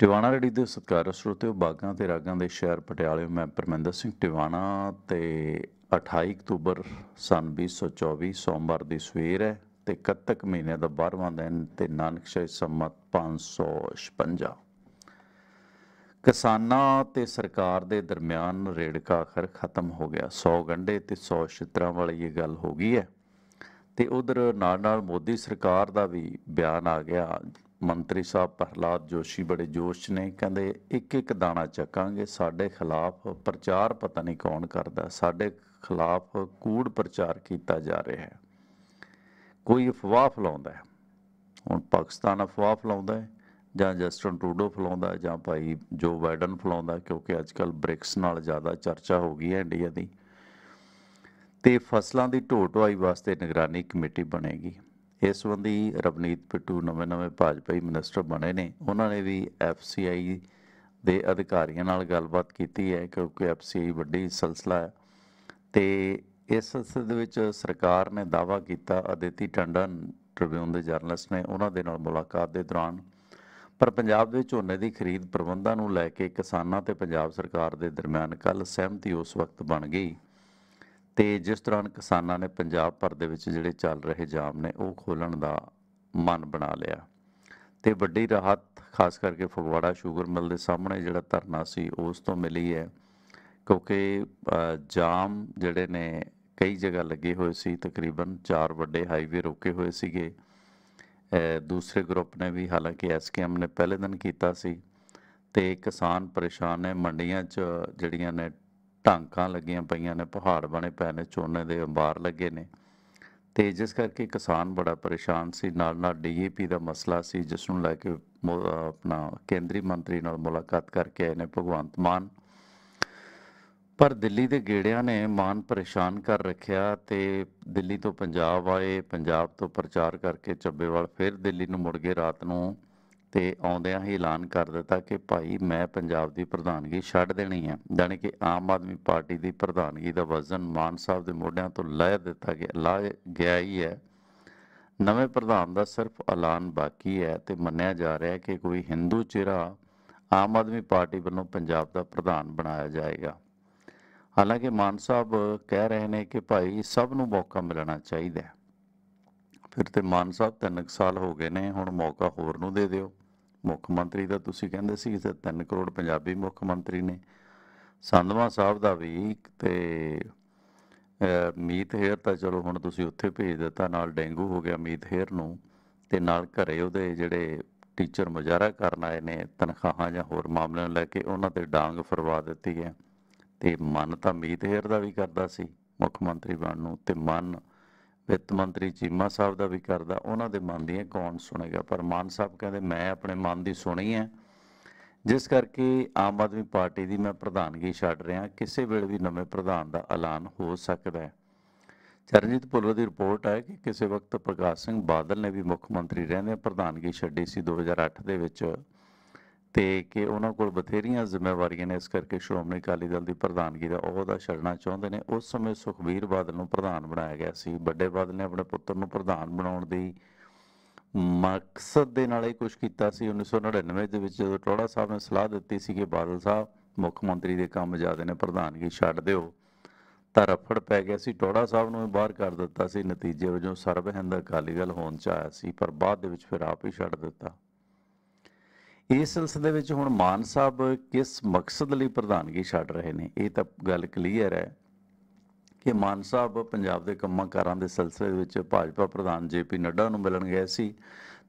Tiwana ready ਦੇ ਸਤਿਕਾਰ ਸਰੋਤਿਓ ਬਾਗਾਂ ਤੇ ਰਾਗਾਂ ਦੇ ਸ਼ਹਿਰ ਪਟਿਆਲੇ ਮੈਂ ਪਰਮਿੰਦਰ ਸਿੰਘ ਟਿਵਾਣਾ ਤੇ 28 ਅਕਤੂਬਰ ਸਨ 2024 ਸੋਮਵਾਰ ਦੀ ਸਵੇਰ ਹੈ ਤੇ ਕੱਤਕ ਮਹੀਨੇ ਦਾ 12ਵਾਂ ਦਿਨ ਤੇ ਨਾਨਕਸ਼ਾਹੀ ਸੰਮਤ 556 ਕਿਸਾਨਾਂ ਤੇ ਸਰਕਾਰ ਦੇ ਦਰਮਿਆਨ ਰੇੜਕਾ ਆਖਰ ਖਤਮ ਹੋ ਗਿਆ। 100 ਗੰਢੇ ਤੇ 100 ਛਿੱਤਰਾਂ ਵਾਲੀ ਇਹ ਗੱਲ ਹੋ ਗਈ ਹੈ ਤੇ ਉਧਰ ਨਾਲ ਨਾਲ ਮੋਦੀ ਸਰਕਾਰ ਦਾ ਵੀ ਬਿਆਨ ਆ ਗਿਆ। ਮੰਤਰੀ ਸਾਹਿਬ ਪ੍ਰਹਲਾਦ ਜੋਸ਼ੀ ਬੜੇ ਜੋਸ਼ ਨੇ, ਕਹਿੰਦੇ ਇੱਕ ਇੱਕ ਦਾਣਾ ਚੱਕਾਂਗੇ, ਸਾਡੇ ਖਿਲਾਫ ਪ੍ਰਚਾਰ ਪਤਾ ਨਹੀਂ ਕੌਣ ਕਰਦਾ, ਸਾਡੇ ਖਿਲਾਫ ਕੂੜ ਪ੍ਰਚਾਰ ਕੀਤਾ ਜਾ ਰਿਹਾ ਹੈ। ਕੋਈ ਅਫਵਾਹ ਫੈਲਾਉਂਦਾ ਹੈ? ਹੁਣ ਪਾਕਿਸਤਾਨ ਅਫਵਾਹ ਫੈਲਾਉਂਦਾ ਹੈ ਜਾਂ ਜਸਟਨ ਟਰੂਡੋ ਫੈਲਾਉਂਦਾ ਜਾਂ ਭਾਈ ਜੋ ਬਾਈਡਨ ਫੈਲਾਉਂਦਾ ਕਿਉਂਕਿ ਅੱਜਕੱਲ ਬ੍ਰਿਕਸ ਨਾਲ ਜ਼ਿਆਦਾ ਚਰਚਾ ਹੋ ਗਈ ਹੈ ਇੰਡੀਆ ਦੀ। ਤੇ ਫਸਲਾਂ ਦੀ ਢੋ ਢੁਆਈ ਵਾਸਤੇ ਨਿਗਰਾਨੀ ਕਮੇਟੀ ਬਣੇਗੀ। ਇਸ ਸੰਬੰਧੀ ਰਵਨੀਤ ਪਿੱਟੂ ਨਵੇਂ-ਨਵੇਂ ਭਾਜਪਾਈ ਮਿਨਿਸਟਰ ਬਣੇ ਨੇ। ਉਹਨਾਂ ਨੇ ਵੀ ਐਫਸੀਆਈ ਦੇ ਅਧਿਕਾਰੀਆਂ ਨਾਲ ਗੱਲਬਾਤ ਕੀਤੀ ਹੈ ਕਿਉਂਕਿ ਐਫਸੀਆਈ ਵੱਡੀ ਸਿਲਸਿਲਾ ਹੈ। ਤੇ ਇਸ ਸਿਲਸਿਲੇ ਦੇ ਵਿੱਚ ਸਰਕਾਰ ਨੇ ਦਾਅਵਾ ਕੀਤਾ, ਅਦਿਤੀ ਟੰਡਨ ਟ੍ਰਿਬਿਊਨ ਦੇ ਜਰਨਲਿਸਟ ਨੇ ਉਹਨਾਂ ਦੇ ਨਾਲ ਮੁਲਾਕਾਤ ਦੇ ਦੌਰਾਨ, ਪਰ ਪੰਜਾਬ ਦੇ ਝੋਨੇ ਦੀ ਖਰੀਦ ਪ੍ਰਬੰਧਾਂ ਨੂੰ ਲੈ ਕੇ ਕਿਸਾਨਾਂ ਤੇ ਪੰਜਾਬ ਸਰਕਾਰ ਦੇ ਦਰਮਿਆਨ ਕੱਲ ਸਹਿਮਤੀ ਉਸ ਵਕਤ ਬਣ ਗਈ। ਤੇ ਜਿਸ ਦੌਰਾਨ ਕਿਸਾਨਾਂ ਨੇ ਪੰਜਾਬ ਭਰ ਦੇ ਵਿੱਚ ਜਿਹੜੇ ਚੱਲ ਰਹੇ ਜਾਮ ਨੇ, ਉਹ ਖੋਲਣ ਦਾ ਮਨ ਬਣਾ ਲਿਆ। ਤੇ ਵੱਡੀ ਰਾਹਤ, ਖਾਸ ਕਰਕੇ ਫਗਵਾੜਾ ਸ਼ੂਗਰ ਮਿਲ ਦੇ ਸਾਹਮਣੇ ਜਿਹੜਾ ਧਰਨਾ ਸੀ, ਉਸ ਤੋਂ ਮਿਲੀ ਹੈ। ਕਿਉਂਕਿ ਜਾਮ ਜਿਹੜੇ ਨੇ, ਕਈ ਜਗ੍ਹਾ ਲੱਗੇ ਹੋਏ ਸੀ, ਤਕਰੀਬਨ ਚਾਰ ਵੱਡੇ ਹਾਈਵੇ ਰੋਕੇ ਹੋਏ ਸੀਗੇ। ਦੂਸਰੇ ਗਰੁੱਪ ਨੇ ਵੀ, ਹਾਲਾਂਕਿ ਐਸਕੇਐਮ ਨੇ ਪਹਿਲੇ ਦਿਨ ਕੀਤਾ ਸੀ। ਤੇ ਕਿਸਾਨ ਪਰੇਸ਼ਾਨ ਨੇ, ਮੰਡੀਆਂ 'ਚ ਜਿਹੜੀਆਂ ਨੇ ਢਾਂਕਾਂ ਲੱਗੀਆਂ ਪਈਆਂ ਨੇ, ਪਹਾੜ ਬਣੇ ਪਏ ਨੇ, ਝੋਨੇ ਦੇ ਅੰਬਾਰ ਲੱਗੇ ਨੇ ਤੇ ਜਿਸ ਕਰਕੇ ਕਿਸਾਨ ਬੜਾ ਪਰੇਸ਼ਾਨ ਸੀ। ਨਾਲ ਨਾਲ ਡੀਏਪੀ ਦਾ ਮਸਲਾ ਸੀ, ਜਿਸ ਨੂੰ ਲੈ ਕੇ ਆਪਣਾ ਕੇਂਦਰੀ ਮੰਤਰੀ ਨਾਲ ਮੁਲਾਕਾਤ ਕਰਕੇ ਆਏ ਨੇ ਭਗਵੰਤ ਮਾਨ। ਪਰ ਦਿੱਲੀ ਦੇ ਗੇੜਿਆਂ ਨੇ ਮਾਨ ਪਰੇਸ਼ਾਨ ਕਰ ਰੱਖਿਆ ਤੇ ਦਿੱਲੀ ਤੋਂ ਪੰਜਾਬ ਆਏ, ਪੰਜਾਬ ਤੋਂ ਪ੍ਰਚਾਰ ਕਰਕੇ ਚੱਬੇਵਾਲ ਫਿਰ ਦਿੱਲੀ ਨੂੰ ਮੁੜ ਗਏ, ਰਾਤ ਨੂੰ ਤੇ ਆਉਂਦਿਆਂ ਹੀ ਐਲਾਨ ਕਰ ਦਿੱਤਾ ਕਿ ਭਾਈ ਮੈਂ ਪੰਜਾਬ ਦੀ ਪ੍ਰਧਾਨਗੀ ਛੱਡ ਦੇਣੀ ਹੈ। ਜਾਣੀ ਕਿ ਆਮ ਆਦਮੀ ਪਾਰਟੀ ਦੀ ਪ੍ਰਧਾਨਗੀ ਦਾ ਵਜ਼ਨ ਮਾਨ ਸਾਹਿਬ ਦੇ ਮੋਢਿਆਂ ਤੋਂ ਲੈ ਦਿੱਤਾ ਗਿਆ ਲਾ ਗਿਆ ਹੀ ਹੈ। ਨਵੇਂ ਪ੍ਰਧਾਨ ਦਾ ਸਿਰਫ ਐਲਾਨ ਬਾਕੀ ਹੈ ਤੇ ਮੰਨਿਆ ਜਾ ਰਿਹਾ ਹੈ ਕਿ ਕੋਈ ਹਿੰਦੂ ਚਿਹਰਾ ਆਮ ਆਦਮੀ ਪਾਰਟੀ ਵੱਲੋਂ ਪੰਜਾਬ ਦਾ ਪ੍ਰਧਾਨ ਬਣਾਇਆ ਜਾਏਗਾ। ਹਾਲਾਂਕਿ ਮਾਨ ਸਾਹਿਬ ਕਹਿ ਰਹੇ ਨੇ ਕਿ ਭਾਈ ਸਭ ਨੂੰ ਮੌਕਾ ਮਿਲਣਾ ਚਾਹੀਦਾ ਫਿਰ ਤੇ ਮਾਨ ਸਾਹਿਬ ਤਿੰਨ ਕੁ ਸਾਲ ਹੋ ਗਏ ਨੇ, ਹੁਣ ਮੌਕਾ ਹੋਰ ਨੂੰ ਦੇ ਦਿਓ। ਮੁੱਖ ਮੰਤਰੀ ਦਾ ਤੁਸੀਂ ਕਹਿੰਦੇ ਸੀ ਕਿ 3 ਕਰੋੜ ਪੰਜਾਬੀ ਮੁੱਖ ਮੰਤਰੀ ਨੇ। ਸੰਧਵਾ ਸਾਹਿਬ ਦਾ ਵੀ ਤੇ ਅਹ, ਮੀਤ ਹੇਅਰ ਤਾਂ ਚਲੋ ਹੁਣ ਤੁਸੀਂ ਉੱਥੇ ਭੇਜ ਦਿੱਤਾ ਨਾਲ ਡੇਂਗੂ ਹੋ ਗਿਆ ਮੀਤ ਹੇਅਰ ਨੂੰ ਤੇ ਨਾਲ ਘਰੇ ਉਹਦੇ ਜਿਹੜੇ ਟੀਚਰ ਮੁਜ਼ਾਹਰਾ ਕਰਨ ਆਏ ਨੇ ਤਨਖਾਹਾਂ ਜਾਂ ਹੋਰ ਮਾਮਲਿਆਂ ਨੂੰ ਲੈ ਕੇ ਉਹਨਾਂ ਤੇ ਡਾਂਗ ਫਰਵਾ ਦਿੱਤੀ ਹੈ। ਤੇ ਮਨ ਤਾਂ ਮੀਤ ਹੇਅਰ ਦਾ ਵੀ ਕਰਦਾ ਸੀ ਮੁੱਖ ਮੰਤਰੀ ਬਣਨ ਨੂੰ ਤੇ ਮਨ ਵਿੱਤ ਮੰਤਰੀ ਚੀਮਾ ਸਾਹਿਬ ਦਾ ਵੀ ਕਰਦਾ, ਉਹਨਾਂ ਦੇ ਮਨ ਦੀਆਂ ਕੌਣ ਸੁਣੇਗਾ। ਪਰ ਮਾਨ ਸਾਹਿਬ ਕਹਿੰਦੇ, ਮੈਂ ਆਪਣੇ ਮਨ ਦੀ ਸੁਣੀ ਹੈ ਜਿਸ ਕਰਕੇ ਆਮ ਆਦਮੀ ਪਾਰਟੀ ਦੀ ਮੈਂ ਪ੍ਰਧਾਨਗੀ ਛੱਡ ਰਿਹਾ। ਕਿਸੇ ਵੇਲੇ ਵੀ ਨਵੇਂ ਪ੍ਰਧਾਨ ਦਾ ਐਲਾਨ ਹੋ ਸਕਦਾ ਹੈ ਚਰਨਜੀਤ ਭੁੱਲਰ ਦੀ ਰਿਪੋਰਟ ਹੈ ਕਿ ਕਿਸੇ ਵਕਤ ਪ੍ਰਕਾਸ਼ ਸਿੰਘ ਬਾਦਲ ਨੇ ਵੀ ਮੁੱਖ ਮੰਤਰੀ ਰਹਿੰਦੇ ਪ੍ਰਧਾਨਗੀ ਛੱਡੀ ਸੀ। 2008 ਦੇ ਵਿੱਚ ਤੇ ਕਿ ਉਹਨਾਂ ਕੋਲ ਬਥੇਰੀਆਂ ਜ਼ਿੰਮੇਵਾਰੀਆਂ ਨੇ, ਇਸ ਕਰਕੇ ਸ਼੍ਰੋਮਣੀ ਅਕਾਲੀ ਦਲ ਦੀ ਪ੍ਰਧਾਨਗੀ ਦਾ ਅਹੁਦਾ ਛੱਡਣਾ ਚਾਹੁੰਦੇ ਨੇ। ਉਸ ਸਮੇਂ ਸੁਖਬੀਰ ਬਾਦਲ ਨੂੰ ਪ੍ਰਧਾਨ ਬਣਾਇਆ ਗਿਆ ਸੀ। ਵੱਡੇ ਬਾਦਲ ਨੇ ਆਪਣੇ ਪੁੱਤਰ ਨੂੰ ਪ੍ਰਧਾਨ ਬਣਾਉਣ ਦੀ ਮਕਸਦ ਦੇ ਨਾਲ ਇਹ ਕੁਝ ਕੀਤਾ ਸੀ। 1999 ਦੇ ਵਿੱਚ ਜਦੋਂ ਟੋੜਾ ਸਾਹਿਬ ਨੇ ਸਲਾਹ ਦਿੱਤੀ ਸੀ ਕਿ ਬਾਦਲ ਸਾਹਿਬ ਮੁੱਖ ਮੰਤਰੀ ਦੇ ਕੰਮ ਜ਼ਿਆਦਾ ਨੇ, ਪ੍ਰਧਾਨਗੀ ਛੱਡ ਦਿਓ, ਤਾਂ ਰਫੜ ਪੈ ਗਿਆ ਸੀ। ਟੋੜਾ ਸਾਹਿਬ ਨੂੰ ਵੀ ਬਾਹਰ ਕਰ ਦਿੱਤਾ ਸੀ। ਨਤੀਜੇ ਵਜੋਂ ਸਰਬ ਹਿੰਦ ਅਕਾਲੀ ਦਲ ਹੋਣ ਚ ਆਇਆ ਸੀ, ਪਰ ਬਾਅਦ ਦੇ ਵਿੱਚ ਫਿਰ ਆਪ ਹੀ ਛੱਡ ਦਿੱਤਾ। ਇਸ ਸਿਲਸਿਲੇ ਵਿੱਚ ਹੁਣ ਮਾਨ ਸਾਹਿਬ ਕਿਸ ਮਕਸਦ ਲਈ ਪ੍ਰਧਾਨਗੀ ਛੱਡ ਰਹੇ ਨੇ? ਇਹ ਤਾਂ ਗੱਲ ਕਲੀਅਰ ਹੈ ਕਿ ਮਾਨ ਸਾਹਿਬ ਪੰਜਾਬ ਦੇ ਕੰਮਾਂ ਕਾਰਾਂ ਦੇ ਸਿਲਸਿਲੇ ਵਿੱਚ ਭਾਜਪਾ ਪ੍ਰਧਾਨ ਜੇਪੀ ਨੱਡਾ ਨੂੰ ਮਿਲਣ ਗਏ ਸੀ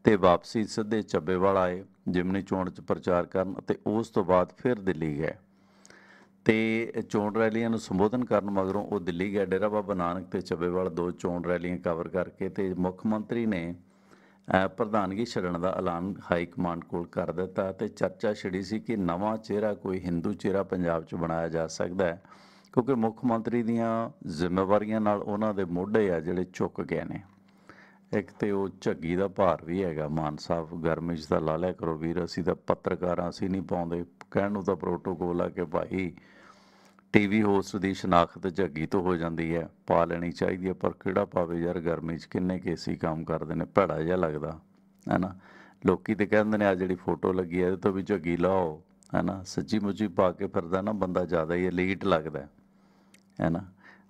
ਤੇ ਵਾਪਸੀ ਸਿੱਧੇ ਚੱਬੇਵਾਲ ਆਏ, ਜਿਮਨੀ ਚੋਣ 'ਚ ਪ੍ਰਚਾਰ ਕਰਨ ਅਤੇ ਉਸ ਤੋਂ ਬਾਅਦ ਫਿਰ ਦਿੱਲੀ ਗਏ। ਤੇ ਚੋਣ ਰੈਲੀਆਂ ਨੂੰ ਸੰਬੋਧਨ ਕਰਨ ਮਗਰੋਂ ਉਹ ਦਿੱਲੀ ਗਿਆ ਡੇਰਾ ਬਾਬਾ ਨਾਨਕ ਤੇ ਚੱਬੇਵਾਲ ਦੋ ਚੋਣ ਰੈਲੀਆਂ ਕਵਰ ਕਰਕੇ ਤੇ ਮੁੱਖ ਮੰਤਰੀ ਨੇ ਪ੍ਰਧਾਨਗੀ ਛੱਡਣ ਦਾ ਐਲਾਨ ਹਾਈ ਕਮਾਂਡ ਕੋਲ ਕਰ ਦਿੱਤਾ ਤੇ ਚਰਚਾ ਛਿੜੀ ਸੀ ਕਿ ਨਵਾਂ ਚਿਹਰਾ ਕੋਈ ਹਿੰਦੂ ਚਿਹਰਾ ਪੰਜਾਬ 'ਚ ਬਣਾਇਆ ਜਾ ਸਕਦਾ ਹੈ, ਕਿਉਂਕਿ ਮੁੱਖ ਮੰਤਰੀ ਦੀਆਂ ਜ਼ਿੰਮੇਵਾਰੀਆਂ ਨਾਲ ਉਹਨਾਂ ਦੇ ਮੋਢੇ ਆ ਜਿਹੜੇ ਝੁੱਕ ਗਏ ਨੇ। ਇੱਕ ਤੇ ਉਹ ਝੱਗੀ ਦਾ ਭਾਰ ਵੀ ਹੈਗਾ, ਮਾਨ ਸਾਹਿਬ ਗਰਮੀ 'ਚ ਤਾਂ ਲਾ ਲਿਆ ਕਰੋ ਵੀਰ, ਅਸੀਂ ਤਾਂ ਪੱਤਰਕਾਰਾਂ ਅਸੀਂ ਨਹੀਂ ਪਾਉਂਦੇ, ਕਹਿਣ ਨੂੰ ਤਾਂ ਪ੍ਰੋਟੋਕੋਲ ਆ ਕਿ ਭਾਈ ਟੀਵੀ ਹੋਸਟ ਦੀ ਸ਼ਨਾਖਤ ਝੱਗੀ ਤੋਂ ਹੋ ਜਾਂਦੀ ਹੈ। ਪਾ ਲੈਣੀ ਚਾਹੀਦੀ ਹੈ, ਪਰ ਕਿਹੜਾ ਪਾਵੇ ਯਾਰ, ਗਰਮੀ 'ਚ ਕਿੰਨੇ ਕੇਸੀ ਕੰਮ ਕਰਦੇ ਨੇ, ਭੈੜਾ ਜਿਹਾ ਲੱਗਦਾ, ਹੈਨਾ? ਲੋਕੀ ਤੇ ਕਹਿੰਦੇ ਨੇ ਆ ਜਿਹੜੀ ਫੋਟੋ ਲੱਗੀ ਹੈ, ਇਹਦੇ ਤੋਂ ਵੀ ਝੱਗੀ ਲਾਓ, ਹੈਨਾ? ਸੱਚੀ ਮੁੱਚੀ ਪਾ ਕੇ ਫਿਰਦਾ ਨਾ, ਬੰਦਾ ਜ਼ਿਆਦਾ ਹੀ ਐਲੀਟ ਲੱਗਦਾ ਹੈ ਹੈਨਾ?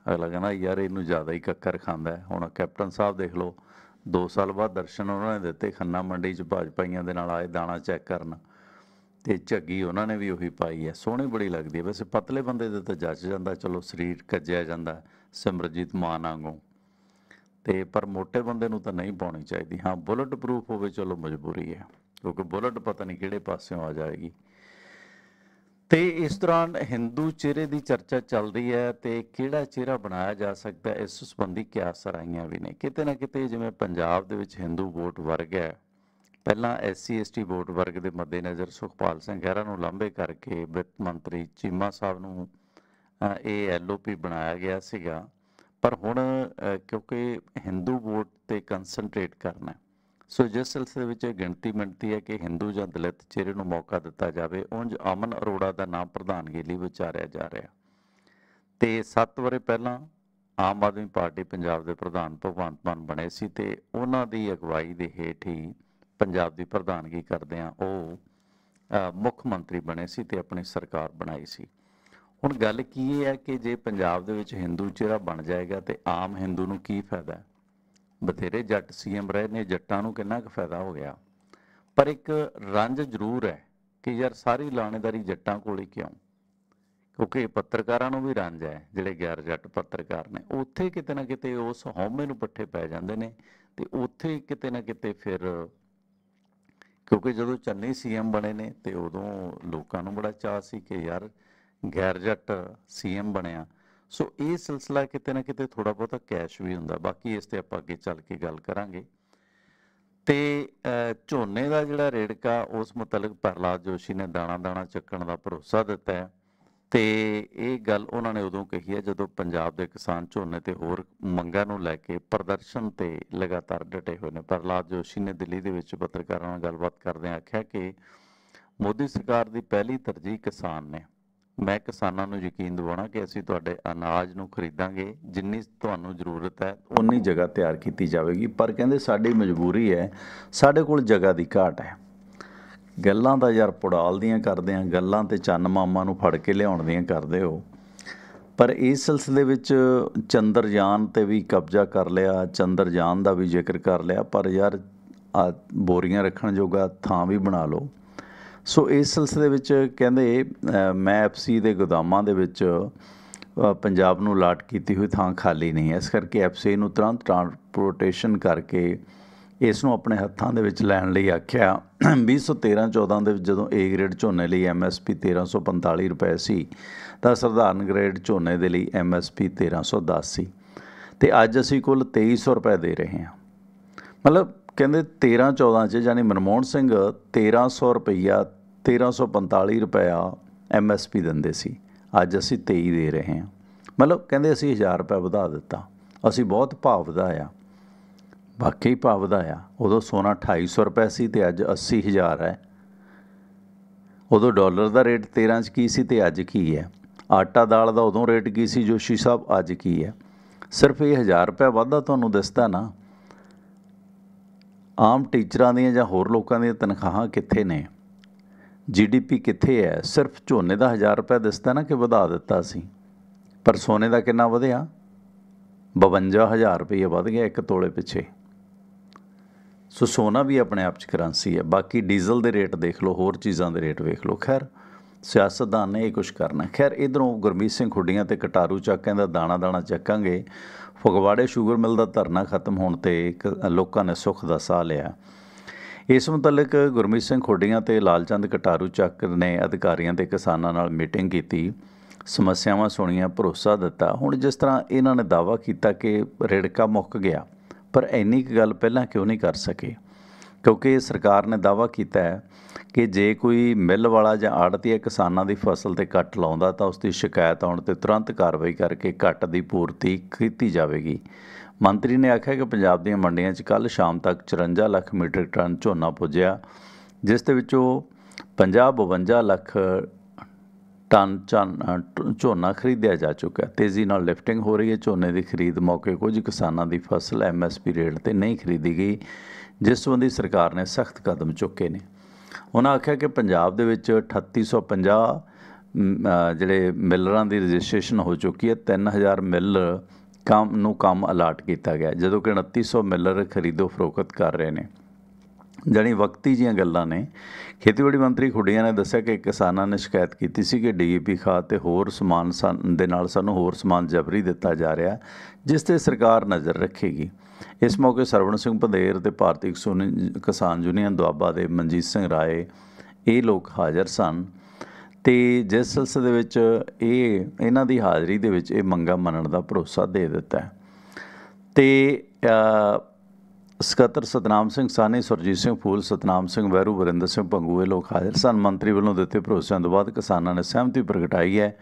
ਅਗਲਾ ਕਹਿੰਦਾ, ਯਾਰ ਇਹਨੂੰ ਜ਼ਿਆਦਾ ਹੀ ਕੱਕਰ ਖਾਂਦਾ ਹੁਣ ਕੈਪਟਨ ਸਾਹਿਬ ਦੇਖ ਲਓ 2 ਸਾਲ ਬਾਅਦ ਦਰਸ਼ਨ ਉਹਨਾਂ ਨੇ ਦਿੱਤੇ, ਖੰਨਾ ਮੰਡੀ 'ਚ ਭਾਜਪਾਈਆਂ ਦੇ ਨਾਲ ਆਏ, ਦਾਣਾ ਚੈੱਕ ਕਰਨ। ਤੇ ਝੱਗੀ ਉਹਨਾਂ ਨੇ ਵੀ ਉਹੀ ਪਾਈ ਹੈ। ਸੋਹਣੀ ਬੜੀ ਲੱਗਦੀ ਹੈ। ਵੈਸੇ ਪਤਲੇ ਬੰਦੇ ਦੇ ਤਾਂ ਜੱਜ ਜਾਂਦਾ, ਚਲੋ ਸਰੀਰ ਕੱਜਿਆ ਜਾਂਦਾ ਸਿਮਰਜੀਤ ਮਾਨ ਵਾਂਗੂ। ਤੇ ਪਰ ਮੋਟੇ ਬੰਦੇ ਨੂੰ ਤਾਂ ਨਹੀਂ ਪਾਉਣੀ ਚਾਹੀਦੀ। ਹਾਂ, ਬੁਲਟ ਪ੍ਰੂਫ ਹੋਵੇ ਚਲੋ ਮਜਬੂਰੀ ਹੈ, ਕਿਉਂਕਿ ਬੁਲਟ ਪਤਾ ਨਹੀਂ ਕਿਹੜੇ ਪਾਸਿਓਂ ਆ ਜਾਏਗੀ। ਤੇ ਇਸ ਦੌਰਾਨ ਹਿੰਦੂ ਚਿਹਰੇ ਦੀ ਚਰਚਾ ਚੱਲਦੀ ਹੈ ਤੇ ਕਿਹੜਾ ਚਿਹਰਾ ਬਣਾਇਆ ਜਾ ਸਕਦਾ ਇਸ ਸੰਬੰਧੀ ਕਿਆਸ ਰਾਈਆਂ ਵੀ ਨੇ। ਕਿਤੇ ਨਾ ਕਿਤੇ ਜਿਵੇਂ ਪੰਜਾਬ ਦੇ ਵਿੱਚ ਹਿੰਦੂ ਵੋਟ ਵਰਗ ਹੈ ਪਹਿਲਾਂ ਐਸਸੀ ਐਸਟੀ ਵੋਟ ਵਰਗ ਦੇ ਮੱਦੇਨਜ਼ਰ ਸੁਖਪਾਲ ਸਿੰਘ ਖਹਿਰਾ ਨੂੰ ਲਾਂਭੇ ਕਰਕੇ ਵਿੱਤ ਮੰਤਰੀ ਚੀਮਾ ਸਾਹਿਬ ਨੂੰ ਅ, ਇਹ ਐਲਓਪੀ ਬਣਾਇਆ ਗਿਆ ਸੀਗਾ। ਪਰ ਹੁਣ ਕਿਉਂਕਿ ਹਿੰਦੂ ਵੋਟ ਤੇ ਕਨਸੈਂਟਰੇਟ ਕਰਨਾ ਸੋ ਜਿਸ ਸਿਲਸਿਲੇ ਵਿੱਚ ਇਹ ਗਿਣਤੀ ਮਿਣਤੀ ਹੈ ਕਿ ਹਿੰਦੂ ਜਾਂ ਦਲਿਤ ਚਿਹਰੇ ਨੂੰ ਮੌਕਾ ਦਿੱਤਾ ਜਾਵੇ ਉਂਝ ਅਮਨ ਅਰੋੜਾ ਦਾ ਨਾਮ ਪ੍ਰਧਾਨਗੀ ਲਈ ਵਿਚਾਰਿਆ ਜਾ ਰਿਹਾ ਤੇ 7 ਵਰੇ ਪਹਿਲਾਂ ਆਮ ਆਦਮੀ ਪਾਰਟੀ ਪੰਜਾਬ ਦੇ ਪ੍ਰਧਾਨ ਭਗਵੰਤ ਮਾਨ ਬਣੇ ਸੀ ਤੇ ਉਹਨਾਂ ਦੀ ਅਗਵਾਈ ਦੇ ਹੇਠ ਹੀ ਪੰਜਾਬ ਦੀ ਪ੍ਰਧਾਨਗੀ ਕਰਦਿਆਂ ਉਹ ਮੁੱਖ ਮੰਤਰੀ ਬਣੇ ਸੀ ਤੇ ਆਪਣੀ ਸਰਕਾਰ ਬਣਾਈ ਸੀ। ਹੁਣ ਗੱਲ ਕੀ ਇਹ ਹੈ ਕਿ ਜੇ ਪੰਜਾਬ ਦੇ ਵਿੱਚ ਹਿੰਦੂ ਚਿਹਰਾ ਬਣ ਜਾਏਗਾ ਤੇ ਆਮ ਹਿੰਦੂ ਨੂੰ ਕੀ ਫਾਇਦਾ ਹੈ? ਬਥੇਰੇ ਜੱਟ ਸੀਐਮ ਰਹੇ ਨੇ, ਜੱਟਾਂ ਨੂੰ ਕਿੰਨਾ ਕੁ ਫਾਇਦਾ ਹੋ ਗਿਆ? ਪਰ ਇੱਕ ਰੰਜ ਜ਼ਰੂਰ ਹੈ ਕਿ ਯਾਰ ਸਾਰੀ ਲਾਣੇਦਾਰੀ ਜੱਟਾਂ ਕੋਲ ਹੀ ਕਿਉਂ? ਕਿਉਂਕਿ ਪੱਤਰਕਾਰਾਂ ਨੂੰ ਵੀ ਰੰਜ ਹੈ, ਜਿਹੜੇ ਗੈਰ ਜੱਟ ਪੱਤਰਕਾਰ ਨੇ। ਉੱਥੇ ਕਿਤੇ ਨਾ ਕਿਤੇ ਉਸ ਹਉਮੈ ਨੂੰ ਪੱਠੇ ਪੈ ਜਾਂਦੇ ਨੇ ਤੇ ਉੱਥੇ ਕਿਤੇ ਨਾ ਕਿਤੇ ਫਿਰ ਕਿਉਂਕਿ ਜਦੋਂ ਚੰਨੀ ਸੀਐਮ ਬਣੇ ਨੇ ਤੇ ਉਦੋਂ ਲੋਕਾਂ ਨੂੰ ਬੜਾ ਚਾਅ ਸੀ ਕਿ ਯਾਰ ਗੈਰ ਜੱਟ ਸੀਐਮ ਬਣਿਆ। ਸੋ ਇਹ ਸਿਲਸਿਲਾ ਕਿਤੇ ਨਾ ਕਿਤੇ ਥੋੜਾ ਬਹੁਤਾ ਕੈਸ਼ ਵੀ ਹੁੰਦਾ। ਬਾਕੀ ਇਸ ਤੇ ਆਪਾਂ ਅੱਗੇ ਚੱਲ ਕੇ ਗੱਲ ਕਰਾਂਗੇ। ਤੇ ਝੋਨੇ ਦਾ ਜਿਹੜਾ ਰੇੜਕਾ, ਉਸ ਮੁਤਲਕ ਪ੍ਰਹਲਾਦ ਜੋਸ਼ੀ ਨੇ ਦਾਣਾ ਦਾਣਾ ਚੱਕਣ ਦਾ ਭਰੋਸਾ ਦਿੱਤਾ ਹੈ। ਤੇ ਇਹ ਗੱਲ ਉਹਨਾਂ ਨੇ ਉਦੋਂ ਕਹੀ ਹੈ ਜਦੋਂ ਪੰਜਾਬ ਦੇ ਕਿਸਾਨ ਝੋਨੇ ਤੇ ਹੋਰ ਮੰਗਾਂ ਨੂੰ ਲੈ ਕੇ ਪ੍ਰਦਰਸ਼ਨ ਤੇ ਲਗਾਤਾਰ ਡਟੇ ਹੋਏ ਨੇ। ਪ੍ਰਹਲਾਦ ਜੋਸ਼ੀ ਨੇ ਦਿੱਲੀ ਦੇ ਵਿੱਚ ਪੱਤਰਕਾਰਾਂ ਨਾਲ ਗੱਲਬਾਤ ਕਰਦਿਆਂ ਆਖਿਆ ਕਿ ਮੋਦੀ ਸਰਕਾਰ ਦੀ ਪਹਿਲੀ ਤਰਜੀਹ ਕਿਸਾਨ ਨੇ। ਮੈਂ ਕਿਸਾਨਾਂ ਨੂੰ ਯਕੀਨ ਦਿਵਾਉਣਾ ਕਿ ਅਸੀਂ ਤੁਹਾਡੇ ਅਨਾਜ ਨੂੰ ਖਰੀਦਾਂਗੇ, ਜਿੰਨੀ ਤੁਹਾਨੂੰ ਜ਼ਰੂਰਤ ਹੈ ਉਨੀ ਜਗ੍ਹਾ ਤਿਆਰ ਕੀਤੀ ਜਾਵੇਗੀ। ਪਰ ਕਹਿੰਦੇ ਸਾਡੀ ਮਜਬੂਰੀ ਹੈ, ਸਾਡੇ ਕੋਲ ਜਗ੍ਹਾ ਦੀ ਘਾਟ ਹੈ। ਗੱਲਾਂ ਤਾਂ ਯਾਰ ਪੁੜਾਲ ਦੀਆਂ ਕਰਦੇ ਆ ਗੱਲਾਂ ਤੇ ਚੰਨ ਮਾਮਾ ਨੂੰ ਫੜ ਕੇ ਲਿਆਉਣ ਦੀਆਂ ਕਰਦੇ ਹੋ। ਪਰ ਇਸ ਸਿਲਸਿਲੇ ਵਿੱਚ ਚੰਦਰਯਾਨ ਤੇ ਵੀ ਕਬਜ਼ਾ ਕਰ ਲਿਆ ਚੰਦਰਯਾਨ ਦਾ ਵੀ ਜ਼ਿਕਰ ਕਰ ਲਿਆ ਪਰ ਯਾਰ ਬੋਰੀਆਂ ਰੱਖਣ ਜੋਗਾ ਥਾਂ ਵੀ ਬਣਾ ਲਓ। ਸੋ ਇਸ ਸਿਲਸਿਲੇ ਵਿੱਚ ਕਹਿੰਦੇ ਅ, ਮੈਂ ਐਫਸੀ ਦੇ ਗੋਦਾਮਾਂ ਦੇ ਵਿੱਚ ਪੰਜਾਬ ਨੂੰ ਲਾਟ ਕੀਤੀ ਹੋਈ ਥਾਂ ਖਾਲੀ ਨਹੀਂ ਹੈ। ਇਸ ਕਰਕੇ ਐਫਸੀ ਨੂੰ ਤੁਰੰਤ ਟਰਾਂਸਪੋਰਟੇਸ਼ਨ ਕਰਕੇ ਇਸ ਨੂੰ ਆਪਣੇ ਹੱਥਾਂ ਦੇ ਵਿੱਚ ਲੈਣ ਲਈ ਆਖਿਆ। 2013-14 ਦੇ ਵਿੱਚ ਜਦੋਂ ਏ ਗ੍ਰੇਡ ਝੋਨੇ ਲਈ ਐਮਐਸਪੀ 1345 ਰੁਪਏ ਸੀ, ਤਾਂ ਸਧਾਰਨ ਗ੍ਰੇਡ ਝੋਨੇ ਦੇ ਲਈ ਐਮਐਸਪੀ 1310 ਸੀ ਤੇ ਅੱਜ ਅਸੀਂ ਕੁੱਲ 2300 ਰੁਪਏ ਦੇ ਰਹੇ ਹਾਂ। ਮਤਲਬ ਕਹਿੰਦੇ 13 14 ਚ, ਯਾਨੀ ਮਨਮੋਹਨ ਸਿੰਘ 1300 ਰੁਪਈਆ 1345 ਰੁਪਇਆ ਐਮਐਸਪੀ ਦਿੰਦੇ ਸੀ। ਅੱਜ ਅਸੀਂ 23 ਦੇ ਰਹੇ ਹਾਂ। ਮਤਲਬ ਕਹਿੰਦੇ ਅਸੀਂ 1000 ਰੁਪਏ ਵਧਾ ਦਿੱਤਾ। ਅਸੀਂ ਬਹੁਤ ਭਾਵ ਵਧਾਇਆ ਵਾਕਈ ਭਾਅ ਆ। ਉਦੋਂ ਸੋਨਾ 2800 ਰੁਪਏ ਸੀ ਤੇ ਅੱਜ 80000 ਹੈ। ਉਦੋਂ ਡਾਲਰ ਦਾ ਰੇਟ 13 ਚ ਕੀ ਸੀ ਤੇ ਅੱਜ ਕੀ ਹੈ? ਆਟਾ ਦਾਲ ਦਾ ਉਦੋਂ ਰੇਟ ਕੀ ਸੀ? ਜੋਸ਼ੀ ਸਾਹਿਬ, ਅੱਜ ਕੀ ਹੈ? ਸਿਰਫ ਇਹ 1000 ਰੁਪਏ ਵਾਧਾ ਤੁਹਾਨੂੰ ਦਿਸਦਾ ਨਾ? ਆਮ ਟੀਚਰਾਂ ਦੀਆਂ ਜਾਂ ਹੋਰ ਲੋਕਾਂ ਦੀਆਂ ਤਨਖਾਹਾਂ ਕਿੱਥੇ ਨੇ? ਜੀਡੀਪੀ ਕਿੱਥੇ ਹੈ? ਸਿਰਫ ਝੋਨੇ ਦਾ 1000 ਰੁਪਏ ਦਿਸਦਾ ਨਾ ਕਿ ਵਧਾ ਦਿੱਤਾ ਸੀ? ਪਰ ਸੋਨੇ ਦਾ ਕਿੰਨਾ ਵਧਿਆ? 52000 ਰੁਪਏ ਵਧ ਗਿਆ ਇੱਕ ਤੋਲੇ ਪਿੱਛੇ। ਸੋ ਸੋਨਾ ਵੀ ਆਪਣੇ ਆਪ 'ਚ ਕਰੰਸੀ ਹੈ। ਬਾਕੀ ਡੀਜ਼ਲ ਦੇ ਰੇਟ ਦੇਖ ਲਓ, ਹੋਰ ਚੀਜ਼ਾਂ ਦੇ ਰੇਟ ਵੇਖ ਲਓ। ਖੈਰ, ਸਿਆਸਤਦਾਨ ਨੇ ਇਹ ਕੁਝ ਕਰਨਾ। ਖੈਰ, ਇਧਰੋਂ ਗੁਰਮੀਤ ਸਿੰਘ ਖੁੱਡੀਆਂ ਤੇ ਕਟਾਰੂ ਚੱਕਿਆਂ ਦਾ ਦਾਣਾ ਦਾਣਾ ਚੱਕਾਂਗੇ। ਫਗਵਾੜੇ ਸ਼ੂਗਰ ਮਿਲ ਦਾ ਧਰਨਾ ਖਤਮ ਹੋਣ ਤੇ ਇੱਕ ਲੋਕਾਂ ਨੇ ਸੁੱਖ ਦਾ ਸਾਹ ਲਿਆ। ਇਸ ਮੁਤਲਕ ਗੁਰਮੀਤ ਸਿੰਘ ਖੁੱਡੀਆਂ ਤੇ ਲਾਲਚੰਦ ਕਟਾਰੂ ਚੱਕ ਨੇ ਅਧਿਕਾਰੀਆਂ ਤੇ ਕਿਸਾਨਾਂ ਨਾਲ ਮੀਟਿੰਗ ਕੀਤੀ। ਸਮੱਸਿਆਵਾਂ ਸੁਣੀਆਂ, ਭਰੋਸਾ ਦਿੱਤਾ। ਹੁਣ ਜਿਸ ਤਰ੍ਹਾਂ ਇਹਨਾਂ ਨੇ ਦਾਵਾ ਕੀਤਾ ਕਿ ਰੇੜਕਾ ਮੁੱਕ ਗਿਆ ਪਰ ਇੰਨੀ ਕੁ ਗੱਲ ਪਹਿਲਾਂ ਕਿਉਂ ਨਹੀਂ ਕਰ ਸਕੇ? ਕਿਉਂਕਿ ਸਰਕਾਰ ਨੇ ਦਾਵਾ ਕੀਤਾ ਹੈ ਕਿ ਜੇ ਕੋਈ ਮਿੱਲ ਵਾਲਾ ਜਾਂ ਆੜਤੀਆ ਕਿਸਾਨਾਂ ਦੀ ਫਸਲ ਤੇ ਕੱਟ ਲਾਉਂਦਾ ਤਾਂ ਉਸ ਦੀ ਸ਼ਿਕਾਇਤ ਆਉਣ ਤੇ ਤੁਰੰਤ ਕਾਰਵਾਈ ਕਰਕੇ ਕੱਟ ਦੀ ਪੂਰਤੀ ਕੀਤੀ ਜਾਵੇਗੀ। ਮੰਤਰੀ ਨੇ ਆਖਿਆ ਕਿ ਪੰਜਾਬ ਦੀਆਂ ਮੰਡੀਆਂ 'ਚ ਕੱਲ ਸ਼ਾਮ ਤੱਕ 54 ਲੱਖ ਮੀਟ੍ਰਿਕ ਟਨ ਝੋਨਾ ਪੁੱਜਿਆ, ਜਿਸ ਦੇ ਵਿੱਚੋਂ 50-52 ਲੱਖ ਟਨ ਚਨ- ਝੋਨਾ ਖਰੀਦਿਆ ਜਾ ਚੁੱਕਾ। ਹੈ ਤੇਜ਼ੀ ਨਾਲ ਲਿਫਟਿੰਗ ਹੋ ਰਹੀ ਹੈ। ਝੋਨੇ ਦੀ ਖਰੀਦ ਮੌਕੇ ਕੁਝ ਕਿਸਾਨਾਂ ਦੀ ਫਸਲ ਐਮਐਸਪੀ ਰੇਟ ਤੇ ਨਹੀਂ ਖਰੀਦੀ ਗਈ ਜਿਸ ਸੰਬੰਧੀ ਸਰਕਾਰ ਨੇ ਸਖਤ ਕਦਮ ਚੁੱਕੇ ਨੇ। ਉਹਨਾਂ ਆਖਿਆ ਕਿ ਪੰਜਾਬ ਦੇ ਵਿੱਚ 3850 ਮ, ਅ, ਜਿਹੜੇ ਮਿਲਰਾਂ ਦੀ ਰਜਿਸਟ੍ਰੇਸ਼ਨ ਹੋ ਚੁੱਕੀ ਹੈ 3000 ਮਿਲ ਕੰਮ ਨੂੰ ਕੰਮ ਅਲਾਟ ਕੀਤਾ ਗਿਆ ਜਦੋਂ ਕਿ 2900 ਮਿਲਰ ਖਰੀਦੋ ਫਰੋਖਤ ਕਰ ਰਹੇ ਨੇ। ਜਾਣੀ ਵਕਤੀ ਜੀਆਂ ਗੱਲਾਂ ਨੇ, ਖੇਤੀਬਾੜੀ ਮੰਤਰੀ ਖੁੱਡੀਆਂ ਨੇ ਦੱਸਿਆ ਕਿ ਕਿਸਾਨਾਂ ਨੇ ਸ਼ਿਕਾਇਤ ਕੀਤੀ ਸੀ ਕਿ ਡੀਏਪੀ ਖਾਦ ਤੇ ਹੋਰ ਸਮਾਨ ਸਨ- ਦੇ ਨਾਲ ਸਾਨੂੰ ਹੋਰ ਸਮਾਨ ਜਬਰੀ ਦਿੱਤਾ ਜਾ ਰਿਹਾ, ਜਿਸ ਤੇ ਸਰਕਾਰ ਨਜ਼ਰ ਰੱਖੇਗੀ। ਇਸ ਮੌਕੇ ਸਰਵਣ ਸਿੰਘ ਪੰਧੇਰ ਤੇ ਭਾਰਤੀ ਕਿਸਾਨ- ਕਿਸਾਨ ਯੂਨੀਅਨ ਦੁਆਬਾ ਦੇ ਮਨਜੀਤ ਸਿੰਘ ਰਾਏ, ਇਹ ਲੋਕ ਹਾਜ਼ਰ ਸਨ ਤੇ ਜਿਸ ਸਿਲਸਿਲੇ ਦੇ ਵਿੱਚ ਇਹ, ਇਹਨਾਂ ਦੀ ਹਾਜ਼ਰੀ ਦੇ ਵਿੱਚ ਇਹ ਮੰਗਾ ਮੰਨਣ ਦਾ ਭਰੋਸਾ ਦੇ ਦਿੱਤਾ। ਹੈ ਤੇ ਸਕੱਤਰ ਸਤਨਾਮ ਸਿੰਘ ਸਾਨੀ ਸੁਰਜੀਤ ਸਿੰਘ ਫੂਲ, ਸਤਨਾਮ ਸਿੰਘ ਵੈਰੂ, ਵਰਿੰਦਰ ਸਿੰਘ ਭੰਗੂਏ ਲੋਕ ਹਾਜ਼ਰ ਸਨ। ਮੰਤਰੀ ਵੱਲੋਂ ਦਿੱਤੇ ਭਰੋਸਿਆਂ ਤੋਂ ਬਾਅਦ ਕਿਸਾਨਾਂ ਨੇ ਸਹਿਮਤੀ ਪ੍ਰਗਟਾਈ ਹੈ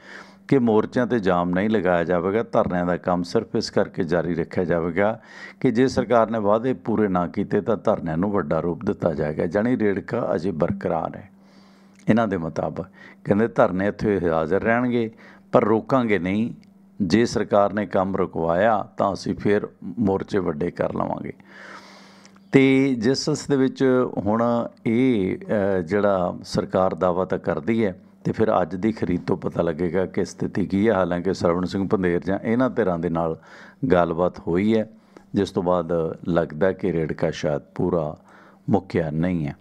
ਕਿ ਮੋਰਚਿਆਂ ਤੇ ਜਾਮ ਨਹੀਂ ਲਗਾਇਆ ਜਾਵੇਗਾ, ਧਰਨਿਆਂ ਦਾ ਕੰਮ ਸਿਰਫ ਇਸ ਕਰਕੇ ਜਾਰੀ ਰੱਖਿਆ ਜਾਵੇਗਾ ਕਿ ਜੇ ਸਰਕਾਰ ਨੇ ਵਾਅਦੇ ਪੂਰੇ ਨਾ ਕੀਤੇ ਤਾਂ ਧਰਨਿਆਂ ਨੂੰ ਵੱਡਾ ਰੂਪ ਦਿੱਤਾ ਜਾਏਗਾ, ਜਾਣੀ ਰੇੜਕਾ ਅਜੇ ਬਰਕਰਾਰ ਹੈ। ਇਹਨਾਂ ਦੇ ਮੁਤਾਬਕ ਕਹਿੰਦੇ ਧਰਨੇ ਇੱਥੇ ਹਾਜ਼ਰ ਰਹਿਣਗੇ, ਪਰ ਰੋਕਾਂਗੇ ਨਹੀਂ। ਜੇ ਸਰਕਾਰ ਨੇ ਕੰਮ ਰੁਕਵਾਇਆ ਤਾਂ ਅਸੀਂ ਫਿਰ ਮੋਰਚੇ ਵੱਡੇ ਕਰ ਲਵਾਂਗੇ। ਤੇ ਜਿਸ ਉਸ ਦੇ ਵਿੱਚ ਹੁਣ ਇਹ ਜਿਹੜਾ ਸਰਕਾਰ ਦਾਵਾ ਤਾਂ ਕਰਦੀ ਹੈ ਤੇ ਫਿਰ ਅੱਜ ਦੀ ਖਰੀਦ ਤੋਂ ਪਤਾ ਲੱਗੇਗਾ ਕਿ ਸਥਿਤੀ ਕੀ ਹੈ। ਹਾਲਾਂਕਿ ਸਰਵਣ ਸਿੰਘ ਪੰਧੇਰ ਜਾਂ ਇਹਨਾਂ ਧਿਰਾਂ ਦੇ ਨਾਲ ਗੱਲਬਾਤ ਹੋਈ ਹੈ, ਜਿਸ ਤੋਂ ਬਾਅਦ ਲੱਗਦਾ ਕਿ ਰੇੜਕਾ ਸ਼ਾਇਦ ਪੂਰਾ ਮੁੱਕਿਆ ਨਹੀਂ ਹੈ।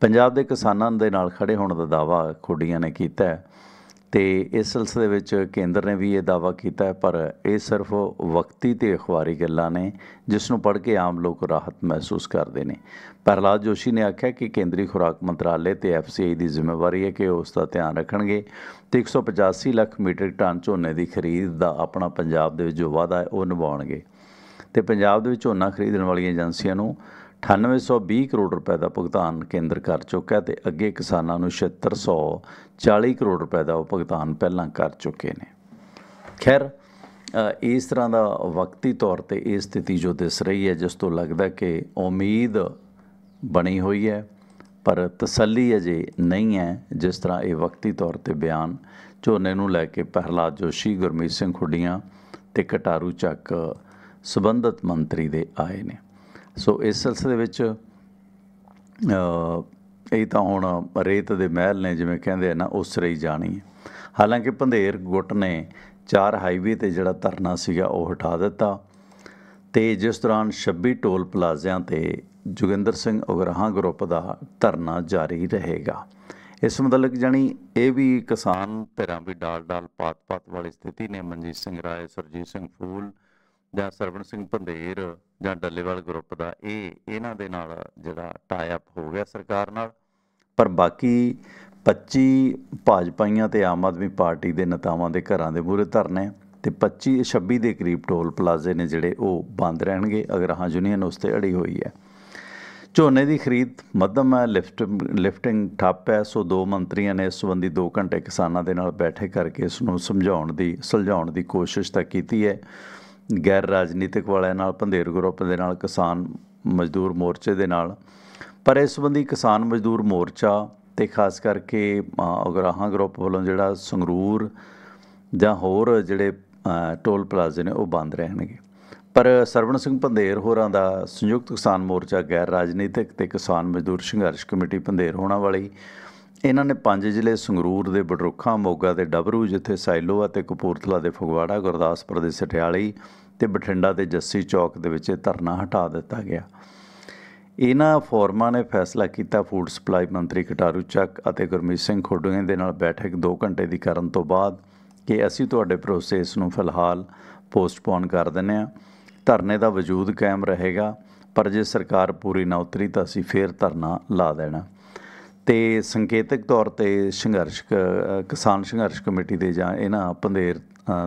ਪੰਜਾਬ ਦੇ ਕਿਸਾਨਾਂ ਦੇ ਨਾਲ ਖੜੇ ਹੋਣ ਦਾ ਦਾਵਾ ਖੁੱਡੀਆਂ ਨੇ ਕੀਤਾ ਹੈ। ਤੇ ਇਸ ਸਿਲਸਿਲੇ ਵਿੱਚ ਕੇਂਦਰ ਨੇ ਵੀ ਇਹ ਦਾਵਾ ਕੀਤਾ ਹੈ, ਪਰ ਇਹ ਸਿਰਫ ਵਕਤੀ ਤੇ ਅਖਬਾਰੀ ਗੱਲਾਂ ਨੇ, ਜਿਸ ਨੂੰ ਪੜ੍ਹ ਕੇ ਆਮ ਲੋਕ ਰਾਹਤ ਮਹਿਸੂਸ ਕਰਦੇ ਨੇ। ਪ੍ਰਹਲਾਦ ਜੋਸ਼ੀ ਨੇ ਆਖਿਆ ਕਿ ਕੇਂਦਰੀ ਖੁਰਾਕ ਮੰਤਰਾਲੇ ਤੇ ਐਫਸੀਆਈ ਦੀ ਜ਼ਿੰਮੇਵਾਰੀ ਹੈ ਕਿ ਉਸ ਦਾ ਧਿਆਨ ਰੱਖਣਗੇ। ਤੇ 185 ਲੱਖ ਮੀਟ੍ਰਿਕ ਟਨ ਝੋਨੇ ਦੀ ਖਰੀਦ ਦਾ ਆਪਣਾ ਪੰਜਾਬ ਦੇ ਵਿੱਚ ਜੋ ਵਾਅਦਾ ਹੈ, ਉਹ ਨਿਭਾਉਣਗੇ। ਤੇ ਪੰਜਾਬ ਦੇ ਵਿੱਚ ਝੋਨਾ ਖਰੀਦਣ ਵਾਲੀਆਂ ਏਜੰਸੀਆਂ ਨੂੰ 9820 ਕਰੋੜ ਰੁਪਏ ਦਾ ਭੁਗਤਾਨ ਕੇਂਦਰ ਕਰ ਚੁੱਕਾ ਹੈ ਤੇ ਅੱਗੇ ਕਿਸਾਨਾਂ ਨੂੰ 7640 ਕਰੋੜ ਰੁਪਏ ਦਾ ਉਹ ਭੁਗਤਾਨ ਪਹਿਲਾਂ ਕਰ ਚੁੱਕੇ ਨੇ। ਖੈਰ ਇਸ ਤਰ੍ਹਾਂ ਦਾ ਵਕਤੀ ਤੌਰ ਤੇ ਇਹ ਸਥਿਤੀ ਜੋ ਦਿਸ ਰਹੀ ਹੈ, ਜਿਸ ਤੋਂ ਲੱਗਦਾ ਕਿ ਉਮੀਦ ਬਣੀ ਹੋਈ ਹੈ, ਪਰ ਤਸੱਲੀ ਅਜੇ ਨਹੀਂ ਹੈ, ਜਿਸ ਤਰ੍ਹਾਂ ਇਹ ਵਕਤੀ ਤੌਰ ਤੇ ਬਿਆਨ ਝੋਨੇ ਨੂੰ ਲੈ ਕੇ ਪ੍ਰਹਲਾਦ ਜੋਸ਼ੀ, ਗੁਰਮੀਤ ਸਿੰਘ ਖੁੱਡੀਆਂ ਤੇ ਕਟਾਰੂ ਚੱਕ ਸਬੰਧਤ ਮੰਤਰੀ ਦੇ ਆਏ ਨੇ। ਸੋ ਇਸ ਸਿਲਸਿਲੇ ਵਿੱਚ ਇਹ ਤਾਂ ਹੁਣ ਰੇਤ ਦੇ ਮਹਿਲ ਨੇ ਜਿਵੇਂ ਕਹਿੰਦੇ ਆ ਨਾ, ਉਸ ਰਹੀ ਜਾਣੀ ਹੈ। ਹਾਲਾਂਕਿ ਪੰਧੇਰ ਗੁੱਟ ਨੇ ਚਾਰ ਹਾਈਵੇ ਤੇ ਜਿਹੜਾ ਧਰਨਾ ਸੀਗਾ, ਉਹ ਹਟਾ ਦਿੱਤਾ ਤੇ ਜਿਸ ਦੌਰਾਨ 26 ਟੋਲ ਪਲਾਜ਼ਿਆਂ ਤੇ ਜੋਗਿੰਦਰ ਸਿੰਘ ਉਗਰਾਹਾਂ ਗਰੁੱਪ ਦਾ ਧਰਨਾ ਜਾਰੀ ਰਹੇਗਾ। ਇਸ ਮੁਤਲਕ ਜਾਣੀ ਇਹ ਵੀ ਕਿਸਾਨ ਧਿਰਾਂ ਵੀ ਡਾਲ ਡਾਲ ਪਾਤ ਪਾਤ ਵਾਲੀ ਸਥਿਤੀ ਨੇ। ਮਨਜੀਤ ਸਿੰਘ ਰਾਏ, ਸਰਜੀਤ ਸਿੰਘ ਫੂਲ ਜਾਂ ਸਰਵਣ ਸਿੰਘ ਪੰਧੇਰ ਜਾਂ ਡੱਲੇਵਾਲ ਗਰੁੱਪ ਦਾ, ਇਹ ਇਹਨਾਂ ਦੇ ਨਾਲ ਜਿਹੜਾ ਟਾਈ ਅਪ ਹੋ ਗਿਆ ਸਰਕਾਰ ਨਾਲ। ਪਰ ਬਾਕੀ 25 ਭਾਜਪਾਈਆਂ ਤੇ ਆਮ ਆਦਮੀ ਪਾਰਟੀ ਦੇ ਨੇਤਾਵਾਂ ਦੇ ਘਰਾਂ ਦੇ ਮੂਹਰੇ ਧਰਨੇ ਤੇ 25 26 ਦੇ ਕਰੀਬ ਟੋਲ ਪਲਾਜ਼ੇ ਨੇ ਜਿਹੜੇ ਉਹ ਬੰਦ ਰਹਿਣਗੇ, ਅਗਰ ਹਾਂ ਯੂਨੀਅਨ ਉਸ ਤੇ ਅੜੀ ਹੋਈ ਹੈ। ਝੋਨੇ ਦੀ ਖਰੀਦ ਮੱਧਮ ਹੈ, ਲਿਫਟ, ਲਿਫਟਿੰਗ ਠੱਪ ਹੈ, ਸੋ ਦੋ ਮੰਤਰੀਆਂ ਨੇ ਇਸ ਸੰਬੰਧੀ 2 ਘੰਟੇ ਕਿਸਾਨਾਂ ਦੇ ਨਾਲ ਬੈਠੇ ਕਰਕੇ ਇਸ ਨੂੰ ਸਮਝਾਉਣ ਦੀ, ਸੁਲਝਾਉਣ ਦੀ ਕੋਸ਼ਿਸ਼ ਤਾਂ ਕੀਤੀ ਹੈ। ਗੈਰ ਰਾਜਨੀਤਿਕ ਵਾਲਿਆਂ ਨਾਲ ਪੰਧੇਰ ਗਰੁੱਪ ਦੇ ਨਾਲ, ਕਿਸਾਨ ਮਜ਼ਦੂਰ ਮੋਰਚੇ ਦੇ ਨਾਲ। ਪਰ ਇਸ ਸੰਬੰਧੀ ਕਿਸਾਨ ਮਜ਼ਦੂਰ ਮੋਰਚਾ ਤੇ ਖਾਸ ਕਰਕੇ ਉਗਰਾਹਾਂ ਗਰੁੱਪ ਵੱਲੋਂ ਜਿਹੜਾ ਸੰਗਰੂਰ ਜਾਂ ਹੋਰ ਜਿਹੜੇ ਟੋਲ ਪਲਾਜ਼ੇ ਨੇ, ਉਹ ਬੰਦ ਰਹਿਣਗੇ। ਪਰ ਸਰਵਣ ਸਿੰਘ ਪੰਧੇਰ ਹੋਰਾਂ ਦਾ ਸੰਯੁਕਤ ਕਿਸਾਨ ਮੋਰਚਾ, ਗੈਰ ਰਾਜਨੀਤਿਕ ਤੇ ਕਿਸਾਨ ਮਜ਼ਦੂਰ ਸੰਘਰਸ਼ ਕਮੇਟੀ ਪੰਧੇਰ ਹੋਣਾ ਵਾਲੀ, ਇਹਨਾਂ ਨੇ ਪੰਜ ਜ਼ਿਲ੍ਹੇ ਸੰਗਰੂਰ ਦੇ ਬਡਰੁੱਖਾਂ, ਮੋਗਾ ਦੇ ਡਬਰੂ, ਜਿੱਥੇ ਸਾਇਲੋ ਅਤੇ ਕਪੂਰਥਲਾ ਦੇ ਫਗਵਾੜਾ, ਗੁਰਦਾਸਪੁਰ ਦੇ ਸਟਿਆਲੀ ਤੇ ਬਠਿੰਡਾ ਦੇ ਜੱਸੀ ਚੌਕ ਦੇ ਵਿੱਚ ਇਹ ਧਰਨਾ ਹਟਾ ਦਿੱਤਾ ਗਿਆ। ਇਹਨਾਂ ਫੋਰਮਾਂ ਨੇ ਫੈਸਲਾ ਕੀਤਾ ਫੂਡ ਸਪਲਾਈ ਮੰਤਰੀ ਕਟਾਰੂ ਚੱਕ ਅਤੇ ਗੁਰਮੀਤ ਸਿੰਘ ਖੋਡੂਆਂ ਦੇ ਨਾਲ ਬੈਠਕ 2 ਘੰਟੇ ਦੀ ਕਰਨ ਤੋਂ ਬਾਅਦ ਕਿ ਅਸੀਂ ਤੁਹਾਡੇ ਭਰੋਸੇ ਇਸ ਨੂੰ ਫਿਲਹਾਲ ਪੋਸਟਪੋਨ ਕਰ ਦਿੰਦੇ ਹਾਂ। ਧਰਨੇ ਦਾ ਵਜੂਦ ਕਾਇਮ ਰਹੇਗਾ, ਪਰ ਜੇ ਸਰਕਾਰ ਪੂਰੀ ਨਾ ਉਤਰੀ ਤਾਂ ਅਸੀਂ ਫੇਰ ਧਰਨਾ ਲਾ ਦੇਣਾ। ਤੇ ਸੰਕੇਤਕ ਤੌਰ ਤੇ ਸੰਘਰਸ਼ ਕ- ਕਿਸਾਨ ਸੰਘਰਸ਼ ਕਮੇਟੀ ਦੇ ਜਾਂ ਇਹਨਾਂ ਪੰਧੇਰ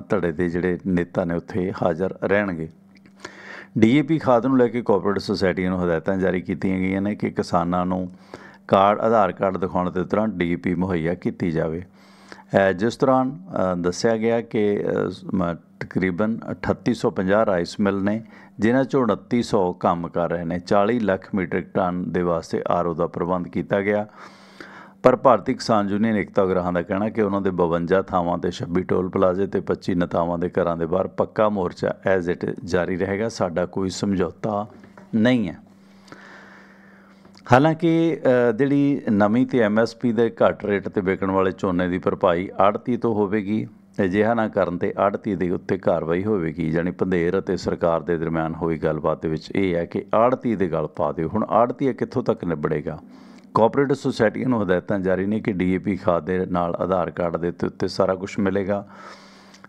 ਧੜੇ ਦੇ ਜਿਹੜੇ ਨੇਤਾ ਨੇ ਉੱਥੇ ਹਾਜ਼ਰ ਰਹਿਣਗੇ। ਡੀਏਪੀ ਖਾਦ ਨੂੰ ਲੈ ਕੇ ਕੋਆਪਰੇਟਿਵ ਸੁਸਾਇਟੀਆਂ ਨੂੰ ਹਦਾਇਤਾਂ ਜਾਰੀ ਕੀਤੀਆਂ ਗਈਆਂ ਨੇ ਕਿ ਕਿਸਾਨਾਂ ਨੂੰ ਕਾਰਡ ਆਧਾਰ ਕਾਰਡ ਦਿਖਾਉਣ ਦੇ ਦੌਰਾਨ ਡੀਏਪੀ ਮੁਹੱਈਆ ਕੀਤੀ ਜਾਵੇ। ਜਿਸ ਦੌਰਾਨ ਦੱਸਿਆ ਗਿਆ ਕਿ ਅ, ਮ- ਤਕਰੀਬਨ 3850 ਰਾਈਸ ਮਿਲ ਨੇ ਜਿਨ੍ਹਾਂ ਚੋਂ 2900 ਕੰਮ ਕਰ ਰਹੇ ਨੇ। 40 ਲੱਖ ਮੀਟ੍ਰਿਕ ਟਨ ਦੇ ਵਾਸਤੇ ਆਰਓ ਦਾ ਪ੍ਰਬੰਧ ਕੀਤਾ ਗਿਆ। ਪਰ ਭਾਰਤੀ ਕਿਸਾਨ ਯੂਨੀਅਨ ਏਕਤਾ ਗ੍ਰਾਹਾਂ ਦਾ ਕਹਿਣਾ ਕਿ ਉਹਨਾਂ ਦੇ 52 ਥਾਵਾਂ ਤੇ 26 ਟੋਲ ਪਲਾਜ਼ੇ ਤੇ 25 ਨੇਤਾਵਾਂ ਦੇ ਘਰਾਂ ਦੇ ਬਾਹਰ ਪੱਕਾ ਮੋਰਚਾ ਐਜ਼ ਇਟ ਜਾਰੀ ਰਹੇਗਾ, ਸਾਡਾ ਕੋਈ ਸਮਝੌਤਾ ਨਹੀਂ ਹੈ। ਹਾਲਾਂਕਿ ਜਿਹੜੀ ਨਵੀਂ ਤੇ ਐਮਐਸਪੀ ਦੇ ਘੱਟ ਰੇਟ ਤੇ ਵਿਕਣ ਵਾਲੇ ਝੋਨੇ ਦੀ ਭਰਪਾਈ ਆੜਤੀ ਤੋਂ ਹੋਵੇਗੀ, ਅਜਿਹਾ ਨਾ ਕਰਨ ਤੇ ਆੜਤੀ ਦੇ ਉੱਤੇ ਕਾਰਵਾਈ ਹੋਵੇਗੀ, ਯਾਨੀ ਪੰਧੇਰ ਅਤੇ ਸਰਕਾਰ ਦੇ ਦਰਮਿਆਨ ਹੋਈ ਗੱਲਬਾਤ ਦੇ ਵਿੱਚ ਇਹ ਹੈ ਕਿ ਆੜਤੀ ਦੇ ਗਲ ਪਾ ਦਿਓ। ਹੁਣ ਆੜਤੀ ਕਿੱਥੋਂ ਤੱਕ ਨਿਬੜੇਗਾ? ਕੋਆਪਰੇਟਿਵ ਸੁਸਾਇਟੀਆਂ ਨੂੰ ਹਦਾਇਤਾਂ ਜਾਰੀ ਨੇ ਕਿ ਡੀਏਪੀ ਖਾਦ ਦੇ ਨਾਲ ਆਧਾਰ ਕਾਰਡ ਦੇ ਉੱਤੇ- ਸਾਰਾ ਕੁਝ ਮਿਲੇਗਾ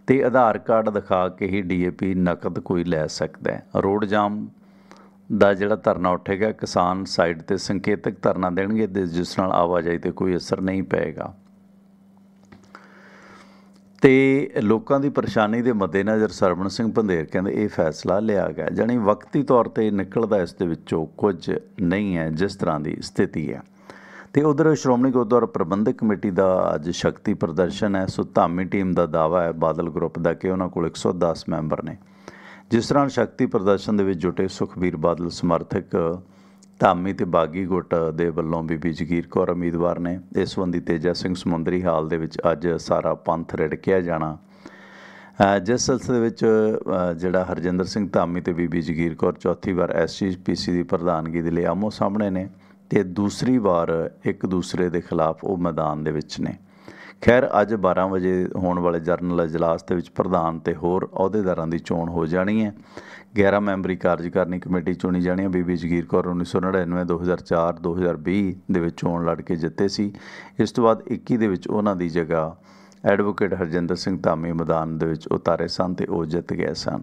ਤੇ ਆਧਾਰ ਕਾਰਡ ਦਿਖਾ ਕੇ ਹੀ ਡੀਏਪੀ ਨਕਦ ਕੋਈ ਲੈ ਸਕਦਾ ਹੈ। ਰੋਡ ਜਾਮ ਦਾ ਜਿਹੜਾ ਧਰਨਾ ਉੱਠੇਗਾ, ਕਿਸਾਨ ਸਾਈਡ ਤੇ ਸੰਕੇਤਕ ਧਰਨਾ ਦੇਣਗੇ ਤੇ ਜਿਸ ਨਾਲ ਆਵਾਜਾਈ ਤੇ ਕੋਈ ਅਸਰ ਨਹੀਂ ਪਏਗਾ। ਤੇ ਲੋਕਾਂ ਦੀ ਪਰੇਸ਼ਾਨੀ ਦੇ ਮੱਦੇਨਜ਼ਰ ਸਰਵਣ ਸਿੰਘ ਪੰਧੇਰ ਕਹਿੰਦੇ, ਇਹ ਫੈਸਲਾ ਲਿਆ ਗਿਆ। ਜਾਣੀ ਵਕਤੀ ਤੌਰ ਤੇ ਨਿਕਲਦਾ, ਇਸ ਦੇ ਵਿੱਚੋਂ ਕੁਝ ਨਹੀਂ ਹੈ, ਜਿਸ ਤਰ੍ਹਾਂ ਦੀ ਸਥਿਤੀ ਹੈ। ਤੇ ਉਧਰ ਸ਼੍ਰੋਮਣੀ ਗੁਰਦੁਆਰਾ ਪ੍ਰਬੰਧਕ ਕਮੇਟੀ ਦਾ ਅੱਜ ਸ਼ਕਤੀ ਪ੍ਰਦਰਸ਼ਨ ਹੈ। ਸੋ ਧਾਮੀ ਟੀਮ ਦਾ ਦਾਵਾ ਹੈ, ਬਾਦਲ ਗਰੁੱਪ ਦਾ, ਕਿ ਉਹਨਾਂ ਕੋਲ 110 ਮੈਂਬਰ ਨੇ। ਜਿਸ ਤਰ੍ਹਾਂ ਸ਼ਕਤੀ ਪ੍ਰਦਰਸ਼ਨ ਦੇ ਵਿੱਚ ਜੁਟੇ ਸੁਖਬੀਰ ਬਾਦਲ ਸਮਰਥਕ ਧਾਮੀ ਤੇ ਬਾਗੀ ਗੁੱਟ ਦੇ ਵੱਲੋਂ ਬੀਬੀ ਜਗੀਰ ਕੌਰ ਉਮੀਦਵਾਰ ਨੇ। ਇਸ ਸੰਬੰਧੀ ਤੇਜਾ ਸਿੰਘ ਸਮੁੰਦਰੀ ਹਾਲ ਦੇ ਵਿੱਚ ਅੱਜ ਸਾਰਾ ਪੰਥ ਰਿੜਕਿਆ ਜਾਣਾ। ਜਿਸ ਸਿਲਸਿਲੇ ਵਿੱਚ ਜਿਹੜਾ ਹਰਜਿੰਦਰ ਸਿੰਘ ਧਾਮੀ ਤੇ ਬੀਬੀ ਜਗੀਰ ਕੌਰ ਚੌਥੀ ਵਾਰ ਐਸਜੀਪੀਸੀ ਦੀ ਪ੍ਰਧਾਨਗੀ ਦੇ ਲਈ ਆਮੋ ਸਾਹਮਣੇ ਨੇ। ਤੇ ਦੂਸਰੀ ਵਾਰ ਇੱਕ ਦੂਸਰੇ ਦੇ ਖਿਲਾਫ ਉਹ ਮੈਦਾਨ ਦੇ ਵਿੱਚ ਨੇ। ਖੈਰ, ਅੱਜ 12 ਵਜੇ ਹੋਣ ਵਾਲੇ ਜਰਨਲ ਅਜਲਾਸ ਦੇ ਵਿੱਚ ਪ੍ਰਧਾਨ ਤੇ ਹੋਰ ਅਹੁਦੇਦਾਰਾਂ ਦੀ ਚੋਣ ਹੋ ਜਾਣੀ ਹੈ। 11 ਮੈਂਬਰੀ ਕਾਰਜਕਾਰਨੀ ਕਮੇਟੀ ਚੁਣੀ ਜਾਣੀ ਹੈ। ਬੀਬੀ ਜਗੀਰ ਕੌਰ 1999 2004 2020 ਦੇ ਵਿੱਚ ਚੋਣ ਲੜ ਕੇ ਜਿੱਤੇ ਸੀ। ਇਸ ਤੋਂ ਬਾਅਦ 21 ਦੇ ਵਿੱਚ ਉਹਨਾਂ ਦੀ ਜਗ੍ਹਾ ਐਡਵੋਕੇਟ ਹਰਜਿੰਦਰ ਸਿੰਘ ਧਾਮੀ ਮੈਦਾਨ ਦੇ ਵਿੱਚ ਉਤਾਰੇ ਸਨ ਤੇ ਉਹ ਜਿੱਤ ਗਏ ਸਨ।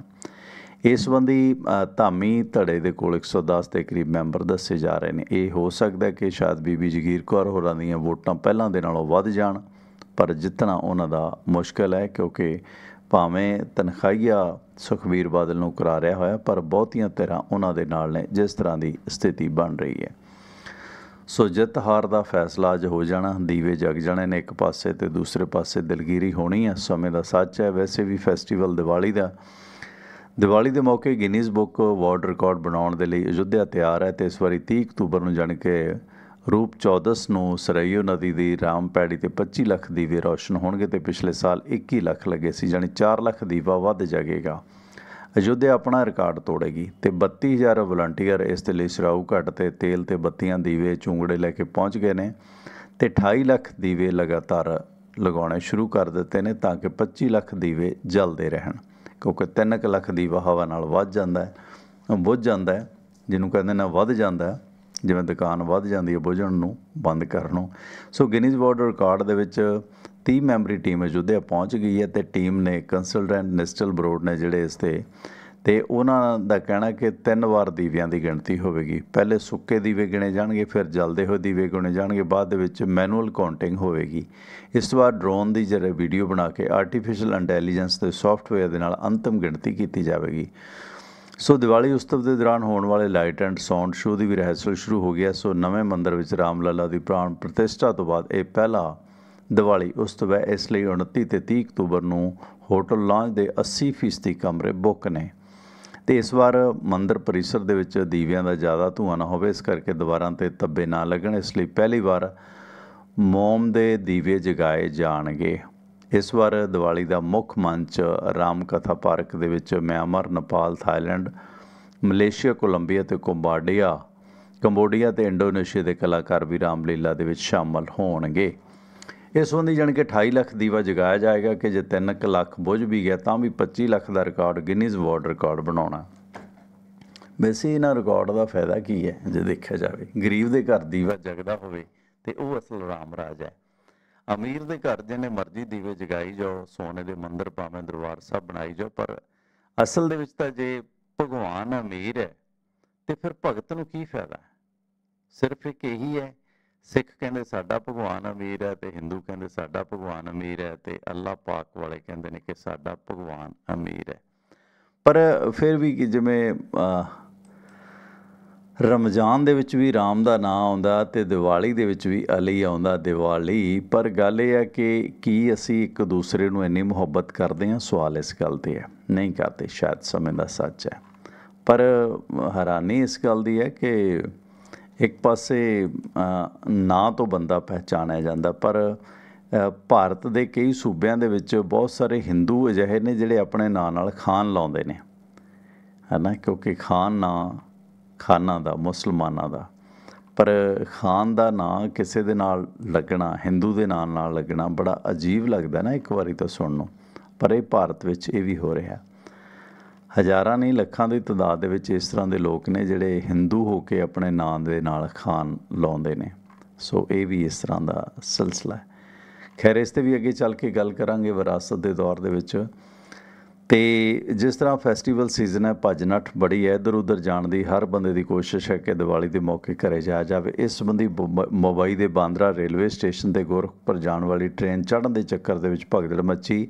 ਇਸ ਸੰਬੰਧੀ ਧਾਮੀ ਧੜੇ ਦੇ ਕੋਲ 110 ਦੇ ਕਰੀਬ ਮੈਂਬਰ ਦੱਸੇ ਜਾ ਰਹੇ ਨੇ। ਇਹ ਹੋ ਸਕਦਾ ਕਿ ਸ਼ਾਇਦ ਬੀਬੀ ਜਗੀਰ ਕੌਰ ਹੋਰਾਂ ਦੀਆਂ ਵੋਟਾਂ ਪਹਿਲਾਂ ਦੇ ਨਾਲੋਂ ਵੱਧ ਜਾਣ, ਪਰ ਜਿੱਤਣਾ ਉਹਨਾਂ ਦਾ ਮੁਸ਼ਕਲ ਹੈ, ਕਿਉਂਕਿ ਭਾਵੇਂ ਤਨਖਾਹੀਆ ਸੁਖਬੀਰ ਬਾਦਲ ਨੂੰ ਕਰਾ ਰਿਹਾ ਹੋਇਆ, ਪਰ ਬਹੁਤੀਆਂ ਧਿਰਾਂ ਉਹਨਾਂ ਦੇ ਨਾਲ ਨੇ, ਜਿਸ ਤਰ੍ਹਾਂ ਦੀ ਸਥਿਤੀ ਬਣ ਰਹੀ ਹੈ। ਸੋ ਜਿੱਤ ਹਾਰ ਦਾ ਫੈਸਲਾ ਅੱਜ ਹੋ ਜਾਣਾ, ਦੀਵੇ ਜਗ ਜਾਣੇ ਨੇ ਇੱਕ ਪਾਸੇ ਤੇ ਦੂਸਰੇ ਪਾਸੇ ਦਿਲਗੀਰੀ ਹੋਣੀ ਹੈ। ਸਮੇਂ ਦਾ ਸੱਚ ਹੈ, ਵੈਸੇ ਵੀ ਫੈਸਟੀਵਲ ਦੀਵਾਲੀ ਦਾ ਦੀਵਾਲੀ ਦੇ ਮੌਕੇ ਗਿਨੀਜ਼ ਬੁੱਕ ਵਰਲਡ ਰਿਕਾਰਡ ਬਣਾਉਣ ਦੇ ਲਈ ਅਯੁੱਧਿਆ ਤਿਆਰ ਹੈ ਤੇ ਇਸ ਵਾਰੀ 30 ਅਕਤੂਬਰ ਨੂੰ ਜਾਣ ਕੇ ਰੂਪ 14 ਨੂੰ ਸਰਈਓ ਨਦੀ ਦੀ ਰਾਮ ਪੈੜੀ ਤੇ 25 ਲੱਖ ਦੀਵੇ ਰੋਸ਼ਨ ਹੋਣਗੇ ਤੇ ਪਿਛਲੇ ਸਾਲ 21 ਲੱਖ ਲੱਗੇ ਸੀ, ਜਾਣੀ 4 ਲੱਖ ਦੀਵਾ ਵੱਧ ਜਾਗੇਗਾ ਅਯੁੱਧਿਆ ਆਪਣਾ ਰਿਕਾਰਡ ਤੋੜੇਗੀ ਤੇ 32000 ਵਲੰਟੀਅਰ ਇਸ ਦੇ ਲਈ ਸ਼ਰਾਉ ਘੱਟ ਤੇ ਤੇਲ ਤੇ ਬੱਤੀਆਂ ਦੀਵੇ ਚੁੰਗੜੇ ਲੈ ਕੇ ਪਹੁੰਚ ਗਏ ਨੇ ਤੇ 28 ਲੱਖ ਦੀਵੇ ਲਗਾਤਾਰ ਲਗਾਉਣੇ ਸ਼ੁਰੂ ਕਰ ਦਿੱਤੇ ਨੇ ਤਾਂ ਕਿ 25 ਲੱਖ ਦੀਵੇ ਜਲਦੇ ਰਹਿਣ। ਕਿਉਂਕਿ 3 ਲੱਖ ਦੀਵਾ ਹਵਾ ਨਾਲ ਵੱਧ ਜਾਂਦਾ ਹੈ। ਬੁੱਝ ਜਾਂਦਾ ਹੈ। ਜਿਹਨੂੰ ਕਹਿੰਦੇ ਨੇ ਵੱਧ ਜਾਂਦਾ ਜਿਵੇਂ ਦੁਕਾਨ ਵੱਧ ਜਾਂਦੀ ਹੈ ਬੁੱਝਣ ਨੂੰ, ਬੰਦ ਕਰਨ ਨੂੰ। ਸੋ ਗਿਨੀਜ਼ ਵਰਲਡ ਰਿਕਾਰਡ ਦੇ ਵਿੱਚ 30 ਮੈਂਬਰੀ ਟੀਮ ਅਯੁੱਧਿਆ ਪਹੁੰਚ ਗਈ ਹੈ ਤੇ ਟੀਮ ਨੇ ਕੰਸਲਟੈਂਟ ਨਿਸਟਲ ਬਰੋਡ ਨੇ ਜਿਹੜੇ ਇਸ ਤੇ ਤੇ ਉਹਨਾਂ ਦਾ ਕਹਿਣਾ ਕਿ ਤਿੰਨ ਵਾਰ ਦੀਵਿਆਂ ਦੀ ਗਿਣਤੀ ਹੋਵੇਗੀ। ਪਹਿਲੇ ਸੁੱਕੇ ਦੀਵੇ ਗਿਣੇ ਜਾਣਗੇ, ਫਿਰ ਜਲਦੇ ਹੋਏ ਦੀਵੇ ਗਿਣੇ ਜਾਣਗੇ, ਬਾਅਦ ਦੇ ਵਿੱਚ ਮੈਨੂਅਲ ਕਾਊਂਟਿੰਗ ਹੋਵੇਗੀ। ਇਸ ਤੋਂ ਬਾਅਦ ਡਰੋਨ ਦੀ ਜਿਹੜੇ ਵੀਡੀਓ ਬਣਾ ਕੇ ਆਰਟੀਫੀਸ਼ੀਅਲ ਇੰਟੈਲੀਜੈਂਸ ਦੇ ਸੌਫਟਵੇਅਰ ਦੇ ਨਾਲ ਅੰਤਮ ਗਿਣਤੀ ਕੀਤੀ ਜਾਵੇਗੀ। ਸੋ ਦੀਵਾਲੀ ਉਤਸਵ ਦੇ ਦੌਰਾਨ ਹੋਣ ਵਾਲੇ ਲਾਈਟ ਐਂਡ ਸਾਊਂਡ ਸ਼ੋਅ ਦੀ ਵੀ ਰਿਹਰਸਲ ਸ਼ੁਰੂ ਹੋ ਗਿਆ ਸੋ ਨਵੇਂ ਮੰਦਰ ਵਿੱਚ ਰਾਮ ਲੱਲਾ ਦੀ ਪ੍ਰਾਣ ਪ੍ਰਤਿਸ਼ਠਾ ਤੋਂ ਬਾਅਦ ਇਹ ਪਹਿਲਾ ਦੀਵਾਲੀ ਉਤਸਵ ਹੈ। ਇਸ ਲਈ 29 ਤੇ 30 ਅਕਤੂਬਰ ਨੂੰ ਹੋਟਲ ਲਾਂਚ ਦੇ 80% ਕਮਰੇ ਬੁੱਕ ਨੇ। ਤੇ ਇਸ ਵਾਰ ਮੰਦਿਰ ਪਰਿਸਰ ਦੇ ਵਿੱਚ ਦੀਵਿਆਂ ਦਾ ਜ਼ਿਆਦਾ ਧੂਆਂ ਨਾ ਹੋਵੇ, ਇਸ ਕਰਕੇ ਦੀਵਾਰਾਂ ਤੇ ਤੱਬੇ ਨਾ ਲੱਗਣ। ਇਸ ਲਈ ਪਹਿਲੀ ਵਾਰ ਮੋਮ ਦੇ ਦੀਵੇ ਜਗਾਏ ਜਾਣਗੇ। ਇਸ ਵਾਰ ਦੀਵਾਲੀ ਦਾ ਮੁੱਖ ਮੰਚ ਰਾਮ ਕਥਾ ਪਾਰਕ ਦੇ ਵਿੱਚ Myanmar, Nepal, Thailand, Malaysia, Colombia ਤੇ ਕੰਬੋਡੀਆ ਕੰਬੋਡੀਆ ਤੇ ਇੰਡੋਨੇਸ਼ੀਆ ਦੇ ਕਲਾਕਾਰ ਵੀ ਰਾਮਲੀਲਾ ਦੇ ਵਿੱਚ ਸ਼ਾਮਲ ਹੋਣਗੇ। ਇਸ ਸੰਬੰਧੀ ਜਾਣੀ ਕਿ 28 ਲੱਖ ਦੀਵਾ ਜਗਾਇਆ ਜਾਏਗਾ ਕਿ ਜੇ 3 ਲੱਖ ਬੁਝ ਵੀ ਗਿਆ ਤਾਂ ਵੀ 25 ਲੱਖ ਦਾ ਰਿਕਾਰਡ ਗਿਨੀਜ਼ ਵਰਲਡ ਰਿਕਾਰਡ ਬਣਾਉਣਾ। ਵੈਸੇ ਇਹਨਾਂ ਰਿਕਾਰਡ ਦਾ ਫਾਇਦਾ ਕੀ ਹੈ, ਜੇ ਦੇਖਿਆ ਜਾਵੇ? ਗਰੀਬ ਦੇ ਘਰ ਦੀਵਾ ਜਗਦਾ ਹੋਵੇ ਤੇ ਉਹ ਅਸਲ ਰਾਮ ਰਾਜ ਹੈ। ਅਮੀਰ ਦੇ ਘਰ ਜਿਹਨੇ ਮਰਜ਼ੀ ਦੀਵੇ ਜਗਾਈ ਜਾਓ, ਸੋਨੇ ਦੇ ਮੰਦਰ ਭਾਵੇਂ ਦਰਬਾਰ ਸਾਹਿਬ ਬਣਾਈ ਜਾਓ, ਪਰ ਅਸਲ ਦੇ ਵਿੱਚ ਤਾਂ ਜੇ ਭਗਵਾਨ ਅਮੀਰ ਹੈ, ਤੇ ਫਿਰ ਭਗਤ ਨੂੰ ਕੀ ਫਾਇਦਾ? ਸਿਰਫ ਇੱਕ ਇਹੀ ਹੈ ਸਿੱਖ ਕਹਿੰਦੇ ਸਾਡਾ ਭਗਵਾਨ ਅਮੀਰ ਹੈ ਤੇ ਹਿੰਦੂ ਕਹਿੰਦੇ ਸਾਡਾ ਭਗਵਾਨ ਅਮੀਰ ਹੈ ਤੇ ਅੱਲਾਹ ਪਾਕ ਵਾਲੇ ਕਹਿੰਦੇ ਨੇ ਕਿ ਸਾਡਾ ਭਗਵਾਨ ਅਮੀਰ ਹੈ। ਪਰ ਫਿਰ ਵੀ ਕਿ ਜਿਵੇਂ ਰਮਜ਼ਾਨ ਦੇ ਵਿੱਚ ਵੀ ਰਾਮ ਦਾ ਨਾਮ ਆਉਂਦਾ ਤੇ ਦੀਵਾਲੀ ਦੇ ਵਿੱਚ ਵੀ ਅਲੀ ਆਉਂਦਾ ਦੀਵਾਲੀ, ਪਰ ਗੱਲ ਇਹ ਹੈ ਕਿ ਕੀ ਅਸੀਂ ਇੱਕ ਦੂਸਰੇ ਨੂੰ ਇੰਨੀ ਮੁਹੱਬਤ ਕਰਦੇ ਹਾਂ? ਸਵਾਲ ਇਸ ਗੱਲ ਤੇ ਹੈ। ਨਹੀਂ ਕਰਦੇ, ਸ਼ਾਇਦ ਸਮੇਂ ਦਾ ਸੱਚ ਹੈ। ਪਰ ਹੈਰਾਨੀ ਇਸ ਗੱਲ ਦੀ ਹੈ ਕਿ ਇੱਕ ਪਾਸੇ ਨਾਂ ਤੋਂ ਬੰਦਾ ਪਹਿਚਾਣਿਆ ਜਾਂਦਾ, ਪਰ ਭਾਰਤ ਦੇ ਕਈ ਸੂਬਿਆਂ ਦੇ ਵਿੱਚ ਬਹੁਤ ਸਾਰੇ ਹਿੰਦੂ ਅਜਿਹੇ ਨੇ ਜਿਹੜੇ ਆਪਣੇ ਨਾਂ ਨਾਲ ਖਾਨ ਲਾਉਂਦੇ ਨੇ। ਹੈ ਨਾ ਕਿਉਂਕਿ ਖਾਨ ਨਾਂ ਖਾਨਾ ਦਾ, ਮੁਸਲਮਾਨਾਂ ਦਾ। ਪਰ ਖਾਨ ਦਾ ਨਾਂ ਕਿਸੇ ਦੇ ਨਾਲ ਲੱਗਣਾ, ਹਿੰਦੂ ਦੇ ਨਾਂ ਨਾਲ ਲੱਗਣਾ ਬੜਾ ਅਜੀਬ ਲੱਗਦਾ ਨਾ ਇੱਕ ਵਾਰੀ ਤਾਂ ਸੁਣ ਨੂੰ। ਪਰ ਇਹ ਭਾਰਤ ਵਿੱਚ ਇਹ ਵੀ ਹੋ ਰਿਹਾ। ਹਜ਼ਾਰਾਂ ਨਹੀਂ, ਲੱਖਾਂ ਦੀ ਤਾਦਾਦ ਦੇ ਵਿੱਚ ਇਸ ਤਰ੍ਹਾਂ ਦੇ ਲੋਕ ਨੇ ਜਿਹੜੇ ਹਿੰਦੂ ਹੋ ਕੇ ਆਪਣੇ ਨਾਂ ਦੇ ਨਾਲ ਖਾਨ ਲਾਉਂਦੇ ਨੇ। ਸੋ ਇਹ ਵੀ ਇਸ ਤਰ੍ਹਾਂ ਦਾ ਸਿਲਸਿਲਾ ਹੈ। ਖੈਰ, ਇਸ ਤੇ ਵੀ ਅੱਗੇ ਚੱਲ ਕੇ ਗੱਲ ਕਰਾਂਗੇ ਵਿਰਾਸਤ ਦੇ ਦੌਰ ਦੇ ਵਿੱਚ। ਤੇ ਜਿਸ ਤਰ੍ਹਾਂ ਫੈਸਟੀਵਲ ਸੀਜ਼ਨ ਹੈ ਭੱਜ ਨੱਠ ਬੜੀ ਹੈ ਇਧਰ ਉਧਰ ਜਾਣ ਦੀ ਹਰ ਬੰਦੇ ਦੀ ਕੋਸ਼ਿਸ਼ ਹੈ ਕਿ ਦੀਵਾਲੀ ਦੇ ਮੌਕੇ ਘਰੇ ਜਾਇਆ ਜਾਵੇ। ਇਸ ਸੰਬੰਧੀ ਮੁੰਬ- ਮੁੰਬਈ ਦੇ ਬਾਂਦਰਾ ਰੇਲਵੇ ਸਟੇਸ਼ਨ ਤੇ ਗੋਰਖਪੁਰ ਜਾਣ ਵਾਲੀ ਟ੍ਰੇਨ ਚੜ੍ਹਨ ਦੇ ਚੱਕਰ ਦੇ ਵਿੱਚ ਭਗਦੜ ਮੱਚੀ।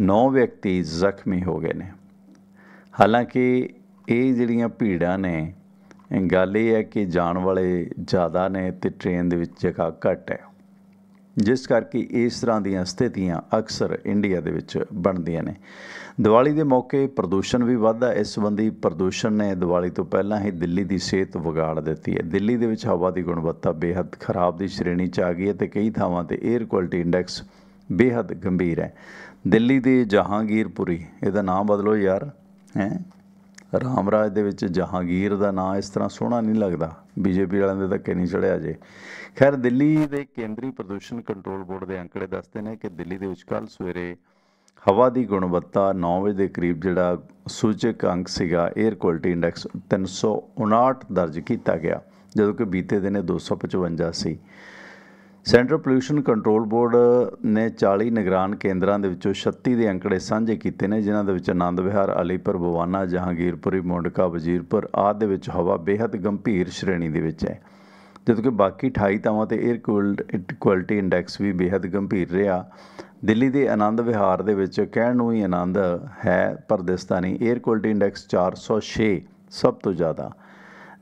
9 ਵਿਅਕਤੀ ਜ਼ਖਮੀ ਹੋ ਗਏ ਨੇ। ਹਾਲਾਂਕਿ ਇਹ ਜਿਹੜੀਆਂ ਭੀੜਾਂ ਨੇ ਗੱਲ ਇਹ ਹੈ ਕਿ ਜਾਣ ਵਾਲੇ ਜ਼ਿਆਦਾ ਨੇ ਤੇ ਟ੍ਰੇਨ ਦੇ ਵਿੱਚ ਜਗ੍ਹਾ ਘੱਟ ਹੈ। ਜਿਸ ਕਰਕੇ ਇਸ ਤਰ੍ਹਾਂ ਦੀਆਂ ਸਥਿਤੀਆਂ ਅਕਸਰ ਇੰਡੀਆ ਦੇ ਵਿੱਚ ਬਣਦੀਆਂ ਨੇ। ਦੀਵਾਲੀ ਦੇ ਮੌਕੇ ਪ੍ਰਦੂਸ਼ਣ ਵੀ ਵੱਧਦਾ ਇਸ ਸੰਬੰਧੀ ਪ੍ਰਦੂਸ਼ਣ ਨੇ ਦੀਵਾਲੀ ਤੋਂ ਪਹਿਲਾਂ ਹੀ ਦਿੱਲੀ ਦੀ ਸਿਹਤ ਵਿਗਾੜ ਦਿੱਤੀ ਹੈ। ਦਿੱਲੀ ਦੇ ਵਿੱਚ ਹਵਾ ਦੀ ਗੁਣਵੱਤਾ ਬੇहद ਖਰਾਬ ਦੀ ਸ਼੍ਰੇਣੀ 'ਚ ਆ ਗਈ ਹੈ ਤੇ ਕਈ ਥਾਵਾਂ ਤੇ 에ਅਰ ਕੁਆਲਿਟੀ ਇੰਡੈਕਸ ਬੇहद ਗੰਭੀਰ ਹੈ। ਦਿੱਲੀ ਦੇ ਜਹਾਂਗੀਰਪੁਰੀ, ਇਹਦਾ ਨਾਮ ਬਦਲੋ ਯਾਰ। ਹੈ? ਰਾਮਰਾਜ ਦੇ ਵਿੱਚ ਜਹਾਂਗੀਰ ਦਾ ਨਾਂ ਇਸ ਤਰ੍ਹਾਂ ਸੋਹਣਾ ਨਹੀਂ ਲੱਗਦਾ। ਬੀਜੇਪੀ ਵਾਲਿਆਂ ਦੇ ਧੱਕੇ ਨਹੀਂ ਚੜਿਆ ਜੇ। ਖੈਰ, ਦਿੱਲੀ ਦੇ ਕੇਂਦਰੀ ਪ੍ਰਦੂਸ਼ਣ ਕੰਟਰੋਲ ਬੋਰਡ ਦੇ ਅੰਕੜੇ ਦੱਸਦੇ ਨੇ ਕਿ ਦਿੱਲੀ ਦੇ ਵਿੱਚ ਕੱਲ ਸਵੇਰੇ ਹਵਾ ਦੀ ਗੁਣਵੱਤਾ 9 ਵਜੇ ਦੇ ਕਰੀਬ ਜਿਹੜਾ ਸੂਚਕ ਅੰਕ ਸੀਗਾ 에ਅਰ ਕੁਆਲਿਟੀ ਇੰਡੈਕਸ 359 ਦਰਜ ਕੀਤਾ ਗਿਆ, ਜਦੋਂ ਕਿ ਬੀਤੇ ਦਿਨੇ 255 ਸੀ। ਸੈਂਟਰ ਪੋਲੂਸ਼ਨ ਕੰਟਰੋਲ ਬੋਰਡ ਨੇ 40 ਨਿਗਰਾਨ ਕੇਂਦਰਾਂ ਦੇ ਵਿੱਚੋਂ 36 ਦੇ ਅੰਕੜੇ ਸਾਂਝੇ ਕੀਤੇ ਨੇ, ਜਿਨ੍ਹਾਂ ਦੇ ਵਿੱਚ ਆਨੰਦ ਵਿਹਾਰ, ਅਲੀਪੁਰ, ਬਵਾਨਾ, ਜਹਾਂਗੀਰਪੁਰੀ, ਮੋਂਡਕਾ, ਵਜ਼ੀਰਪੁਰ ਆਦਿ ਦੇ ਵਿੱਚ ਹਵਾ ਬੇਹੱਦ ਗੰਭੀਰ ਸ਼੍ਰੇਣੀ ਦੇ ਵਿੱਚ ਹੈ। ਜਦੋਂ ਕਿ ਬਾਕੀ 28 ਥਾਵਾਂ ਤੇ 에ਅਰ ਕੁਆਲਿਟੀ ਇੰਡੈਕਸ ਵੀ ਬੇਹੱਦ ਗੰਭੀਰ ਰਿਹਾ। ਦਿੱਲੀ ਦੇ ਆਨੰਦ ਵਿਹਾਰ ਦੇ ਵਿੱਚ ਕਹਿਣ ਨੂੰ ਹੀ ਆਨੰਦ ਹੈ, ਪਰ ਦਿਸਦਾ ਨਹੀਂ 에ਅਰ ਕੁਆਲਿਟੀ ਇੰਡੈਕਸ 406 ਸਭ ਤੋਂ ਜ਼ਿਆਦਾ।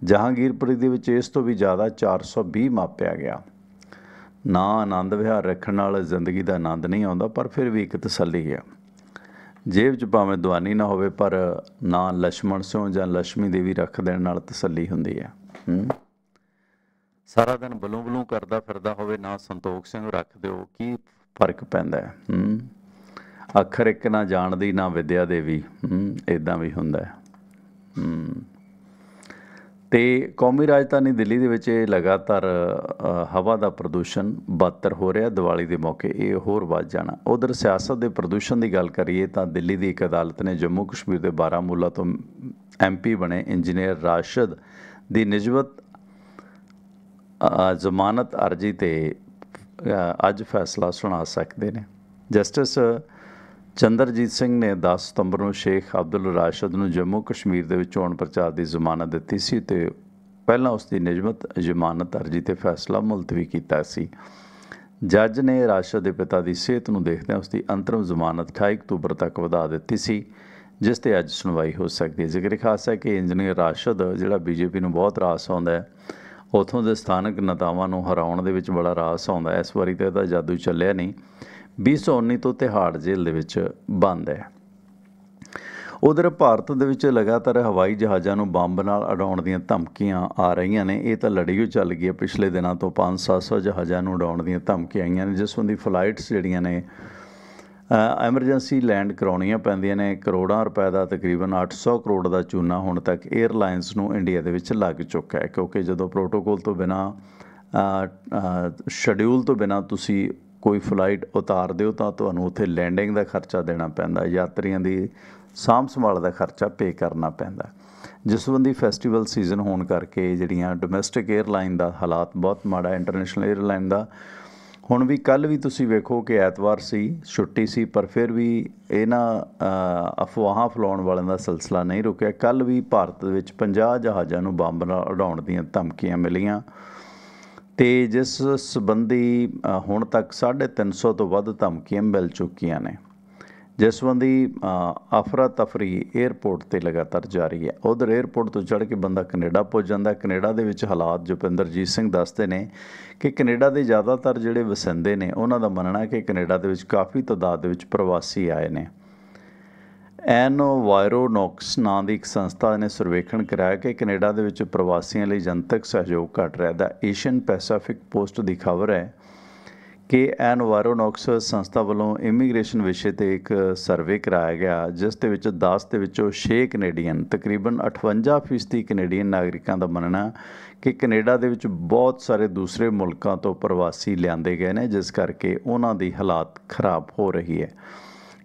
ਜਹਾਂਗੀਰਪੁਰੀ ਦੇ ਵਿੱਚ ਇਸ ਤੋਂ ਵੀ ਜ਼ਿਆਦਾ 420 ਮਾਪਿਆ ਗਿਆ। ਨਾ ਆਨੰਦ ਵਿਹਾਰ ਰੱਖਣ ਨਾਲ ਜ਼ਿੰਦਗੀ ਦਾ ਆਨੰਦ ਨਹੀਂ ਆਉਂਦਾ, ਪਰ ਫਿਰ ਵੀ ਇੱਕ ਤਸੱਲੀ ਹੈ। ਜੇਬ 'ਚ ਭਾਵੇਂ ਦਵਾਨੀ ਨਾ ਹੋਵੇ, ਪਰ ਨਾ ਲక్ష్మణ ਸਿਉ ਜਾਂ ਲక్ష్ਮੀ ਦੇਵੀ ਰੱਖ ਦੇਣ ਨਾਲ ਤਸੱਲੀ ਹੁੰਦੀ ਹੈ। ਸਾਰਾ ਦਿਨ ਬਲੋਂ ਬਲੋਂ ਕਰਦਾ ਫਿਰਦਾ ਹੋਵੇ, ਨਾ ਸੰਤੋਖ ਸਿੰਘ ਰੱਖ ਦਿਓ, ਕੀ ਫ਼ਰਕ ਪੈਂਦਾ ਹੈ? ਅੱਖਰ ਇੱਕ ਨਾ ਜਾਣਦੀ, ਨਾ ਵਿਦਿਆ ਦੇਵੀ। ਇਦਾਂ ਵੀ ਹੁੰਦਾ ਹੈ। ਤੇ ਕੌਮੀ ਰਾਜਧਾਨੀ ਦਿੱਲੀ ਦੇ ਵਿੱਚ ਇਹ ਲਗਾਤਾਰ ਹਵਾ ਦਾ ਪ੍ਰਦੂਸ਼ਣ ਬਦਤਰ ਹੋ ਰਿਹਾ, ਦੀਵਾਲੀ ਦੇ ਮੌਕੇ ਇਹ ਹੋਰ ਵੱਧ ਜਾਣਾ। ਉਧਰ ਸਿਆਸਤ ਦੇ ਪ੍ਰਦੂਸ਼ਣ ਦੀ ਗੱਲ ਕਰੀਏ ਤਾਂ ਦਿੱਲੀ ਦੀ ਇੱਕ ਅਦਾਲਤ ਨੇ ਜੰਮੂ ਕਸ਼ਮੀਰ ਦੇ ਬਾਰਾਮੂਲਾ ਤੋਂ ਐਮਪੀ ਬਣੇ ਇੰਜੀਨੀਅਰ ਰਾਸ਼ਦ ਦੀ ਨਿਜਵਤ ਜ਼ਮਾਨਤ ਅਰਜੀ ਤੇ ਅੱਜ ਫੈਸਲਾ ਸੁਣਾ ਸਕਦੇ ਨੇ। ਜਸਟਿਸ ਚੰਦਰਜੀਤ ਸਿੰਘ ਨੇ 10 ਸਤੰਬਰ ਨੂੰ ਸ਼ੇਖ ਅਬਦੁਲ ਰਾਸ਼ਦ ਨੂੰ ਜੰਮੂ ਕਸ਼ਮੀਰ ਦੇ ਵਿੱਚ ਚੋਣ ਪ੍ਰਚਾਰ ਦੀ ਜ਼ਮਾਨਤ ਦਿੱਤੀ ਸੀ ਤੇ ਪਹਿਲਾਂ ਉਸ ਦੀ ਨਿਜਮਤ ਜ਼ਮਾਨਤ ਅਰਜੀ ਤੇ ਫੈਸਲਾ ਮੁਲਤਵੀ ਕੀਤਾ ਸੀ। ਜੱਜ ਨੇ ਰਾਸ਼ਦ ਦੇ ਪਿਤਾ ਦੀ ਸਿਹਤ ਨੂੰ ਦੇਖਦਿਆਂ ਉਸ ਦੀ ਅੰਤਰਮ ਜ਼ਮਾਨਤ 28 ਅਕਤੂਬਰ ਤੱਕ ਵਧਾ ਦਿੱਤੀ ਸੀ, ਜਿਸ ਤੇ ਅੱਜ ਸੁਣਵਾਈ ਹੋ ਸਕਦੀ ਹੈ। ਜ਼ਿਕਰ ਖਾਸ ਹੈ ਕਿ ਇੰਜੀਨੀਅਰ ਰਾਸ਼ਦ, ਜਿਹੜਾ ਬੀਜੇਪੀ ਨੂੰ ਬਹੁਤ ਰਾਸ ਆਉਂਦਾ ਹੈ, ਉਥੋਂ ਦੇ ਸਥਾਨਕ ਨੇਤਾਵਾਂ ਨੂੰ ਹਰਾਉਣ ਦੇ ਵਿੱਚ ਬੜਾ ਰਾਸ ਆਉਂਦਾ ਇਸ ਵਾਰੀ ਤਾਂ ਇਹਦਾ ਜਾਦੂ ਚੱਲਿਆ ਨਹੀਂ। 2019 ਤੋਂ ਤਿਹਾੜ ਜੇਲ੍ਹ ਦੇ ਵਿੱਚ ਬੰਦ ਹੈ। ਉਧਰ ਭਾਰਤ ਦੇ ਵਿੱਚ ਲਗਾਤਾਰ ਹਵਾਈ ਜਹਾਜ਼ਾਂ ਨੂੰ ਬੰਬ ਨਾਲ ਉਡਾਉਣ ਦੀਆਂ ਧਮਕੀਆਂ ਆ ਰਹੀਆਂ ਨੇ। ਇਹ ਤਾਂ ਲੜੀ ਹੋ ਚੱਲ ਗਈ ਹੈ। ਪਿਛਲੇ ਦਿਨਾਂ ਤੋਂ 5-700 ਜਹਾਜ਼ਾਂ ਨੂੰ ਉਡਾਉਣ ਦੀਆਂ ਧਮਕੀਆਂ ਆਈਆਂ ਨੇ, ਜਿਸ ਸੰਬੰਧੀ ਫਲਾਈਟਸ ਜਿਹੜੀਆਂ ਨੇ ਐਮਰਜੈਂਸੀ ਲੈਂਡ ਕਰਾਉਣੀਆਂ ਪੈਂਦੀਆਂ ਨੇ। ਕਰੋੜਾਂ ਰੁਪਏ ਦਾ ਤਕਰੀਬਨ 800 ਕਰੋੜ ਦਾ ਚੂਨਾ ਹੁਣ ਤੱਕ 에ਅਰਲਾਈਨਸ ਨੂੰ ਇੰਡੀਆ ਦੇ ਵਿੱਚ ਲੱਗ ਚੁੱਕਾ ਹੈ। ਕਿਉਂਕਿ ਜਦੋਂ ਪ੍ਰੋਟੋਕੋਲ ਤੋਂ ਬਿਨਾ ਸ਼ਡਿਊਲ ਤੋਂ ਬਿਨਾ ਤੁਸੀਂ ਕੋਈ ਫਲਾਈਟ ਉਤਾਰ ਦਿਓ ਤਾਂ ਤੁਹਾਨੂੰ ਉੱਥੇ ਲੈਂਡਿੰਗ ਦਾ ਖਰਚਾ ਦੇਣਾ ਪੈਂਦਾ, ਯਾਤਰੀਆਂ ਦੀ ਸਾਂਭ ਸੰਭਾਲ ਦਾ ਖਰਚਾ ਪੇ ਕਰਨਾ ਪੈਂਦਾ। ਜਿਸ ਸੰਬੰਧੀ ਫੈਸਟੀਵਲ ਸੀਜ਼ਨ ਹੋਣ ਕਰਕੇ ਜਿਹੜੀਆਂ ਡੋਮੈਸਟਿਕ 에ਅਰਲਾਈਨ ਦਾ ਹਾਲਾਤ ਬਹੁਤ ਮਾੜਾ ਇੰਟਰਨੈਸ਼ਨਲ 에ਅਰਲਾਈਨ ਦਾ, ਹੁਣ ਵੀ ਕੱਲ ਵੀ ਤੁਸੀਂ ਵੇਖੋ ਕਿ ਐਤਵਾਰ ਸੀ, ਛੁੱਟੀ ਸੀ, ਪਰ ਫਿਰ ਵੀ ਇਹਨਾਂ ਅਫਵਾਹਾਂ ਫੈਲਾਉਣ ਵਾਲਿਆਂ ਦਾ ਸਿਲਸਿਲਾ ਨਹੀਂ ਰੁਕਿਆ। ਕੱਲ ਵੀ ਭਾਰਤ ਵਿੱਚ 50 ਜਹਾਜ਼ਾਂ ਨੂੰ ਬੰਬ ਨਾਲ ਉਡਾਉਣ ਦੀਆਂ ਧਮਕੀਆਂ ਮਿਲੀਆਂ। ਤੇ ਜਿਸ ਸੰਬੰਧੀ ਹੁਣ ਤੱਕ 350 ਤੋਂ ਵੱਧ ਧਮਕੀਆਂ ਮਿਲ ਚੁੱਕੀਆਂ ਨੇ। ਜਿਸ ਸੰਬੰਧੀ ਅ, ਅਫਰਾ ਤਫਰੀ 에ਅਰਪੋਰਟ ਤੇ ਲਗਾਤਾਰ ਜਾਰੀ ਹੈ। ਉਧਰ 에ਅਰਪੋਰਟ ਤੋਂ ਚੜ੍ਹ ਕੇ ਬੰਦਾ ਕੈਨੇਡਾ ਪਹੁੰਚ ਜਾਂਦਾ ਹੈ। ਕੈਨੇਡਾ ਦੇ ਵਿੱਚ ਹਾਲਾਤ ਜੋਪਿੰਦਰਜੀਤ ਸਿੰਘ ਦੱਸਦੇ ਨੇ ਕਿ ਕੈਨੇਡਾ ਦੇ ਜ਼ਿਆਦਾਤਰ ਜਿਹੜੇ ਵਸਿੰਦੇ ਨੇ ਉਹਨਾਂ ਦਾ ਮੰਨਣਾ ਹੈ ਕਿ ਕੈਨੇਡਾ ਦੇ ਵਿੱਚ ਕਾਫੀ ਤਾਦਾਦ ਦੇ ਵਿੱਚ ਪ੍ਰਵਾਸੀ ਆਏ ਨੇ। ਐਨੋਵਾਇਰੋਨੌਕਸ ਨਾਂ ਦੀ ਇੱਕ ਸੰਸਥਾ ਨੇ ਸਰਵੇਖਣ ਕਰਾਇਆ ਕਿ ਕੈਨੇਡਾ ਦੇ ਵਿੱਚ ਪ੍ਰਵਾਸੀਆਂ ਲਈ ਜਨਤਕ ਸਹਿਯੋਗ ਘਟ ਰਿਹਾ ਦਾ ਏਸ਼ੀਅਨ ਪੈਸੀਫਿਕ ਪੋਸਟ ਦੀ ਖਬਰ ਹੈ ਕਿ ਐਨਵਾਇਰੋਨੌਕਸ ਸੰਸਥਾ ਵੱਲੋਂ ਇਮੀਗ੍ਰੇਸ਼ਨ ਵਿਸ਼ੇ ਤੇ ਇੱਕ ਸਰਵੇ ਕਰਾਇਆ ਗਿਆ, ਜਿਸ ਦੇ ਵਿੱਚ 10 ਦੇ ਵਿੱਚੋਂ 6 ਕੈਨੇਡੀਅਨ, ਤਕਰੀਬਨ 58% ਕੈਨੇਡੀਅਨ ਨਾਗਰਿਕਾਂ ਦਾ ਮੰਨਣਾ ਕਿ ਕੈਨੇਡਾ ਦੇ ਵਿੱਚ ਬਹੁਤ ਸਾਰੇ ਦੂਸਰੇ ਮੁਲਕਾਂ ਤੋਂ ਪ੍ਰਵਾਸੀ ਲਿਆਂਦੇ ਗਏ ਨੇ, ਜਿਸ ਕਰਕੇ ਉਹਨਾਂ ਦੀ ਹਾਲਾਤ ਖਰਾਬ ਹੋ ਰਹੀ ਹੈ।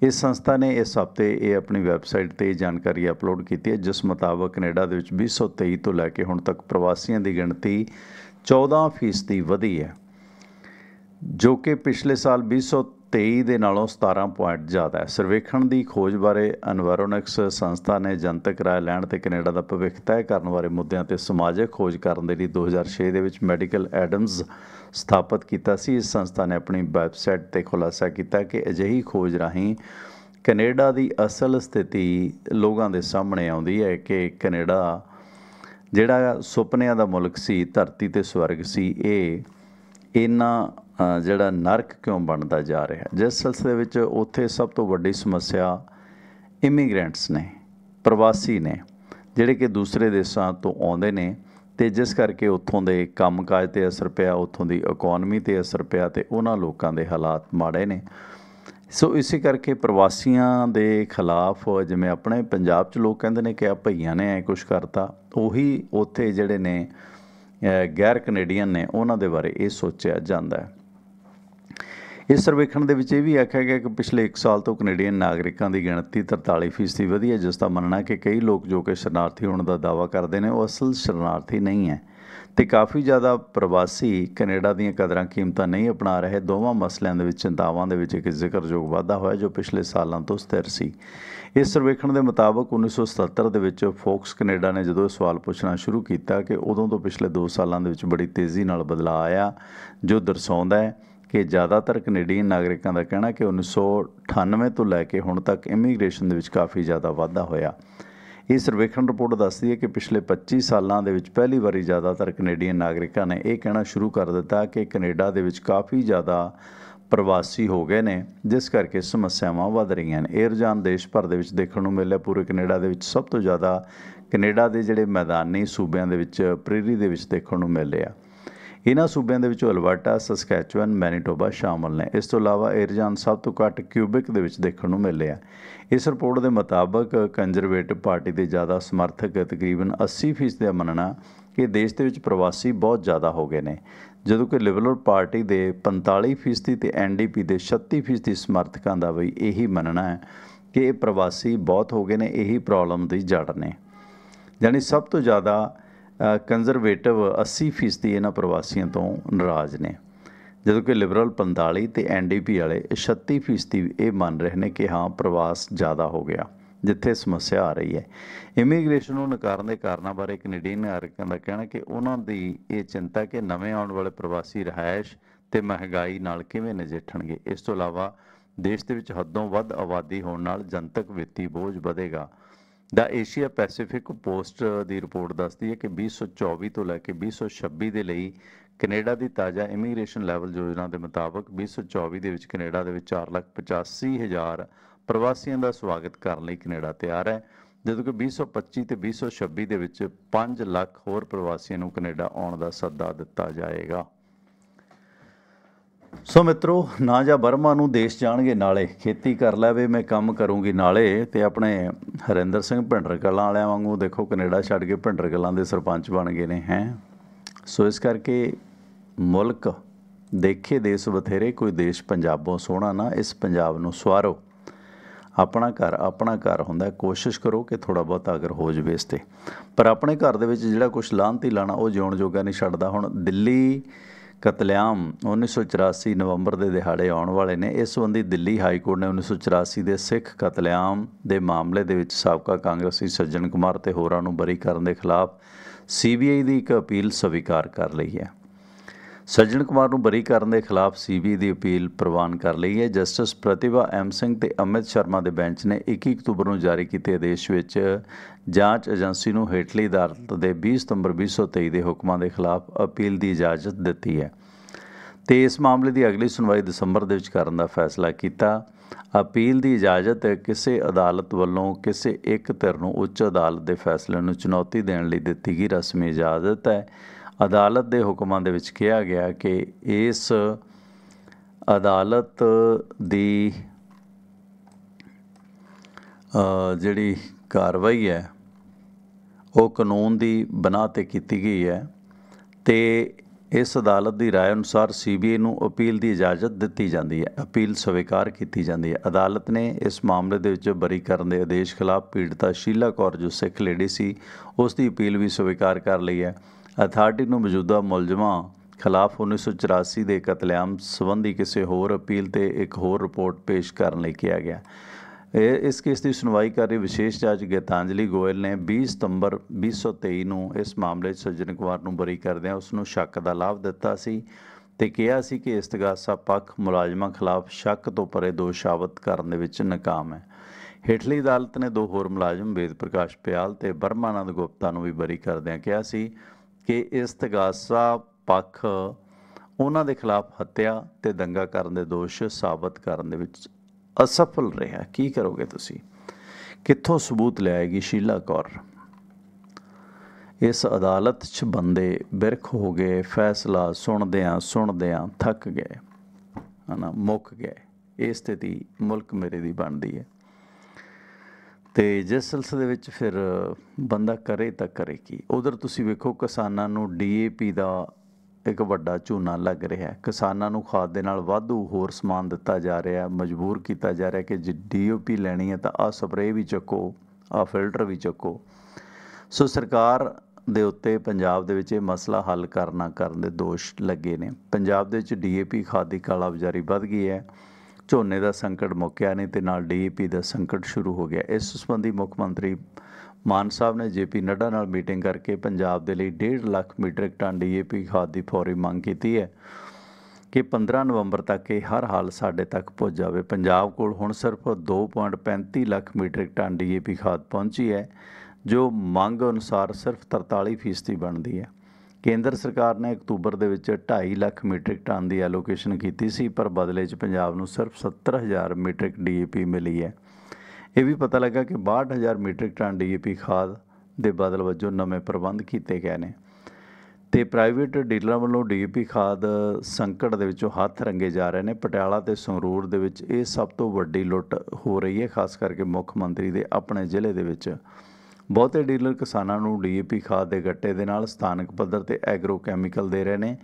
ਇਸ ਸੰਸਥਾ ਨੇ ਇਸ ਹਫ਼ਤੇ ਇਹ ਆਪਣੀ ਵੈਬਸਾਈਟ ਤੇ ਇਹ ਜਾਣਕਾਰੀ ਅਪਲੋਡ ਕੀਤੀ ਹੈ, ਜਿਸ ਮੁਤਾਬਕ ਕੈਨੇਡਾ ਦੇ ਵਿੱਚ 2023 ਤੋਂ ਲੈ ਕੇ ਹੁਣ ਤੱਕ ਪ੍ਰਵਾਸੀਆਂ ਦੀ ਗਿਣਤੀ 14% ਵਧੀ ਹੈ, ਜੋ ਕਿ ਪਿਛਲੇ ਸਾਲ 2023 ਦੇ ਨਾਲੋਂ 17 ਪੁਆਇੰਟ ਜ਼ਿਆਦਾ ਹੈ। ਸਰਵੇਖਣ ਦੀ ਖੋਜ ਬਾਰੇ ਐਨਵਾਇਰੋਨਿਕਸ ਸੰਸਥਾ ਨੇ ਜਨਤਕ ਰਾਏ ਲੈਣ ਤੇ ਕੈਨੇਡਾ ਦਾ ਭਵਿੱਖ ਤੈਅ ਕਰਨ ਬਾਰੇ ਮੁੱਦਿਆਂ ਤੇ ਸਮਾਜਿਕ ਖੋਜ ਕਰਨ ਦੇ ਲਈ 2006 ਦੇ ਵਿੱਚ ਮੈਡੀਕਲ ਐਡਮਸ ਸਥਾਪਿਤ ਕੀਤਾ ਸੀ। ਇਸ ਸੰਸਥਾ ਨੇ ਆਪਣੀ ਵੈਬਸਾਈਟ ਤੇ ਖੁਲਾਸਾ ਕੀਤਾ ਕਿ ਅਜਿਹੀ ਖੋਜ ਰਾਹੀਂ ਕੈਨੇਡਾ ਦੀ ਅਸਲ ਸਥਿਤੀ ਲੋਕਾਂ ਦੇ ਸਾਹਮਣੇ ਆਉਂਦੀ ਹੈ ਕਿ ਕੈਨੇਡਾ ਜਿਹੜਾ ਸੁਪਨਿਆਂ ਦਾ ਮੁਲਕ ਸੀ, ਧਰਤੀ ਤੇ ਸਵਰਗ ਸੀ, ਇਹ ਇੰਨਾ ਜਿਹੜਾ ਨਰਕ ਕਿਉਂ ਬਣਦਾ ਜਾ ਰਿਹਾ? ਜਿਸ ਸਿਲਸਿਲੇ ਵਿੱਚ ਉੱਥੇ ਸਭ ਤੋਂ ਵੱਡੀ ਸਮੱਸਿਆ ਇਮੀਗ੍ਰੈਂਟਸ ਨੇ, ਪ੍ਰਵਾਸੀ ਨੇ, ਜਿਹੜੇ ਕਿ ਦੂਸਰੇ ਦੇਸ਼ਾਂ ਤੋਂ ਆਉਂਦੇ ਨੇ ਤੇ ਜਿਸ ਕਰਕੇ ਉੱਥੋਂ ਦੇ ਕੰਮਕਾਜ ਤੇ ਅਸਰ ਪਿਆ, ਉੱਥੋਂ ਦੀ ਇਕਨੋਮੀ ਤੇ ਅਸਰ ਪਿਆ ਤੇ ਉਹਨਾਂ ਲੋਕਾਂ ਦੇ ਹਾਲਾਤ ਮਾੜੇ ਨੇ। ਸੋ ਇਸੇ ਕਰਕੇ ਪ੍ਰਵਾਸੀਆਂ ਦੇ ਖਿਲਾਫ ਜਿਵੇਂ ਆਪਣੇ ਪੰਜਾਬ 'ਚ ਲੋਕ ਕਹਿੰਦੇ ਨੇ ਕਿ ਆ ਭਈਆਂ ਨੇ ਐ ਕੁਝ ਕਰਤਾ, ਉਹੀ ਉੱਥੇ ਜਿਹੜੇ ਨੇ ਗੈਰ ਕੈਨੇਡੀਅਨ ਨੇ, ਉਹਨਾਂ ਦੇ ਬਾਰੇ ਇਹ ਸੋਚਿਆ ਜਾਂਦਾ ਹੈ। ਇਸ ਸਰਵੇਖਣ ਦੇ ਵਿੱਚ ਇਹ ਵੀ ਆਖਿਆ ਗਿਆ ਕਿ ਪਿਛਲੇ 1 ਸਾਲ ਤੋਂ ਕੈਨੇਡੀਅਨ ਨਾਗਰਿਕਾਂ ਦੀ ਗਿਣਤੀ 43% ਵਧੀ ਹੈ, ਜਿਸ ਦਾ ਮੰਨਣਾ ਕਿ ਕਈ ਲੋਕ ਜੋ ਕਿ ਸ਼ਰਨਾਰਥੀ ਹੋਣ ਦਾ ਦਾਅਵਾ ਕਰਦੇ ਨੇ, ਉਹ ਅਸਲ ਸ਼ਰਨਾਰਥੀ ਨਹੀਂ ਹੈ। ਤੇ ਕਾਫੀ ਜ਼ਿਆਦਾ ਪ੍ਰਵਾਸੀ ਕੈਨੇਡਾ ਦੀਆਂ ਕਦਰਾਂ ਕੀਮਤਾਂ ਨਹੀਂ ਅਪਣਾ ਰਹੇ, ਦੋਵਾਂ ਮਸਲਿਆਂ ਦੇ ਵਿੱਚ, ਚਿੰਤਾਵਾਂ ਦੇ ਵਿੱਚ ਇੱਕ ਜ਼ਿਕਰਯੋਗ ਵਾਧਾ ਹੋਇਆ ਜੋ ਪਿਛਲੇ ਸਾਲਾਂ ਤੋਂ ਸਥਿਰ ਸੀ। ਇਸ ਸਰਵੇਖਣ ਦੇ ਮੁਤਾਬਕ 1977 ਦੇ ਵਿੱਚ ਫੋਕਸ ਕੈਨੇਡਾ ਨੇ ਜਦੋਂ ਇਹ ਸਵਾਲ ਪੁੱਛਣਾ ਸ਼ੁਰੂ ਕੀਤਾ ਕਿ ਉਦੋਂ ਤੋਂ ਪਿਛਲੇ 2 ਸਾਲਾਂ ਦੇ ਵਿੱਚ ਬੜੀ ਤੇਜ਼ੀ ਨਾਲ ਬਦਲਾਅ ਆਇਆ ਜੋ ਦਰਸਾਉਂਦਾ ਹੈ ਕਿ ਜ਼ਿਆਦਾਤਰ ਕੈਨੇਡੀਅਨ ਨਾਗਰਿਕਾਂ ਦਾ ਕਹਿਣਾ ਕਿ 1998 ਤੋਂ ਲੈ ਕੇ ਹੁਣ ਤੱਕ ਇਮੀਗ੍ਰੇਸ਼ਨ ਦੇ ਵਿੱਚ ਕਾਫੀ ਜ਼ਿਆਦਾ ਵਾਧਾ ਹੋਇਆ। ਇਹ ਸਰਵੇਖਣ ਰਿਪੋਰਟ ਦੱਸਦੀ ਹੈ ਕਿ ਪਿਛਲੇ 25 ਸਾਲਾਂ ਦੇ ਵਿੱਚ ਪਹਿਲੀ ਵਾਰੀ ਜ਼ਿਆਦਾਤਰ ਕੈਨੇਡੀਅਨ ਨਾਗਰਿਕਾਂ ਨੇ ਇਹ ਕਹਿਣਾ ਸ਼ੁਰੂ ਕਰ ਦਿੱਤਾ ਕਿ ਕੈਨੇਡਾ ਦੇ ਵਿੱਚ ਕਾਫੀ ਜ਼ਿਆਦਾ ਪ੍ਰਵਾਸੀ ਹੋ ਗਏ ਨੇ, ਜਿਸ ਕਰਕੇ ਸਮੱਸਿਆਵਾਂ ਵੱਧ ਰਹੀਆਂ ਨੇ। ਇਹ ਰੁਝਾਨ ਦੇਸ਼ ਭਰ ਦੇ ਵਿੱਚ ਦੇਖਣ ਨੂੰ ਮਿਲਿਆ। ਪੂਰੇ ਕੈਨੇਡਾ ਦੇ ਵਿੱਚ ਸਭ ਤੋਂ ਜ਼ਿਆਦਾ ਕੈਨੇਡਾ ਦੇ ਜਿਹੜੇ ਮੈਦਾਨੀ ਸੂਬਿਆਂ ਦੇ ਵਿੱਚ, ਪ੍ਰੇਰੀ ਦੇ ਵਿੱਚ ਦੇਖਣ ਨੂੰ ਮਿਲਿਆ ਇਹਨਾਂ ਸੂਬਿਆਂ ਦੇ ਵਿੱਚੋਂ ਅਲਬਰਟਾ, ਸਸਕੈਚੁਅਨ, ਮੈਨੀਟੋਬਾ ਸ਼ਾਮਲ ਨੇ। ਇਸ ਤੋਂ ਇਲਾਵਾ ਇਹ ਰੁਝਾਨ ਸਭ ਤੋਂ ਘੱਟ ਕਿਊਬਿਕ ਦੇ ਵਿੱਚ ਦੇਖਣ ਨੂੰ ਮਿਲਿਆ ਇਸ ਰਿਪੋਰਟ ਦੇ ਮੁਤਾਬਕ ਕੰਜ਼ਰਵੇਟਿਵ ਪਾਰਟੀ ਦੇ ਜ਼ਿਆਦਾ ਸਮਰਥਕ ਤਕਰੀਬਨ 80% ਦਾ ਮੰਨਣਾ ਕਿ ਦੇਸ਼ ਦੇ ਵਿੱਚ ਪ੍ਰਵਾਸੀ ਬਹੁਤ ਜ਼ਿਆਦਾ ਹੋ ਗਏ ਨੇ। ਜਦੋਂ ਕਿ ਲਿਬਰਲ ਪਾਰਟੀ ਦੇ 45% ਤੇ ਐਨਡੀਪੀ ਦੇ 36% ਸਮਰਥਕਾਂ ਦਾ ਵੀ ਇਹੀ ਮੰਨਣਾ ਹੈ ਕਿ ਇਹ ਪ੍ਰਵਾਸੀ ਬਹੁਤ ਹੋ ਗਏ ਨੇ, ਇਹੀ ਪ੍ਰੋਬਲਮ ਦੀ ਜੜ ਨੇ। ਯਾਨੀ ਸਭ ਤੋਂ ਜ਼ਿਆਦਾ ਕੰਜ਼ਰਵੇਟਿਵ 80% ਇਹਨਾਂ ਪ੍ਰਵਾਸੀਆਂ ਤੋਂ ਨਾਰਾਜ਼ ਨੇ। ਜਦੋਂ ਕਿ ਲਿਬਰਲ 45 ਤੇ ਐਨਡੀਪੀ ਵਾਲੇ 36% ਇਹ ਮੰਨ ਰਹੇ ਨੇ ਕਿ ਹਾਂ, ਪ੍ਰਵਾਸ ਜ਼ਿਆਦਾ ਹੋ ਗਿਆ, ਜਿੱਥੇ ਸਮੱਸਿਆ ਆ ਰਹੀ ਹੈ। ਇਮੀਗ੍ਰੇਸ਼ਨ ਨੂੰ ਨਕਾਰਨ ਦੇ ਕਾਰਨਾਂ ਬਾਰੇ ਕੈਨੇਡੀਅਨ ਨਾਗਰਿਕਾਂ ਦਾ ਕਹਿਣਾ ਕਿ ਉਹਨਾਂ ਦੀ ਇਹ ਚਿੰਤਾ ਕਿ ਨਵੇਂ ਆਉਣ ਵਾਲੇ ਪ੍ਰਵਾਸੀ ਰਿਹਾਇਸ਼ ਤੇ ਮਹਿੰਗਾਈ ਨਾਲ ਕਿਵੇਂ ਨਜਿੱਠਣਗੇ। ਇਸ ਤੋਂ ਇਲਾਵਾ ਦੇਸ਼ ਦੇ ਵਿੱਚ ਹੱਦੋਂ ਵੱਧ ਆਬਾਦੀ ਹੋਣ ਨਾਲ ਜਨਤਕ ਵਿੱਤੀ ਬੋਝ ਵਧੇਗਾ। ਦਾ ਏਸ਼ੀਆ ਪੈਸੀਫਿਕ ਪੋਸਟ ਦੀ ਰਿਪੋਰਟ ਦੱਸਦੀ ਹੈ ਕਿ 2024 ਤੋਂ ਲੈ ਕੇ 2026 ਦੇ ਲਈ ਕੈਨੇਡਾ ਦੀ ਤਾਜ਼ਾ ਇਮੀਗ੍ਰੇਸ਼ਨ ਲੈਵਲ ਯੋਜਨਾ ਦੇ ਮੁਤਾਬਕ 2024 ਦੇ ਵਿੱਚ ਕੈਨੇਡਾ ਦੇ ਵਿੱਚ 4,85,000 ਪ੍ਰਵਾਸੀਆਂ ਦਾ ਸਵਾਗਤ ਕਰਨ ਲਈ ਕੈਨੇਡਾ ਤਿਆਰ ਹੈ ਜਦੋਂ ਕਿ 2025 ਤੇ 2026 ਦੇ ਵਿੱਚ 5 ਲੱਖ ਹੋਰ ਪ੍ਰਵਾਸੀਆਂ ਨੂੰ ਕੈਨੇਡਾ ਆਉਣ ਦਾ ਸੱਦਾ ਦਿੱਤਾ ਜਾਏਗਾ। ਸੋ ਮਿੱਤਰੋ, ਨਾ ਜਾਂ ਬਰਮਾ ਨੂੰ ਦੇਸ਼ ਜਾਣਗੇ ਨਾਲੇ, ਖੇਤੀ ਕਰ ਲੈਵੇ, ਮੈਂ ਕੰਮ ਕਰੂੰਗੀ ਨਾਲੇ, ਤੇ ਆਪਣੇ ਹਰਿੰਦਰ ਸਿੰਘ ਭਿੰਡਰ ਕਲਾਂ ਵਾਲਿਆਂ ਵਾਂਗੂ ਦੇਖੋ, ਕੈਨੇਡਾ ਛੱਡ ਕੇ ਭਿੰਡਰ ਕਲਾਂ ਦੇ ਸਰਪੰਚ ਬਣ ਗਏ ਨੇ, ਹੈ। ਸੋ ਇਸ ਕਰਕੇ ਮੁਲਕ ਦੇਖੇ ਦੇਸ਼ ਬਥੇਰੇ, ਕੋਈ ਦੇਸ਼ ਪੰਜਾਬੋਂ ਸੋਹਣਾ ਨਾ, ਇਸ ਪੰਜਾਬ ਨੂੰ ਸਵਾਰੋ। ਆਪਣਾ ਘਰ ਆਪਣਾ ਘਰ ਹੁੰਦਾ, ਕੋਸ਼ਿਸ਼ ਕਰੋ ਕਿ ਥੋੜਾ ਬਹੁਤ ਅਗਰ ਹੋ ਜਵੇ ਇਸ ਤੇ। ਪਰ ਆਪਣੇ ਘਰ ਦੇ ਵਿੱਚ ਜਿਹੜਾ ਕੁਝ ਲਾਂਤੀ ਲਾਣਾ, ਉਹ ਜਿਉਣ ਜੋਗਾ ਨਹੀਂ ਛੱਡਦਾ। ਹੁਣ ਦਿੱਲੀ ਕਤਲੇਆਮ 1984 ਨਵੰਬਰ ਦੇ ਦਿਹਾੜੇ ਆਉਣ ਵਾਲੇ ਨੇ। ਇਸ ਸੰਬੰਧੀ ਦਿੱਲੀ ਹਾਈ ਕੋਰਟ ਨੇ 1984 ਦੇ ਸਿੱਖ ਕਤਲੇਆਮ ਦੇ ਮਾਮਲੇ ਦੇ ਵਿੱਚ ਸਾਬਕਾ ਕਾਂਗਰਸੀ ਸੱਜਣ ਕੁਮਾਰ ਤੇ ਹੋਰਾਂ ਨੂੰ ਬਰੀ ਕਰਨ ਦੇ ਖਿਲਾਫ ਸੀਬੀਆਈ ਦੀ ਇੱਕ ਅਪੀਲ ਸਵੀਕਾਰ ਕਰ ਲਈ ਹੈ। ਸੱਜਣ ਕੁਮਾਰ ਨੂੰ ਬਰੀ ਕਰਨ ਦੇ ਖਿਲਾਫ ਸੀਬੀ ਦੀ ਅਪੀਲ ਪ੍ਰਵਾਨ ਕਰ ਲਈ ਹੈ। ਜਸਟਿਸ ਪ੍ਰਤਿਭਾ ਐਮ ਸਿੰਘ ਤੇ ਅਮਿਤ ਸ਼ਰਮਾ ਦੇ ਬੈਂਚ ਨੇ 21 ਅਕਤੂਬਰ ਨੂੰ ਜਾਰੀ ਕੀਤੇ ਆਦੇਸ਼ ਵਿੱਚ ਜਾਂਚ ਏਜੰਸੀ ਨੂੰ ਹੇਠਲੀ ਅਦਾਲਤ ਦੇ 20 ਸਤੰਬਰ 2023 ਦੇ ਹੁਕਮਾਂ ਦੇ ਖਿਲਾਫ ਅਪੀਲ ਦੀ ਇਜਾਜ਼ਤ ਦਿੱਤੀ ਹੈ। ਤੇ ਇਸ ਮਾਮਲੇ ਦੀ ਅਗਲੀ ਸੁਣਵਾਈ ਦਸੰਬਰ ਦੇ ਵਿੱਚ ਕਰਨ ਦਾ ਫੈਸਲਾ ਕੀਤਾ। ਅਪੀਲ ਦੀ ਇਜਾਜ਼ਤ ਕਿਸੇ ਅਦਾਲਤ ਵੱਲੋਂ ਕਿਸੇ ਇੱਕ ਧਿਰ ਨੂੰ ਉੱਚ ਅਦਾਲਤ ਦੇ ਫੈਸਲੇ ਨੂੰ ਚੁਣੌਤੀ ਦੇਣ ਲਈ ਦਿੱਤੀ ਗਈ ਰਸਮੀ ਇਜਾਜ਼ਤ ਹੈ। ਅਦਾਲਤ ਦੇ ਹੁਕਮਾਂ ਦੇ ਵਿੱਚ ਕਿਹਾ ਗਿਆ ਕਿ ਇਸ ਅਦਾਲਤ ਦੀ ਜਿਹੜੀ ਕਾਰਵਾਈ ਹੈ, ਉਹ ਕਾਨੂੰਨ ਦੀ ਬਣਾ ਤੇ ਕੀਤੀ ਗਈ ਹੈ ਤੇ ਇਸ ਅਦਾਲਤ ਦੀ ਰਾਏ ਅਨੁਸਾਰ ਸੀਬੀਆਈ ਨੂੰ ਅਪੀਲ ਦੀ ਇਜਾਜ਼ਤ ਦਿੱਤੀ ਜਾਂਦੀ ਹੈ, ਅਪੀਲ ਸਵੀਕਾਰ ਕੀਤੀ ਜਾਂਦੀ ਹੈ। ਅਦਾਲਤ ਨੇ ਇਸ ਮਾਮਲੇ ਦੇ ਵਿੱਚ ਬਰੀ ਕਰਨ ਦੇ ਆਦੇਸ਼ ਖਿਲਾਫ ਪੀੜਤਾ ਸ਼ੀਲਾ ਕੌਰ, ਜੋ ਸਿੱਖ ਲੇਡੀ ਸੀ, ਉਸ ਦੀ ਅਪੀਲ ਵੀ ਸਵੀਕਾਰ ਕਰ ਲਈ ਹੈ। ਅਥਾਰਟੀ ਨੂੰ ਮੌਜੂਦਾ ਮੁਲਜ਼ਮਾਂ ਖਿਲਾਫ 1984 ਦੇ ਕਤਲੇਆਮ ਸੰਬੰਧੀ ਕਿਸੇ ਹੋਰ ਅਪੀਲ ਤੇ ਇੱਕ ਹੋਰ ਰਿਪੋਰਟ ਪੇਸ਼ ਕਰਨ ਲਈ ਕਿਹਾ ਗਿਆ। ਇਹ, ਇਸ ਕੇਸ ਦੀ ਸੁਣਵਾਈ ਕਰ ਰਹੀ ਵਿਸ਼ੇਸ਼ ਜੱਜ ਗੀਤਾਂਜਲੀ ਗੋਇਲ ਨੇ 20 ਸਤੰਬਰ 2023 ਨੂੰ ਇਸ ਮਾਮਲੇ 'ਚ ਸੱਜਣ ਕੁਮਾਰ ਨੂੰ ਬਰੀ ਕਰਦਿਆਂ ਉਸ ਨੂੰ ਸ਼ੱਕ ਦਾ ਲਾਭ ਦਿੱਤਾ ਸੀ ਤੇ ਕਿਹਾ ਸੀ ਕਿ ਇਸਤਗਾਸਾ ਪੱਖ ਮੁਲਾਜ਼ਮਾਂ ਖਿਲਾਫ ਸ਼ੱਕ ਤੋਂ ਪਰੇ ਦੋਸ਼ ਸਾਬਤ ਕਰਨ ਦੇ ਵਿੱਚ ਨਾਕਾਮ ਹੈ। ਹੇਠਲੀ ਅਦਾਲਤ ਨੇ ਦੋ ਹੋਰ ਮੁਲਾਜ਼ਮ, ਵੇਦ ਪ੍ਰਕਾਸ਼ ਪਿਆਲ ਤੇ ਬਰਮਾਨੰਦ ਗੁਪਤਾ ਨੂੰ ਵੀ ਬਰੀ ਕਰਦਿਆਂ ਕਿਹਾ ਸੀ ਕਿ ਇਸਤਗਾਸਾ ਪੱਖ ਉਹਨਾਂ ਦੇ ਖਿਲਾਫ ਹੱਤਿਆ ਤੇ ਦੰਗਾ ਕਰਨ ਦੇ ਦੋਸ਼ ਸਾਬਤ ਕਰਨ ਦੇ ਵਿੱਚ ਅਸਫਲ ਰਿਹਾ। ਕੀ ਕਰੋਗੇ ਤੁਸੀਂ? ਕਿੱਥੋਂ ਸਬੂਤ ਲਿਆਏਗੀ ਸ਼ੀਲਾ ਕੌਰ? ਇਸ ਅਦਾਲਤ 'ਚ ਬੰਦੇ ਬਿਰਖ ਹੋ ਗਏ, ਫੈਸਲਾ ਸੁਣਦਿਆਂ ਸੁਣਦਿਆਂ ਥੱਕ ਗਏ, ਹਨਾ, ਮੁੱਕ ਗਏ। ਇਹ ਸਥਿਤੀ ਮੁਲਕ ਮੇਰੇ ਦੀ ਬਣਦੀ ਹੈ। ਤੇ ਜਿਸ ਸਿਲਸਿਲੇ ਵਿੱਚ ਫਿਰ ਬੰਦਾ ਕਰੇ ਤਾਂ ਕਰੇ ਕੀ? ਉਧਰ ਤੁਸੀਂ ਵੇਖੋ ਕਿਸਾਨਾਂ ਨੂੰ ਡੀਏਪੀ ਦਾ ਇੱਕ ਵੱਡਾ ਝੂਨਾ ਲੱਗ ਰਿਹਾ ਹੈ। ਕਿਸਾਨਾਂ ਨੂੰ ਖਾਦ ਦੇ ਨਾਲ ਵਾਧੂ ਹੋਰ ਸਮਾਨ ਦਿੱਤਾ ਜਾ ਰਿਹਾ ਹੈ। ਮਜਬੂਰ ਕੀਤਾ ਜਾ ਰਿਹਾ ਕਿ ਜੇ ਡੀਓਪੀ ਲੈਣੀ ਹੈ ਤਾਂ ਆ ਸਪਰੇਅ ਵੀ ਚੱਕੋ ਆ ਫਿਲਟਰ ਵੀ ਚੱਕੋ। ਸੋ ਸਰਕਾਰ ਦੇ ਉੱਤੇ ਪੰਜਾਬ ਦੇ ਵਿੱਚ ਇਹ ਮਸਲਾ ਹੱਲ ਕਰਨਾ ਕਰਨ ਦੇ ਦੋਸ਼ ਲੱਗੇ ਨੇ। ਪੰਜਾਬ ਦੇ ਵਿੱਚ ਡੀਏਪੀ ਖਾਦ ਦੀ ਕਾਲਾਬਾਜ਼ਾਰੀ ਵੱਧ ਗਈ ਹੈ। ਝੋਨੇ ਦਾ ਸੰਕਟ ਮੁੱਕਿਆ ਨਹੀਂ ਤੇ ਨਾਲ ਡੀਏਪੀ ਦਾ ਸੰਕਟ ਸ਼ੁਰੂ ਹੋ ਗਿਆ। ਇਸ ਸੰਬੰਧੀ ਮੁੱਖ ਮੰਤਰੀ ਮਾਨ ਸਾਹਿਬ ਨੇ ਜੇਪੀ ਨੱਡਾ ਨਾਲ ਮੀਟਿੰਗ ਕਰਕੇ ਪੰਜਾਬ ਦੇ ਲਈ 1.5 ਲੱਖ ਮੀਟ੍ਰਿਕ ਟਨ ਡੀਏਪੀ ਖਾਦ ਦੀ ਫੌਰੀ ਮੰਗ ਕੀਤੀ ਹੈ ਕਿ 15 ਨਵੰਬਰ ਤੱਕ ਇਹ ਹਰ ਹਾਲ ਸਾਡੇ ਤੱਕ ਪਹੁੰਚ ਜਾਵੇ। ਪੰਜਾਬ ਕੋਲ ਹੁਣ ਸਿਰਫ 2.35 ਲੱਖ ਮੀਟ੍ਰਿਕ ਟਨ ਡੀਏਪੀ ਖਾਦ ਪਹੁੰਚੀ ਹੈ, ਜੋ ਮੰਗ ਅਨੁਸਾਰ ਸਿਰਫ 43 ਫੀਸਦੀ ਬਣਦੀ ਹੈ। ਕੇਂਦਰ ਸਰਕਾਰ ਨੇ ਅਕਤੂਬਰ ਦੇ ਵਿੱਚ 2.5 ਲੱਖ ਮੀਟ੍ਰਿਕ ਟਨ ਦੀ ਐਲੋਕੇਸ਼ਨ ਕੀਤੀ ਸੀ, ਪਰ ਬਦਲੇ 'ਚ ਪੰਜਾਬ ਨੂੰ ਸਿਰਫ 70000 ਮੀਟ੍ਰਿਕ ਡੀਏਪੀ ਮਿਲੀ ਹੈ। ਇਹ ਵੀ ਪਤਾ ਲੱਗਾ ਕਿ 62000 ਮੀਟ੍ਰਿਕ ਟਨ ਡੀਏਪੀ ਖਾਦ ਦੇ ਬਦਲ ਵਜੋਂ ਨਵੇਂ ਪ੍ਰਬੰਧ ਕੀਤੇ ਗਏ ਨੇ। ਤੇ ਪ੍ਰਾਈਵੇਟ ਡੀਲਰਾਂ ਵੱਲੋਂ ਡੀਏਪੀ ਖਾਦ ਸੰਕਟ ਦੇ ਵਿੱਚੋਂ ਹੱਥ ਰੰਗੇ ਜਾ ਰਹੇ ਨੇ। ਪਟਿਆਲਾ ਤੇ ਸੰਗਰੂਰ ਦੇ ਵਿੱਚ ਇਹ ਸਭ ਤੋਂ ਵੱਡੀ ਲੁੱਟ ਹੋ ਰਹੀ ਹੈ, ਖਾਸ ਕਰਕੇ ਮੁੱਖ ਮੰਤਰੀ ਦੇ ਆਪਣੇ ਜ਼ਿਲ੍ਹੇ ਦੇ ਵਿੱਚ। ਬਹੁਤੇ ਡੀਲਰ ਕਿਸਾਨਾਂ ਨੂੰ ਡੀਏਪੀ ਖਾਦ ਦੇ ਗੱਟੇ ਦੇ ਨਾਲ ਸਥਾਨਕ ਪੱਧਰ ਤੇ ਐਗਰੋ ਕੈਮੀਕਲ ਦੇ ਰਹੇ ਨੇ,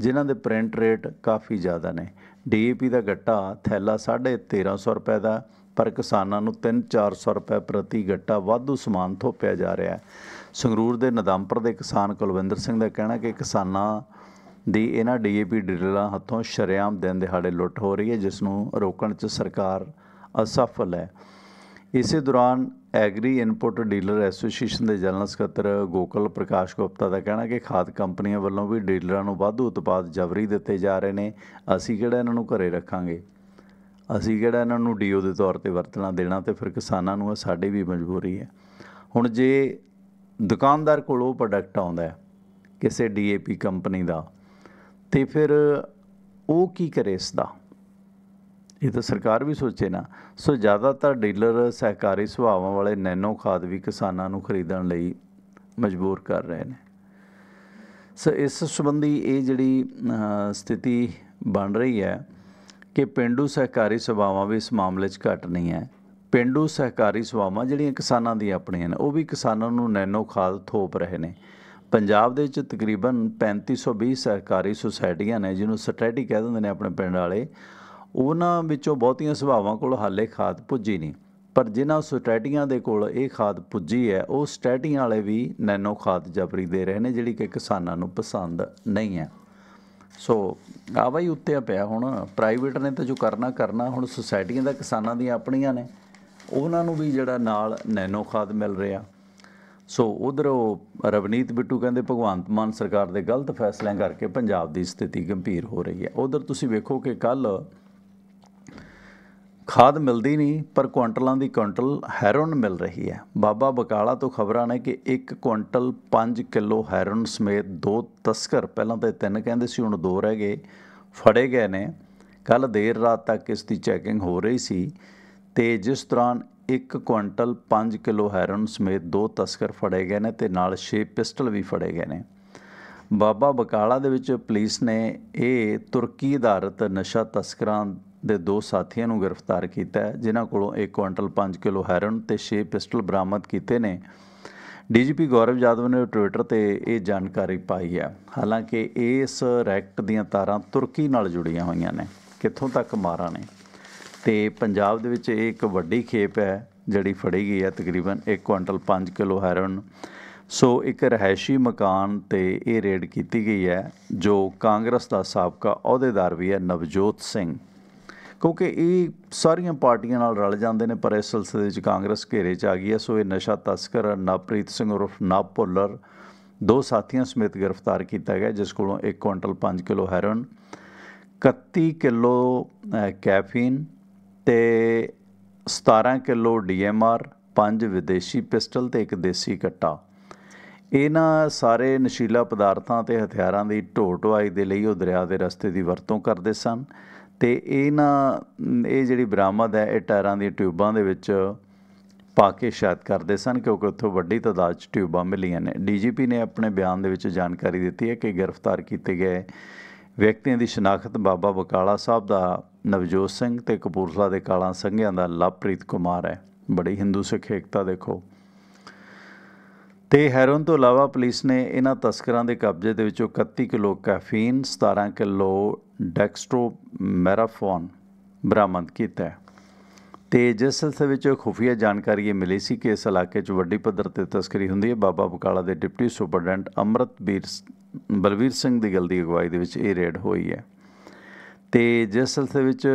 ਜਿਨ੍ਹਾਂ ਦੇ ਪ੍ਰਿੰਟ ਰੇਟ ਕਾਫੀ ਜ਼ਿਆਦਾ ਨੇ। ਡੀਏਪੀ ਦਾ ਗੱਟਾ ਥੈਲਾ 1350 ਰੁਪਏ ਦਾ, ਪਰ ਕਿਸਾਨਾਂ ਨੂੰ 3-400 ਰੁਪਏ ਪ੍ਰਤੀ ਗੱਟਾ ਵਾਧੂ ਸਮਾਨ ਥੋਪਿਆ ਜਾ ਰਿਹਾ ਹੈ। ਸੰਗਰੂਰ ਦੇ ਨਦੰਪਰ ਦੇ ਕਿਸਾਨ ਕੁਲਵਿੰਦਰ ਸਿੰਘ ਦਾ ਕਹਿਣਾ ਕਿ ਕਿਸਾਨਾਂ ਦੀ ਇਹਨਾਂ ਡੀਏਪੀ ਡੀਲਰਾਂ ਹੱਥੋਂ ਸ਼ਰੇਆਮ ਦਿਨ ਦਿਹਾੜੇ ਲੁੱਟ ਹੋ ਰਹੀ ਹੈ, ਜਿਸ ਨੂੰ ਰੋਕਣ 'ਚ ਸਰਕਾਰ ਅਸਫਲ ਹੈ। ਇਸੇ ਦੌਰਾਨ ਐਗਰੀ ਇਨਪੁਟ ਡੀਲਰ ਐਸੋਸੀਏਸ਼ਨ ਦੇ ਜਨਰਲ ਸਕੱਤਰ ਗੋਕਲ ਪ੍ਰਕਾਸ਼ ਗੁਪਤਾ ਦਾ ਕਹਿਣਾ ਕਿ ਖਾਦ ਕੰਪਨੀਆਂ ਵੱਲੋਂ ਵੀ ਡੀਲਰਾਂ ਨੂੰ ਵਾਧੂ ਉਤਪਾਦ ਜਬਰੀ ਦਿੱਤੇ ਜਾ ਰਹੇ ਨੇ। ਅਸੀਂ ਕਿਹੜਾ ਇਹਨਾਂ ਨੂੰ ਘਰੇ ਰੱਖਾਂਗੇ? ਅਸੀਂ ਕਿਹੜਾ ਇਹਨਾਂ ਨੂੰ ਡੀਓ ਦੇ ਤੌਰ ਤੇ ਵਰਤਣਾ ਦੇਣਾ ਤੇ ਫਿਰ ਕਿਸਾਨਾਂ ਨੂੰ ਇਹ ਸਾਡੀ ਵੀ ਮਜਬੂਰੀ ਹੈ। ਹੁਣ ਜੇ ਦੁਕਾਨਦਾਰ ਕੋਲ ਉਹ ਪ੍ਰੋਡਕਟ ਆਉਂਦਾ ਹੈ, ਕਿਸੇ ਡੀਏਪੀ ਕੰਪਨੀ ਦਾ, ਤੇ ਫਿਰ ਉਹ ਕੀ ਕਰੇ ਇਸ ਦਾ? ਇਹ ਤਾਂ ਸਰਕਾਰ ਵੀ ਸੋਚੇ ਨਾ, ਸੋ ਜ਼ਿਆਦਾਤਰ ਡੀਲਰ ਸਹਿਕਾਰੀ ਸੁਭਾਵਾਂ ਵਾਲੇ ਨੈਨੋ ਖਾਦ ਵੀ ਕਿਸਾਨਾਂ ਨੂੰ ਖਰੀਦਣ ਲਈ ਮਜਬੂਰ ਕਰ ਰਹੇ ਨੇ। ਸੋ ਇਸ ਸੰਬੰਧੀ ਇਹ ਜਿਹੜੀ ਸਥਿਤੀ ਬਣ ਰਹੀ ਹੈ ਕਿ ਪਿੰਡੂ ਸਹਿਕਾਰੀ ਸਭਾਵਾਂ ਵੀ ਇਸ ਮਾਮਲੇ 'ਚ ਘੱਟ ਨਹੀਂ ਹੈ। ਪਿੰਡੂ ਸਹਿਕਾਰੀ ਸਭਾਵਾਂ ਜਿਹੜੀਆਂ ਕਿਸਾਨਾਂ ਦੀਆਂ ਆਪਣੀਆਂ ਨੇ, ਉਹ ਵੀ ਕਿਸਾਨਾਂ ਨੂੰ ਨੈਨੋ ਖਾਦ ਥੋਪ ਰਹੇ ਨੇ। ਪੰਜਾਬ ਦੇ ਵਿੱਚ ਤਕਰੀਬਨ 3520 ਸਹਿਕਾਰੀ ਸੁਸਾਇਟੀਆਂ ਨੇ, ਜਿਹਨੂੰ ਸਟ੍ਰੈਟੀ ਕਹਿ ਦਿੰਦੇ ਨੇ ਆਪਣੇ ਪਿੰਡ ਵਾਲੇ ਉਹਨਾਂ ਵਿੱਚੋਂ ਬਹੁਤੀਆਂ ਸਭਾਵਾਂ ਕੋਲ ਹਾਲੇ ਖਾਦ ਪੁੱਜੀ ਨਹੀਂ। ਪਰ ਜਿਨ੍ਹਾਂ ਸੁਸਾਇਟੀਆਂ ਦੇ ਕੋਲ ਇਹ ਖਾਦ ਪੁੱਜੀ ਹੈ, ਉਹ ਸਟ੍ਰੈਟੀਆਂ ਵਾਲੇ ਵੀ ਨੈਨੋ ਖਾਦ ਜਬਰੀ ਦੇ ਰਹੇ ਨੇ, ਜਿਹੜੀ ਕਿ ਕਿਸਾਨਾਂ ਨੂੰ ਪਸੰਦ ਨਹੀਂ ਹੈ। ਸੋ ਆਵਾਈ ਉੱਤੇ ਆ ਪਿਆ ਹੁਣ। ਪ੍ਰਾਈਵੇਟ ਨੇ ਤਾਂ ਜੋ ਕਰਨਾ ਕਰਨਾ। ਹੁਣ ਸੁਸਾਇਟੀਆਂ ਦਾ ਕਿਸਾਨਾਂ ਦੀਆਂ ਆਪਣੀਆਂ ਨੇ। ਉਹਨਾਂ ਨੂੰ ਵੀ ਜਿਹੜਾ ਨਾਲ ਨੈਨੋ ਖਾਦ ਮਿਲ ਰਿਹਾ। ਸੋ ਉਧਰ ਉਹ ਰਵਨੀਤ ਬਿੱਟੂ ਕਹਿੰਦੇ, ਭਗਵੰਤ ਮਾਨ ਸਰਕਾਰ ਦੇ ਗਲਤ ਫੈਸਲਿਆਂ ਕਰਕੇ ਪੰਜਾਬ ਦੀ ਸਥਿਤੀ ਗੰਭੀਰ ਹੋ ਰਹੀ ਹੈ। ਉਧਰ ਤੁਸੀਂ ਵੇਖੋ ਕਿ ਕੱਲ ਖਾਦ ਮਿਲਦੀ ਨਹੀਂ, ਪਰ ਕੁਆਂਟਲਾਂ ਦੀ ਕੁਆਂਟਲ ਹੈਰੋਨ ਮਿਲ ਰਹੀ ਹੈ। ਬਾਬਾ ਬਕਾਲਾ ਤੋਂ ਖਬਰਾਂ ਨੇ ਕਿ ਇੱਕ ਕੁਆਂਟਲ 5 ਕਿਲੋ ਹੈਰੋਨ ਸਮੇਤ ਦੋ ਤਸਕਰ, ਪਹਿਲਾਂ ਤਾਂ ਤਿੰਨ ਕਹਿੰਦੇ ਸੀ, ਹੁਣ ਦੋ ਰਹਿ ਗਏ, ਫੜੇ ਗਏ ਨੇ। ਕੱਲ ਦੇਰ ਰਾਤ ਤੱਕ ਇਸ ਦੀ ਚੈਕਿੰਗ ਹੋ ਰਹੀ ਸੀ ਤੇ ਜਿਸ ਦੌਰਾਨ ਇੱਕ ਕੁਆਂਟਲ 5 ਕਿਲੋ ਹੈਰੋਨ ਸਮੇਤ ਦੋ ਤਸਕਰ ਫੜੇ ਗਏ ਨੇ ਤੇ ਨਾਲ 6 ਪਿਸਟਲ ਵੀ ਫੜੇ ਗਏ ਨੇ। ਬਾਬਾ ਬਕਾਲਾ ਦੇ ਵਿੱਚ ਪੁਲਿਸ ਨੇ ਇਹ ਤੁਰਕੀ ਆਧਾਰਿਤ ਨਸ਼ਾ ਤਸਕਰਾਂ ਦੇ ਦੋ ਸਾਥੀਆਂ ਨੂੰ ਗ੍ਰਿਫਤਾਰ ਕੀਤਾ ਹੈ, ਜਿਨ੍ਹਾਂ ਕੋਲੋਂ 1 ਕੁਇੰਟਲ 5 ਕਿਲੋ ਹੈਰਨ ਤੇ 6 ਪਿਸਟਲ ਬਰਾਮਦ ਕੀਤੇ ਨੇ। ਡੀਜੀਪੀ ਗੌਰਵ ਯਾਦਵ ਨੇ ਟਵਿੱਟਰ ਤੇ ਇਹ ਜਾਣਕਾਰੀ ਪਾਈ ਹੈ। ਹਾਲਾਂਕਿ ਇਸ ਰੈਕਟ ਦੀਆਂ ਤਾਰਾਂ ਤੁਰਕੀ ਨਾਲ ਜੁੜੀਆਂ ਹੋਈਆਂ ਨੇ। ਕਿੱਥੋਂ ਤੱਕ ਮਾਰਾਂ ਨੇ? ਤੇ ਪੰਜਾਬ ਦੇ ਵਿੱਚ ਇਹ ਇੱਕ ਵੱਡੀ ਖੇਪ ਹੈ, ਜਿਹੜੀ ਫੜੀ ਗਈ ਹੈ ਤਕਰੀਬਨ 1 ਕੁਇੰਟਲ 5 ਕਿਲੋ ਹੈਰਨ ਸੋ ਇੱਕ ਰਹਿائشੀ ਮਕਾਨ ਤੇ ਇਹ ਰੇਡ ਕੀਤੀ ਗਈ ਹੈ, ਜੋ ਕਾਂਗਰਸ ਦਾ ਸਾਬਕਾ ਅਹੁਦੇਦਾਰ ਵੀ ਹੈ, ਨਵਜੋਤ ਸਿੰਘ। ਕਿਉਂਕਿ ਇਹ ਸਾਰੀਆਂ ਪਾਰਟੀਆਂ ਨਾਲ ਰਲ ਜਾਂਦੇ ਨੇ ਪਰ ਇਸ ਸਿਲਸਿਲੇ ਵਿੱਚ ਕਾਂਗਰਸ ਘੇਰੇ 'ਚ ਆ ਗਈ ਹੈ। ਸੋ ਇਹ ਨਸ਼ਾ ਤਸਕਰ ਨਵਪ੍ਰੀਤ ਸਿੰਘ ਉਰਫ ਨਵ ਭੁੱਲਰ ਦੋ ਸਾਥੀਆਂ ਸਮੇਤ ਗ੍ਰਿਫਤਾਰ ਕੀਤਾ ਗਿਆ ਜਿਸ ਕੋਲੋਂ 1 ਕੁਇੰਟਲ 5 ਕਿਲੋ ਹੈਰੋਇਨ 31 ਕਿਲੋ ਅ, ਕੈਫੀਨ ਤੇ 17 ਕਿਲੋ ਡੀਐਮਆਰ ਪੰਜ ਵਿਦੇਸ਼ੀ ਪਿਸਟਲ ਤੇ ਇੱਕ ਦੇਸੀ ਕੱਟਾ ਇਹਨਾਂ ਸਾਰੇ ਨਸ਼ੀਲਾ ਪਦਾਰਥਾਂ ਤੇ ਹਥਿਆਰਾਂ ਦੀ ਢੋਅ ਢੁਆਈ ਦੇ ਲਈ ਉਹ ਦਰਿਆ ਦੇ ਰਸਤੇ ਦੀ ਵਰਤੋਂ ਕਰਦੇ ਸਨ। ਤੇ ਇਹਨਾਂ ਇਹ ਜਿਹੜੀ ਬਰਾਮਦ ਹੈ, ਇਹ ਟਾਇਰਾਂ ਦੀਆਂ ਟਿਊਬਾਂ ਦੇ ਵਿੱਚ ਪਾ ਕੇ ਸ਼ਾਇਦ ਕਰਦੇ ਸਨ, ਕਿਉਂਕਿ ਉੱਥੋਂ ਵੱਡੀ ਤਾਦਾਦ 'ਚ ਟਿਊਬਾਂ ਮਿਲੀਆਂ ਨੇ। ਡੀਜੀਪੀ ਨੇ ਆਪਣੇ ਬਿਆਨ ਦੇ ਵਿੱਚ ਜਾਣਕਾਰੀ ਦਿੱਤੀ ਹੈ ਕਿ ਗ੍ਰਿਫਤਾਰ ਕੀਤੇ ਗਏ ਵਿਅਕਤੀਆਂ ਦੀ ਸ਼ਨਾਖਤ ਬਾਬਾ ਬਕਾਲਾ ਸਾਹਿਬ ਦਾ, ਨਵਜੋਤ ਸਿੰਘ ਤੇ ਕਪੂਰਥਲਾ ਦੇ ਕਾਲਾਂ ਸੰਘਿਆਂ ਦਾ ਲਵਪ੍ਰੀਤ ਕੁਮਾਰ ਹੈ। ਬੜੀ ਹਿੰਦੂ ਸਿੱਖ ਏਕਤਾ ਦੇਖੋ। ਤੇ ਹੈਰੋਨ ਤੋਂ ਇਲਾਵਾ ਪੁਲਿਸ ਨੇ ਇਹਨਾਂ ਤਸਕਰਾਂ ਦੇ ਕਬਜ਼ੇ ਦੇ ਵਿੱਚੋਂ 31 kilo caffeine 17 kilo dextromethorphan ਬਰਾਮਦ ਕੀਤਾ ਹੈ। ਤੇ ਜਿਸ ਸਿਲਸਿਲੇ ਵਿੱਚ ਖੁਫੀਆ ਜਾਣਕਾਰੀ ਇਹ ਮਿਲੀ ਸੀ ਕਿ ਇਸ ਇਲਾਕੇ 'ਚ ਵੱਡੀ ਪੱਧਰ ਤੇ ਤਸਕਰੀ ਹੁੰਦੀ ਹੈ। ਬਾਬਾ ਬਕਾਲਾ ਦੇ ਡਿਪਟੀ ਸੁਪਰਡੈਂਟ ਅਮਰਤਵੀਰ ਸ- ਬਲਵੀਰ ਸਿੰਘ ਦੀ ਗਲਦੀ ਅਗਵਾਈ ਦੇ ਵਿੱਚ ਇਹ ਰੇਡ ਹੋਈ ਹੈ। ਤੇ ਜਿਸ ਸਿਲਸਿਲੇ ਵਿੱਚ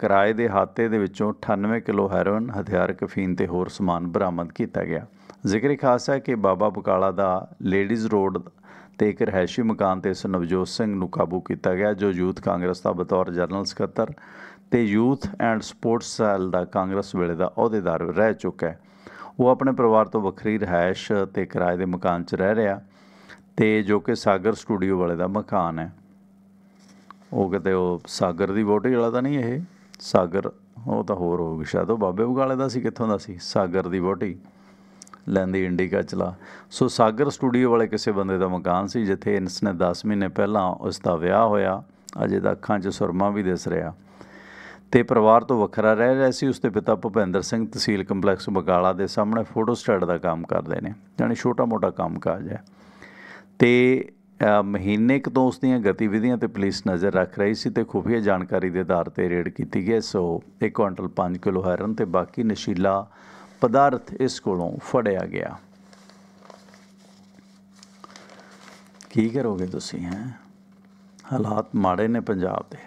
ਕਿਰਾਏ ਦੇ ਹਾਤੇ ਦੇ ਵਿੱਚੋਂ 98 ਕਿਲੋ ਹੈਰੋਇਨ, ਹਥਿਆਰ, ਕਫੀਨ ਤੇ ਹੋਰ ਸਮਾਨ ਬਰਾਮਦ ਕੀਤਾ ਗਿਆ। ਜ਼ਿਕਰ ਖਾਸ ਹੈ ਕਿ ਬਾਬਾ ਬਕਾਲਾ ਦਾ ਲੇਡੀਜ਼ ਰੋਡ ਤੇ ਇੱਕ ਰਹਿਸ਼ੀ ਮਕਾਨ ਤੇ ਇਸ ਨਵਜੋਤ ਸਿੰਘ ਨੂੰ ਕਾਬੂ ਕੀਤਾ ਗਿਆ, ਜੋ ਯੂਥ ਕਾਂਗਰਸ ਦਾ ਬਤੌਰ ਜਨਰਲ ਸਕੱਤਰ ਤੇ ਯੂਥ ਐਂਡ ਸਪੋਰਟਸ ਸੈੱਲ ਦਾ ਕਾਂਗਰਸ ਵੇਲੇ ਦਾ ਅਹੁਦੇਦਾਰ ਰਹਿ ਚੁੱਕਾ ਹੈ। ਉਹ ਆਪਣੇ ਪਰਿਵਾਰ ਤੋਂ ਵੱਖਰੀ ਰਹਿائش ਤੇ ਕਿਰਾਏ ਦੇ ਮਕਾਨ 'ਚ ਰਹਿ ਰਿਹਾ ਤੇ ਜੋ ਕਿ ਸਾਗਰ ਸਟੂਡੀਓ ਵਾਲੇ ਦਾ ਮਕਾਨ ਹੈ। ਉਹ ਕਿਤੇ ਉਹ ਸਾਗਰ ਦੀ ਵੋਟੀ ਵਾਲਾ ਤਾਂ ਨਹੀਂ ਇਹ? ਸਾਗਰ, ਉਹ ਤਾਂ ਹੋਰ ਹੋਊਗਾ ਸ਼ਾਇਦ ਉਹ ਬਾਬੇ ਬਗਾਲੇ ਦਾ ਸੀ, ਕਿੱਥੋਂ ਦਾ ਸੀ? ਸਾਗਰ ਦੀ ਵੋਟੀ ਲੈਂਦੀ ਇੰਡੀਕਾ ਚਲਾ ਸੋ ਸਾਗਰ ਸਟੂਡੀਓ ਵਾਲੇ ਕਿਸੇ ਬੰਦੇ ਦਾ ਮਕਾਨ ਸੀ, ਜਿੱਥੇ ਇਸ ਨੇ 10 ਮਹੀਨੇ ਪਹਿਲਾਂ ਉਸ ਦਾ ਵਿਆਹ ਹੋਇਆ। ਅਜੇ ਤਾਂ ਅੱਖਾਂ 'ਚ ਸੁਰਮਾ ਵੀ ਦਿਸ ਰਿਹਾ। ਤੇ ਪਰਿਵਾਰ ਤੋਂ ਵੱਖਰਾ ਰਹਿ ਰਿਹਾ ਸੀ। ਉਸਦੇ ਪਿਤਾ ਭੁਪਿੰਦਰ ਸਿੰਘ ਤਹਿਸੀਲ ਕੰਪਲੈਕਸ ਬਕਾਲਾ ਦੇ ਸਾਹਮਣੇ ਫੋਟੋ ਸਟੇਟ ਦਾ ਕੰਮ ਕਰਦੇ ਨੇ, ਯਾਨੀ ਛੋਟਾ-ਮੋਟਾ ਕੰਮਕਾਜ ਹੈ। ਤੇ ਮਹੀਨੇ ਕੁ ਤੋਂ ਉਸ ਦੀਆਂ ਗਤੀਵਿਧੀਆਂ ਤੇ ਪੁਲਿਸ ਨਜ਼ਰ ਰੱਖ ਰਹੀ ਸੀ ਤੇ ਖੁਫੀਆ ਜਾਣਕਾਰੀ ਦੇ ਆਧਾਰ ਤੇ ਰੇਡ ਕੀਤੀ ਗਈ। ਸੋ 1 ਕੁਇੰਟਲ 5 ਕਿਲੋ ਹੈਰਨ ਤੇ ਬਾਕੀ ਨਸ਼ੀਲਾ ਪਦਾਰਥ ਇਸ ਕੋਲੋਂ ਫੜਿਆ ਗਿਆ। ਕੀ ਕਰੋਗੇ ਤੁਸੀਂ, ਹੈ? ਹਾਲਾਤ ਮਾੜੇ ਨੇ ਪੰਜਾਬ ਦੇ।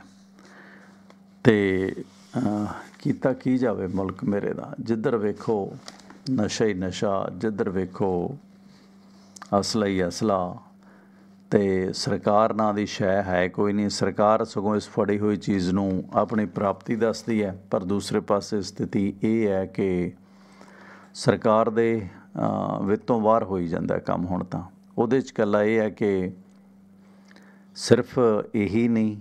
ਤੇ ਕੀਤਾ ਕੀ ਜਾਵੇ ਮੁਲਕ ਮੇਰੇ ਦਾ? ਜਿੱਧਰ ਵੇਖੋ ਨਸ਼ਾ ਹੀ ਨਸ਼ਾ, ਜਿੱਧਰ ਵੇਖੋ ਅਸਲਾ ਹੀ ਅਸਲਾ, ਤੇ ਸਰਕਾਰ ਨਾਂ ਦੀ ਸ਼ੈ ਹੈ ਕੋਈ ਨਹੀਂ। ਸਰਕਾਰ ਸਗੋਂ ਇਸ ਫੜੀ ਹੋਈ ਚੀਜ਼ ਨੂੰ ਆਪਣੀ ਪ੍ਰਾਪਤੀ ਦੱਸਦੀ ਹੈ, ਪਰ ਦੂਸਰੇ ਪਾਸੇ ਸਥਿਤੀ ਇਹ ਹੈ ਕਿ ਸਰਕਾਰ ਦੇ ਅਹ, ਵਿੱਤੋਂ ਬਾਹਰ ਹੋਈ ਜਾਂਦਾ ਕੰਮ ਹੁਣ ਤਾਂ। ਉਹਦੇ ਚ ਕੱਲਾ ਇਹ ਹੈ ਕਿ ਸਿਰਫ ਇਹੀ ਨਹੀਂ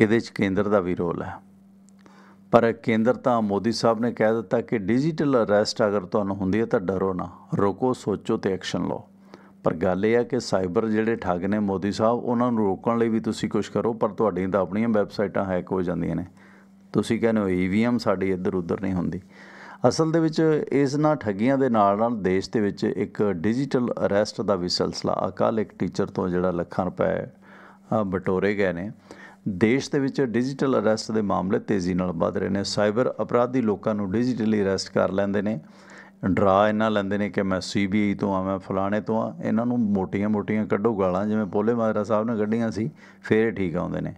ਇਹਦੇ ਚ ਕੇਂਦਰ ਦਾ ਵੀ ਰੋਲ ਹੈ। ਪਰ ਕੇਂਦਰ ਤਾਂ ਮੋਦੀ ਸਾਹਿਬ ਨੇ ਕਹਿ ਦਿੱਤਾ ਕਿ ਡਿਜੀਟਲ ਅਰੈਸਟ ਅਗਰ ਤੁਹਾਨੂੰ ਹੁੰਦੀ ਹੈ ਤਾਂ ਡਰੋ ਨਾ ਰੋਕੋ ਸੋਚੋ ਤੇ ਐਕਸ਼ਨ ਲਓ। ਪਰ ਗੱਲ ਇਹ ਹੈ ਕਿ ਸਾਈਬਰ ਜਿਹੜੇ ਠੱਗ ਨੇ ਮੋਦੀ ਸਾਹਿਬ ਉਹਨਾਂ ਨੂੰ ਰੋਕਣ ਲਈ ਵੀ ਤੁਸੀਂ ਕੁਝ ਕਰੋ ਪਰ ਤੁਹਾਡੀਆਂ ਤਾਂ ਆਪਣੀਆਂ ਵੈਬਸਾਈਟਾਂ ਹੈਕ ਹੋ ਜਾਂਦੀਆਂ ਨੇ। ਤੁਸੀਂ ਕਹਿੰਦੇ ਹੋ ਈਵੀਐਮ ਸਾਡੀ ਇੱਧਰ ਉੱਧਰ ਨਹੀਂ ਹੁੰਦੀ। ਅਸਲ ਦੇ ਵਿੱਚ ਇਸ ਨਾਲ ਠੱਗੀਆਂ ਦੇ ਨਾਲ ਨਾਲ ਦੇਸ਼ ਦੇ ਵਿੱਚ ਇੱਕ ਡਿਜੀਟਲ ਅਰੈਸਟ ਦਾ ਵੀ ਸਿਲਸਿਲਾ ਅਕਾਲ ਇੱਕ ਟੀਚਰ ਤੋਂ ਜਿਹੜਾ ਲੱਖਾਂ ਰੁਪਏ ਬਟੋਰੇ ਗਏ ਨੇ। ਦੇਸ਼ ਦੇ ਵਿੱਚ ਡਿਜੀਟਲ ਅਰੈਸਟ ਦੇ ਮਾਮਲੇ ਤੇਜ਼ੀ ਨਾਲ ਵੱਧ ਰਹੇ ਨੇ। ਸਾਈਬਰ ਅਪਰਾਧੀ ਲੋਕਾਂ ਨੂੰ ਡਿਜੀਟਲੀ ਅਰੈਸਟ ਕਰ ਲੈਂਦੇ ਨੇ। ਡਰਾ ਇਹਨਾਂ ਲੈਂਦੇ ਨੇ ਕਿ ਮੈਂ ਸੀਬੀਆਈ ਤੋਂ ਆ, ਮੈਂ ਫਲਾਣੇ ਤੋਂ ਆ। ਇਹਨਾਂ ਨੂੰ ਮੋਟੀਆਂ-ਮੋਟੀਆਂ ਕੱਢੋ ਗਾਲਾਂ, ਜਿਵੇਂ ਪੋਲੇ ਮਾਜਰਾ ਸਾਹਿਬ ਨੇ ਕੱਢੀਆਂ ਸੀ, ਫੇਰ ਇਹ ਠੀਕ ਆਉਂਦੇ ਨੇ।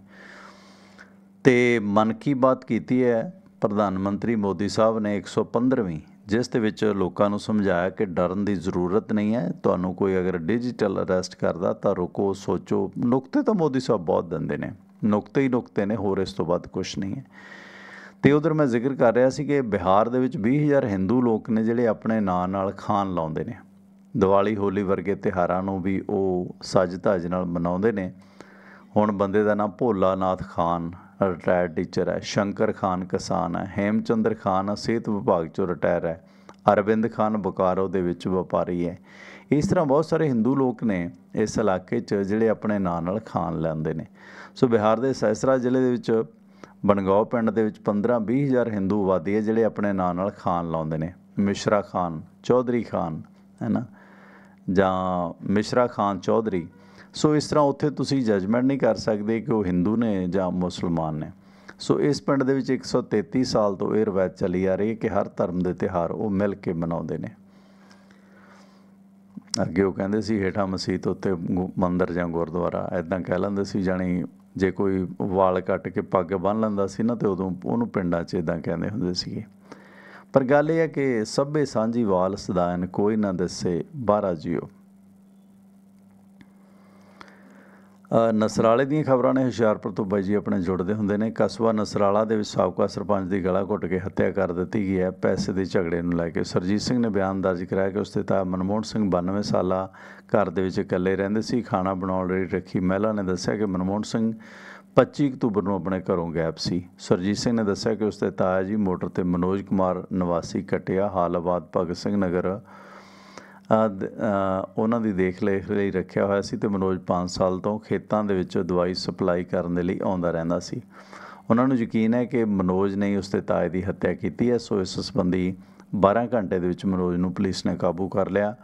ਤੇ ਮਨ ਕੀ ਬਾਤ ਕੀਤੀ ਹੈ, ਪ੍ਰਧਾਨ ਮੰਤਰੀ ਮੋਦੀ ਸਾਹਿਬ ਨੇ 115ਵੀਂ ਜਿਸ ਦੇ ਵਿੱਚ ਲੋਕਾਂ ਨੂੰ ਸਮਝਾਇਆ ਕਿ ਡਰਨ ਦੀ ਜ਼ਰੂਰਤ ਨਹੀਂ ਹੈ, ਤੁਹਾਨੂੰ ਕੋਈ ਅਗਰ ਡਿਜੀਟਲ ਅਰੈਸਟ ਕਰਦਾ ਤਾਂ ਰੁਕੋ, ਸੋਚੋ, ਨੁਕਤੇ ਤਾਂ ਮੋਦੀ ਸਾਹਿਬ ਬਹੁਤ ਦਿੰਦੇ ਨੇ, ਨੁਕਤੇ ਹੀ ਨੁਕਤੇ ਨੇ, ਹੋਰ ਇਸ ਤੋਂ ਵੱਧ ਕੁਝ ਨਹੀਂ ਹੈ। ਤੇ ਉਧਰ ਮੈਂ ਜ਼ਿਕਰ ਕਰ ਰਿਹਾ ਸੀ ਕਿ ਬਿਹਾਰ ਦੇ ਵਿੱਚ 20000 ਹਿੰਦੂ ਲੋਕ ਨੇ ਜਿਹੜੇ ਆਪਣੇ ਨਾਂ ਨਾਲ ਖਾਨ ਲਾਉਂਦੇ ਨੇ। ਦੀਵਾਲੀ, ਹੋਲੀ ਵਰਗੇ ਤਿਹਾਰਾਂ ਨੂੰ ਵੀ ਉਹ ਸੱਜ ਧੱਜ ਨਾਲ ਮਨਾਉਂਦੇ ਨੇ। ਹੁਣ ਬੰਦੇ ਦਾ ਨਾਮ ਭੋਲਾ ਨਾਥ ਖਾਨ ਰਿਟਾਇਰਡ ਟੀਚਰ ਹੈ, ਸ਼ੰਕਰ ਖਾਨ ਕਿਸਾਨ ਹੈ, ਹੇਮਚੰਦਰ ਖਾਨ ਸਿਹਤ ਵਿਭਾਗ ਚੋਂ ਰਿਟਾਇਰ ਹੈ, ਅਰਵਿੰਦ ਖਾਨ ਬੁਕਾਰੋ ਦੇ ਵਿੱਚ ਵਪਾਰੀ ਹੈ। ਇਸ ਤਰ੍ਹਾਂ ਬਹੁਤ ਸਾਰੇ ਹਿੰਦੂ ਲੋਕ ਨੇ ਇਸ ਇਲਾਕੇ 'ਚ ਜਿਹੜੇ ਆਪਣੇ ਨਾਂ ਨਾਲ ਖਾਨ ਲੈਂਦੇ ਨੇ। ਸੋ ਬਿਹਾਰ ਦੇ ਸੈਸਰਾ ਜ਼ਿਲ੍ਹੇ ਦੇ ਵਿੱਚ ਬਣਗਾਉ ਪਿੰਡ ਦੇ ਵਿੱਚ 15-20 ਹਜ਼ਾਰ ਹਿੰਦੂ ਆਬਾਦੀ ਹੈ ਜਿਹੜੇ ਆਪਣੇ ਨਾਂ ਨਾਲ ਖਾਨ ਲਾਉਂਦੇ ਨੇ। ਮਿਸ਼ਰਾ ਖਾਨ ਚੌਧਰੀ ਖਾਨ, ਹੈ ਨਾ? ਜਾਂ ਮਿਸ਼ਰਾ ਖਾਨ ਚੌਧਰੀ ਸੋ ਇਸ ਤਰ੍ਹਾਂ ਉੱਥੇ ਤੁਸੀਂ ਜਜਮੈਂਟ ਨਹੀਂ ਕਰ ਸਕਦੇ ਕਿ ਉਹ ਹਿੰਦੂ ਨੇ ਜਾਂ ਮੁਸਲਮਾਨ ਨੇ। ਸੋ ਇਸ ਪਿੰਡ ਦੇ ਵਿੱਚ 133 ਸਾਲ ਤੋਂ ਇਹ ਰਵਾਇਤ ਚੱਲੀ ਆ ਰਹੀ ਹੈ ਕਿ ਹਰ ਧਰਮ ਦੇ ਤਿਹਾਰ ਉਹ ਮਿਲ ਕੇ ਮਨਾਉਂਦੇ ਨੇ। ਅੱਗੇ ਉਹ ਕਹਿੰਦੇ ਸੀ, ਹੇਠਾਂ ਮਸੀਤ ਉੱਤੇ ਗੁ- ਮੰਦਿਰ ਜਾਂ ਗੁਰਦੁਆਰਾ ਐਦਾਂ ਕਹਿ ਲੈਂਦੇ ਸੀ, ਜਾਣੀ ਜੇ ਕੋਈ ਵਾਲ ਕੱਟ ਕੇ ਪੱਗ ਬੰਨ ਲੈਂਦਾ ਸੀ ਨਾ, ਤੇ ਉਦੋਂ ਉਹਨੂੰ ਪਿੰਡਾਂ 'ਚ ਇਦਾਂ ਕਹਿੰਦੇ ਹੁੰਦੇ ਸੀਗੇ। ਪਰ ਗੱਲ ਇਹ ਹੈ ਕਿ ਸਭੇ ਸਾਂਝੀ ਵਾਲ ਸਦਾਇਨ ਕੋਈ ਨਾ ਦੱਸੇ ਬਾਰਾ ਜਿਓ। ਨਸਰਾਲੇ ਦੀਆਂ ਖਬਰਾਂ ਨੇ ਹੁਸ਼ਿਆਰਪੁਰ ਤੋਂ ਬਾਈ ਜੀ ਆਪਣੇ ਜੁੜਦੇ ਹੁੰਦੇ ਨੇ। ਕਸਬਾ ਨਸਰਾਲਾ ਦੇ ਵਿੱਚ ਸਾਬਕਾ ਸਰਪੰਚ ਦੀ ਗਲਾ ਘੁੱਟ ਕੇ ਹੱਤਿਆ ਕਰ ਦਿੱਤੀ ਗਈ ਹੈ। ਪੈਸੇ ਦੇ ਝਗੜੇ ਨੂੰ ਲੈ ਕੇ ਸਰਜੀਤ ਸਿੰਘ ਨੇ ਬਿਆਨ ਦਰਜ ਕਰਾਇਆ ਕਿ ਉਸ ਦੇ ਤਾਇਆ ਮਨਮੋਹਨ ਸਿੰਘ 92 ਸਾਲਾ ਘਰ ਦੇ ਵਿੱਚ ਇਕੱਲੇ ਰਹਿੰਦੇ ਸੀ। ਖਾਣਾ ਬਣਾਉਣ ਲਈ ਰੱਖੀ ਮਹਿਲਾ ਨੇ ਦੱਸਿਆ ਕਿ ਮਨਮੋਹਨ ਸਿੰਘ 25 ਅਕਤੂਬਰ ਨੂੰ ਆਪਣੇ ਘਰੋਂ ਗਾਇਬ ਸੀ। ਸਰਜੀਤ ਸਿੰਘ ਨੇ ਦੱਸਿਆ ਕਿ ਉਸ ਦੇ ਤਾਇਆ ਜੀ ਮੋਟਰ ਤੇ ਮਨੋਜ ਕੁਮਾਰ ਨਿਵਾਸੀ ਕਟਿਆ। ਹਾਲਾਬਾਦ ਭਗਤ ਸਿੰਘ ਨਗਰ ਉਹਨਾਂ ਦੀ ਦੇਖ ਰੇਖ ਲਈ ਰੱਖਿਆ ਹੋਇਆ ਸੀ ਤੇ ਮਨੋਜ 5 ਸਾਲ ਤੋਂ ਖੇਤਾਂ ਦੇ ਵਿੱਚ ਦਵਾਈ ਸਪਲਾਈ ਕਰਨ ਦੇ ਲਈ ਆਉਂਦਾ ਰਹਿੰਦਾ ਸੀ। ਉਹਨਾਂ ਨੂੰ ਯਕੀਨ ਹੈ ਕਿ ਮਨੋਜ ਨੇ ਹੀ ਉਸ ਦੇ ਤਾਏ ਦੀ ਹੱਤਿਆ ਕੀਤੀ ਹੈ, ਸੋ ਇਸ ਸੰਬੰਧੀ 12 ਘੰਟੇ ਦੇ ਵਿੱਚ ਮਨੋਜ ਨੂੰ ਪੁਲਿਸ ਨੇ ਕਾਬੂ ਕਰ ਲਿਆ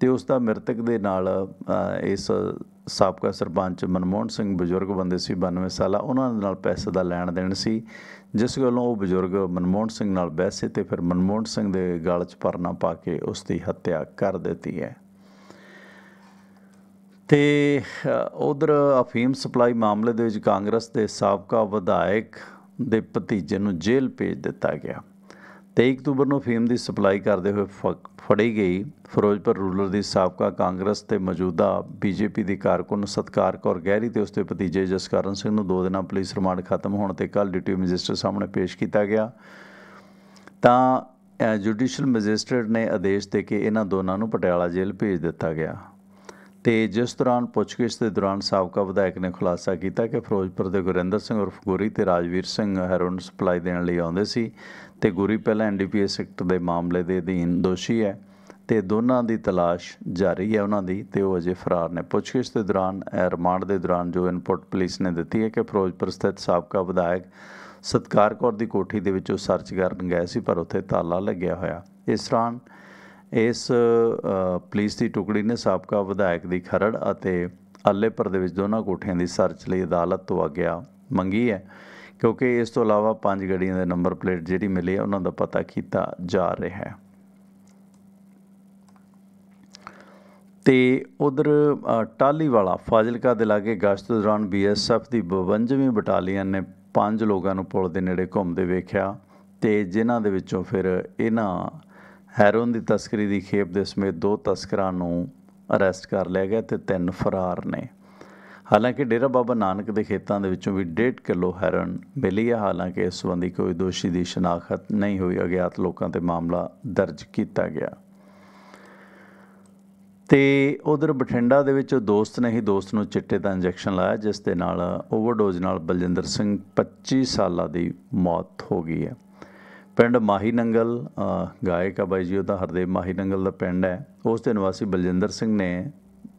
ਤੇ ਉਸ ਦਾ ਮ੍ਰਿਤਕ ਦੇ ਨਾਲ ਇਸ ਸਾਬਕਾ ਸਰਪੰਚ ਮਨਮੋਹਨ ਸਿੰਘ ਬਜ਼ੁਰਗ ਬੰਦੇ ਸੀ 92 ਸਾਲਾ। ਉਹਨਾਂ ਦੇ ਨਾਲ ਪੈਸੇ ਦਾ ਲੈਣ ਦੇਣ ਸੀ ਜਿਸ ਗੱਲੋਂ ਉਹ ਬਜ਼ੁਰਗ ਮਨਮੋਹਨ ਸਿੰਘ ਨਾਲ ਬਹਿਸੇ ਤੇ ਫਿਰ ਮਨਮੋਹਨ ਸਿੰਘ ਦੇ ਗਲ 'ਚ ਪਰਨਾ ਪਾ ਕੇ ਉਸ ਦੀ ਹੱਤਿਆ ਕਰ ਦਿੱਤੀ ਹੈ। ਤੇ ਉਧਰ ਅਫੀਮ ਸਪਲਾਈ ਮਾਮਲੇ ਦੇ ਵਿੱਚ ਕਾਂਗਰਸ ਦੇ ਸਾਬਕਾ ਵਿਧਾਇਕ ਦੇ ਭਤੀਜੇ ਨੂੰ ਜੇਲ੍ਹ ਭੇਜ ਦਿੱਤਾ ਗਿਆ। 23 ਅਕਤੂਬਰ ਨੂੰ ਫੀਮ ਦੀ ਸਪਲਾਈ ਕਰਦੇ ਹੋਏ ਫ- ਫੜੀ ਗਈ। ਫਿਰੋਜ਼ਪੁਰ ਰੂਰਲ ਦੀ ਸਾਬਕਾ ਕਾਂਗਰਸ ਤੇ ਮੌਜੂਦਾ ਬੀਜੇਪੀ ਦੀ ਕਾਰਕੁਨ ਸਤਕਾਰ ਕੌਰ ਗਹਿਰੀ ਤੇ ਉਸਦੇ ਭਤੀਜੇ ਜਸਕਰਨ ਸਿੰਘ ਨੂੰ ਦੋ ਦਿਨਾਂ ਪੁਲਿਸ ਰਿਮਾਂਡ ਖਤਮ ਹੋਣ ਤੇ ਕੱਲ ਡਿਊਟੀ ਮੈਜਿਸਟਰ ਸਾਹਮਣੇ ਪੇਸ਼ ਕੀਤਾ ਗਿਆ। ਤਾਂ ਜੁਡੀਸ਼ੀਅਲ ਮੈਜਿਸਟਰੇਟ ਨੇ ਆਦੇਸ਼ ਦੇ ਕੇ ਇਹਨਾਂ ਦੋਨਾਂ ਨੂੰ ਪਟਿਆਲਾ ਜੇਲ੍ਹ ਭੇਜ ਦਿੱਤਾ ਗਿਆ। ਤੇ ਜਿਸ ਦੌਰਾਨ ਪੁੱਛਗਿੱਛ ਦੇ ਦੌਰਾਨ ਸਾਬਕਾ ਵਿਧਾਇਕ ਨੇ ਖੁਲਾਸਾ ਕੀਤਾ ਕਿ ਫਿਰੋਜ਼ਪੁਰ ਦੇ ਗੁਰਿੰਦਰ ਸਿੰਘ ਉਰਫ ਗੋਰੀ ਤੇ ਰਾਜਵੀਰ ਸਿੰਘ ਹੈਰੋਇਨ ਸਪਲਾਈ ਦੇਣ ਲਈ ਆਉਂਦੇ ਸੀ। ਤੇ ਗੁਰੀ ਪਹਿਲਾਂ ਐਨਡੀਪੀਐਸ ਐਕਟ ਦੇ ਮਾਮਲੇ ਦੇ ਅਧੀਨ ਦੋਸ਼ੀ ਹੈ ਤੇ ਦੋਨਾਂ ਦੀ ਤਲਾਸ਼ ਜਾਰੀ ਹੈ ਉਹਨਾਂ ਦੀ ਤੇ ਉਹ ਅਜੇ ਫਰਾਰ ਨੇ। ਪੁੱਛਗਿੱਛ ਦੇ ਦੌਰਾਨ ਰਿਮਾਂਡ ਦੇ ਦੌਰਾਨ ਜੋ ਇਨਪੁਟ ਪੁਲਿਸ ਨੇ ਦਿੱਤੀ ਹੈ ਕਿ ਫਿਰੋਜ਼ਪੁਰ ਸਥਿਤ ਸਾਬਕਾ ਵਿਧਾਇਕ ਸਤਕਾਰ ਕੌਰ ਦੀ ਕੋਠੀ ਦੇ ਵਿੱਚ ਉਹ ਸਰਚ ਕਰਨ ਗਏ ਸੀ, ਪਰ ਉੱਥੇ ਤਾਲਾ ਲੱਗਿਆ ਹੋਇਆ। ਇਸ ਦੌਰਾਨ ਇਸ ਪੁਲਿਸ ਦੀ ਟੁਕੜੀ ਨੇ ਸਾਬਕਾ ਵਿਧਾਇਕ ਦੀ ਖਰੜ ਅਤੇ ਅੱਲੇਪੁਰ ਦੇ ਵਿੱਚ ਦੋਨਾਂ ਕੋਠੀਆਂ ਦੀ ਸਰਚ ਲਈ ਅਦਾਲਤ ਤੋਂ ਆਗਿਆ ਮੰਗੀ ਹੈ। ਕਿਉਂਕਿ ਇਸ ਤੋਂ ਇਲਾਵਾ ਪੰਜ ਗੱਡੀਆਂ ਦੇ ਨੰਬਰ ਪਲੇਟ ਜਿਹੜੀ ਮਿਲੀ ਹੈ, ਉਹਨਾਂ ਦਾ ਪਤਾ ਕੀਤਾ ਜਾ ਰਿਹਾ ਹੈ। ਤੇ ਉਧਰ ਟਾਲੀਵਾਲਾ, ਫਾਜ਼ਿਲਕਾ ਦੇ ਲਾਗੇ ਗਸ਼ਤ ਦੌਰਾਨ ਬੀਐਸਐਫ ਦੀ 52ਵੀਂ ਬਟਾਲੀਅਨ ਨੇ ਪੰਜ ਲੋਕਾਂ ਨੂੰ ਪੁਲ ਦੇ ਨੇੜੇ ਘੁੰਮਦੇ ਵੇਖਿਆ ਤੇ ਜਿਨ੍ਹਾਂ ਦੇ ਵਿੱਚੋਂ ਫਿਰ ਇਹਨਾਂ ਹੈਰੋਨ ਦੀ ਤਸਕਰੀ ਦੀ ਖੇਪ ਦੇ ਸਮੇਤ ਦੋ ਤਸਕਰਾਂ ਨੂੰ ਅਰੈਸਟ ਕਰ ਲਿਆ ਗਿਆ ਤੇ ਤਿੰਨ ਫਰਾਰ ਨੇ। ਹਾਲਾਂਕਿ ਡੇਰਾ ਬਾਬਾ ਨਾਨਕ ਦੇ ਖੇਤਾਂ ਦੇ ਵਿੱਚੋਂ ਵੀ 1.5 ਕਿਲੋ ਹੈਰਨ ਮਿਲੀ ਹੈ। ਹਾਲਾਂਕਿ ਇਸ ਸੰਬੰਧੀ ਕੋਈ ਦੋਸ਼ੀ ਦੀ ਸ਼ਨਾਖਤ ਨਹੀਂ ਹੋਈ। ਅਗਿਆਤ ਲੋਕਾਂ ਤੇ ਮਾਮਲਾ ਦਰਜ ਕੀਤਾ ਗਿਆ। ਤੇ ਉਧਰ ਬਠਿੰਡਾ ਦੇ ਵਿੱਚ ਦੋਸਤ ਨੇ ਹੀ ਦੋਸਤ ਨੂੰ ਚਿੱਟੇ ਦਾ ਇੰਜੈਕਸ਼ਨ ਲਾਇਆ, ਜਿਸ ਦੇ ਨਾਲ ਓਵਰਡੋਜ਼ ਨਾਲ ਬਲਜਿੰਦਰ ਸਿੰਘ 25 ਸਾਲਾਂ ਦੀ ਮੌਤ ਹੋ ਗਈ ਹੈ। ਪਿੰਡ ਮਾਹੀ ਨੰਗਲ ਗਾਇਕ ਆ ਬਾਈ ਜੀ ਉਹਦਾ ਹਰਦੇਵ ਮਾਹੀ ਨੰਗਲ ਦਾ ਪਿੰਡ ਹੈ। ਉਸ ਦੇ ਨਿਵਾਸੀ ਬਲਜਿੰਦਰ ਸਿੰਘ ਨੇ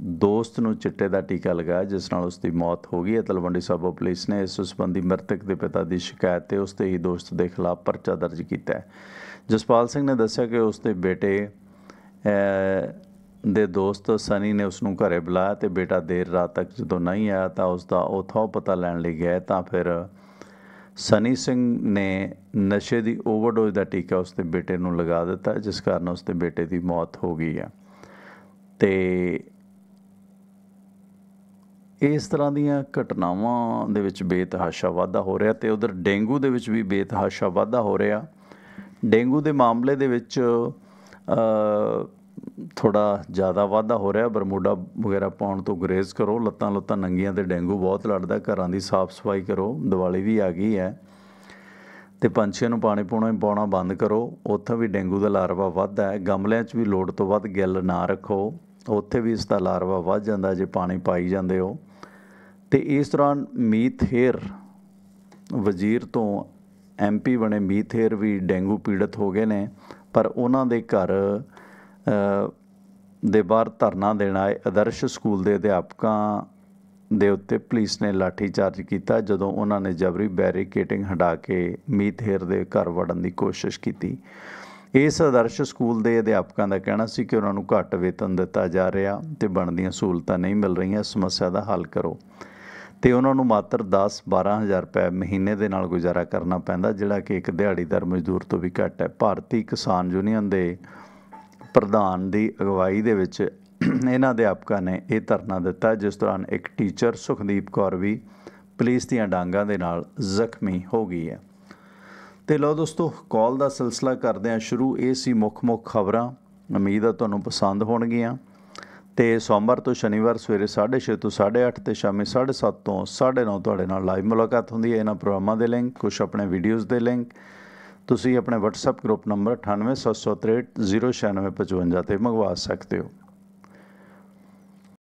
ਦੋਸਤ ਨੂੰ ਚਿੱਟੇ ਦਾ ਟੀਕਾ ਲਗਾਇਆ, ਜਿਸ ਨਾਲ ਉਸ ਦੀ ਮੌਤ ਹੋ ਗਈ। ਹੈ ਤਲਵੰਡੀ ਸਾਬੋ ਪੁਲਿਸ ਨੇ ਇਸ ਸੰਬੰਧੀ ਮ੍ਰਿਤਕ ਦੇ ਪਿਤਾ ਦੀ ਸ਼ਿਕਾਇਤ ਤੇ ਉਸ ਦੇ ਹੀ ਦੋਸਤ ਦੇ ਖਿਲਾਫ ਪਰਚਾ ਦਰਜ ਕੀਤਾ ਹੈ। ਜਸਪਾਲ ਸਿੰਘ ਨੇ ਦੱਸਿਆ ਕਿ ਉਸ ਦੇ ਬੇਟੇ ਦੇ ਦੋਸਤ ਸਨੀ ਨੇ ਉਸ ਨੂੰ ਘਰੇ ਬੁਲਾਇਆ ਤੇ ਬੇਟਾ ਦੇਰ ਰਾਤ ਤੱਕ ਜਦੋਂ ਨਹੀਂ ਆਇਆ ਤਾਂ ਉਸ ਦਾ ਉਥੋਂ ਪਤਾ ਲੈਣ ਲਈ ਗਏ ਤਾਂ ਫਿਰ ਸਨੀ ਸਿੰਘ ਨੇ ਨਸ਼ੇ ਦੀ ਓਵਰਡੋਜ਼ ਦਾ ਟੀਕਾ ਉਸ ਦੇ ਬੇਟੇ ਨੂੰ ਲਗਾ ਦਿੱਤਾ, ਜਿਸ ਕਾਰਨ ਉਸ ਦੇ ਬੇਟੇ ਦੀ ਮੌਤ ਹੋ ਗਈ ਹੈ। ਤੇ ਇਸ ਤਰ੍ਹਾਂ ਦੀਆਂ ਘਟਨਾਵਾਂ ਦੇ ਵਿੱਚ ਬੇਤਹਾਸ਼ਾ ਵਾਧਾ ਹੋ ਰਿਹਾ ਤੇ ਉਧਰ ਡੇਂਗੂ ਦੇ ਵਿੱਚ ਵੀ ਬੇਤਹਾਸ਼ਾ ਵਾਧਾ ਹੋ ਰਿਹਾ। ਡੇਂਗੂ ਦੇ ਮਾਮਲੇ ਦੇ ਵਿੱਚ ਅ, ਥੋੜਾ ਜ਼ਿਆਦਾ ਵਾਧਾ ਹੋ ਰਿਹਾ। ਬਰਮੂਡਾ ਵਗੈਰਾ ਪਾਉਣ ਤੋਂ ਗੁਰੇਜ਼ ਕਰੋ। ਲੱਤਾਂ ਲੁੱਤਾਂ ਨੰਗੀਆਂ ਤੇ ਡੇਂਗੂ ਬਹੁਤ ਲੜਦਾ। ਘਰਾਂ ਦੀ ਸਾਫ਼ ਸਫ਼ਾਈ ਕਰੋ। ਦੀਵਾਲੀ ਵੀ ਆ ਗਈ ਹੈ। ਤੇ ਪੰਛੀਆਂ ਨੂੰ ਪਾਣੀ ਪਾਉਣਾ ਪਾਉਣਾ ਬੰਦ ਕਰੋ। ਉੱਥੇ ਵੀ ਡੇਂਗੂ ਦਾ ਲਾਰਵਾ ਵੱਧਦਾ ਹੈ। ਗਮਲਿਆਂ 'ਚ ਵੀ ਲੋੜ ਤੋਂ ਵੱਧ ਗਿੱਲ ਨਾ ਰੱਖੋ। ਉੱਥੇ ਵੀ ਇਸ ਦਾ ਲਾਰਵਾ ਵੱਧ ਜਾਂਦਾ। ਜੇ ਪਾਣੀ ਪਾਈ ਜਾਂਦੇ ਹੋ ਤੇ ਇਸ ਦੌਰਾਨ ਮੀਤ ਹੇਰ ਵਜ਼ੀਰ ਤੋਂ ਐਮਪੀ ਬਣੇ। ਮੀਤ ਹੇਰ ਵੀ ਡੇਂਗੂ ਪੀੜਤ ਹੋ ਗਏ ਨੇ, ਪਰ ਉਹਨਾਂ ਦੇ ਘਰ ਦੇ ਬਾਹਰ ਧਰਨਾ ਦੇਣ ਆਏ। ਆਦਰਸ਼ ਸਕੂਲ ਦੇ ਅਧਿਆਪਕਾਂ ਦੇ ਉੱਤੇ ਪੁਲਿਸ ਨੇ ਲਾਠੀਚਾਰਜ ਕੀਤਾ, ਜਦੋਂ ਉਹਨਾਂ ਨੇ ਜਬਰੀ ਬੈਰੀਕੇਟਿੰਗ ਹਟਾ ਕੇ ਮੀਤ ਹੇਰ ਦੇ ਘਰ ਵੜਨ ਦੀ ਕੋਸ਼ਿਸ਼ ਕੀਤੀ। ਇਸ ਆਦਰਸ਼ ਸਕੂਲ ਦੇ ਅਧਿਆਪਕਾਂ ਦਾ ਕਹਿਣਾ ਸੀ ਕਿ ਉਹਨਾਂ ਨੂੰ ਘੱਟ ਵੇਤਨ ਦਿੱਤਾ ਜਾ ਰਿਹਾ ਤੇ ਬਣਦੀਆਂ ਸਹੂਲਤਾਂ ਨਹੀਂ ਮਿਲ ਰਹੀਆਂ। ਸਮੱਸਿਆ ਦਾ ਹੱਲ ਕਰੋ। ਤੇ ਉਹਨਾਂ ਨੂੰ ਮਾਤਰ 10-12000 ਰੁਪਏ ਮਹੀਨੇ ਦੇ ਨਾਲ ਗੁਜ਼ਾਰਾ ਕਰਨਾ ਪੈਂਦਾ, ਜਿਹੜਾ ਕਿ ਇੱਕ ਦਿਹਾੜੀਦਾਰ ਮਜ਼ਦੂਰ ਤੋਂ ਵੀ ਘੱਟ ਹੈ। ਭਾਰਤੀ ਕਿਸਾਨ ਯੂਨੀਅਨ ਦੇ ਪ੍ਰਧਾਨ ਦੀ ਅਗਵਾਈ ਦੇ ਵਿੱਚ ਇਹਨਾਂ ਅਧਿਆਪਕਾਂ ਨੇ ਇਹ ਧਰਨਾ ਦਿੱਤਾ, ਜਿਸ ਦੌਰਾਨ ਇੱਕ ਟੀਚਰ ਸੁਖਦੀਪ ਕੌਰ ਵੀ ਪੁਲਿਸ ਦੀਆਂ ਡਾਂਗਾਂ ਦੇ ਨਾਲ ਜ਼ਖਮੀ ਹੋ ਗਈ ਹੈ। ਤੇ ਲਓ ਦੋਸਤੋ, ਕਾਲ ਦਾ ਸਿਲਸਿਲਾ ਕਰਦੇ ਹਾਂ। ਸ਼ੁਰੂ ਇਹ ਸੀ ਮੁੱਖ ਮੁੱਖ ਖਬਰਾਂ। ਉਮੀਦ ਹੈ ਤੁਹਾਨੂੰ ਪਸੰਦ ਹੋਣਗੀਆਂ। ਤੇ ਸੋਮਵਾਰ ਤੋਂ ਸ਼ਨੀਵਾਰ ਸਵੇਰੇ 6:30 ਤੋਂ 8:30 ਤੇ ਸ਼ਾਮੀ 7:30 ਤੋਂ 9:30 ਤੁਹਾਡੇ ਨਾਲ ਲਾਈਵ ਮੁਲਾਕਾਤ ਹੁੰਦੀ ਹੈ। ਇਹਨਾਂ ਪ੍ਰੋਗਰਾਮਾਂ ਦੇ ਲਿੰਕ ਕੁਝ ਆਪਣੇ ਵੀਡੀਓਜ਼ ਦੇ ਲਿੰਕ ਤੁਸੀਂ ਆਪਣੇ WhatsApp ਗਰੁੱਪ ਨੰਬਰ 9876309655 ਤੇ ਮੰਗਵਾ ਸਕਦੇ ਹੋ।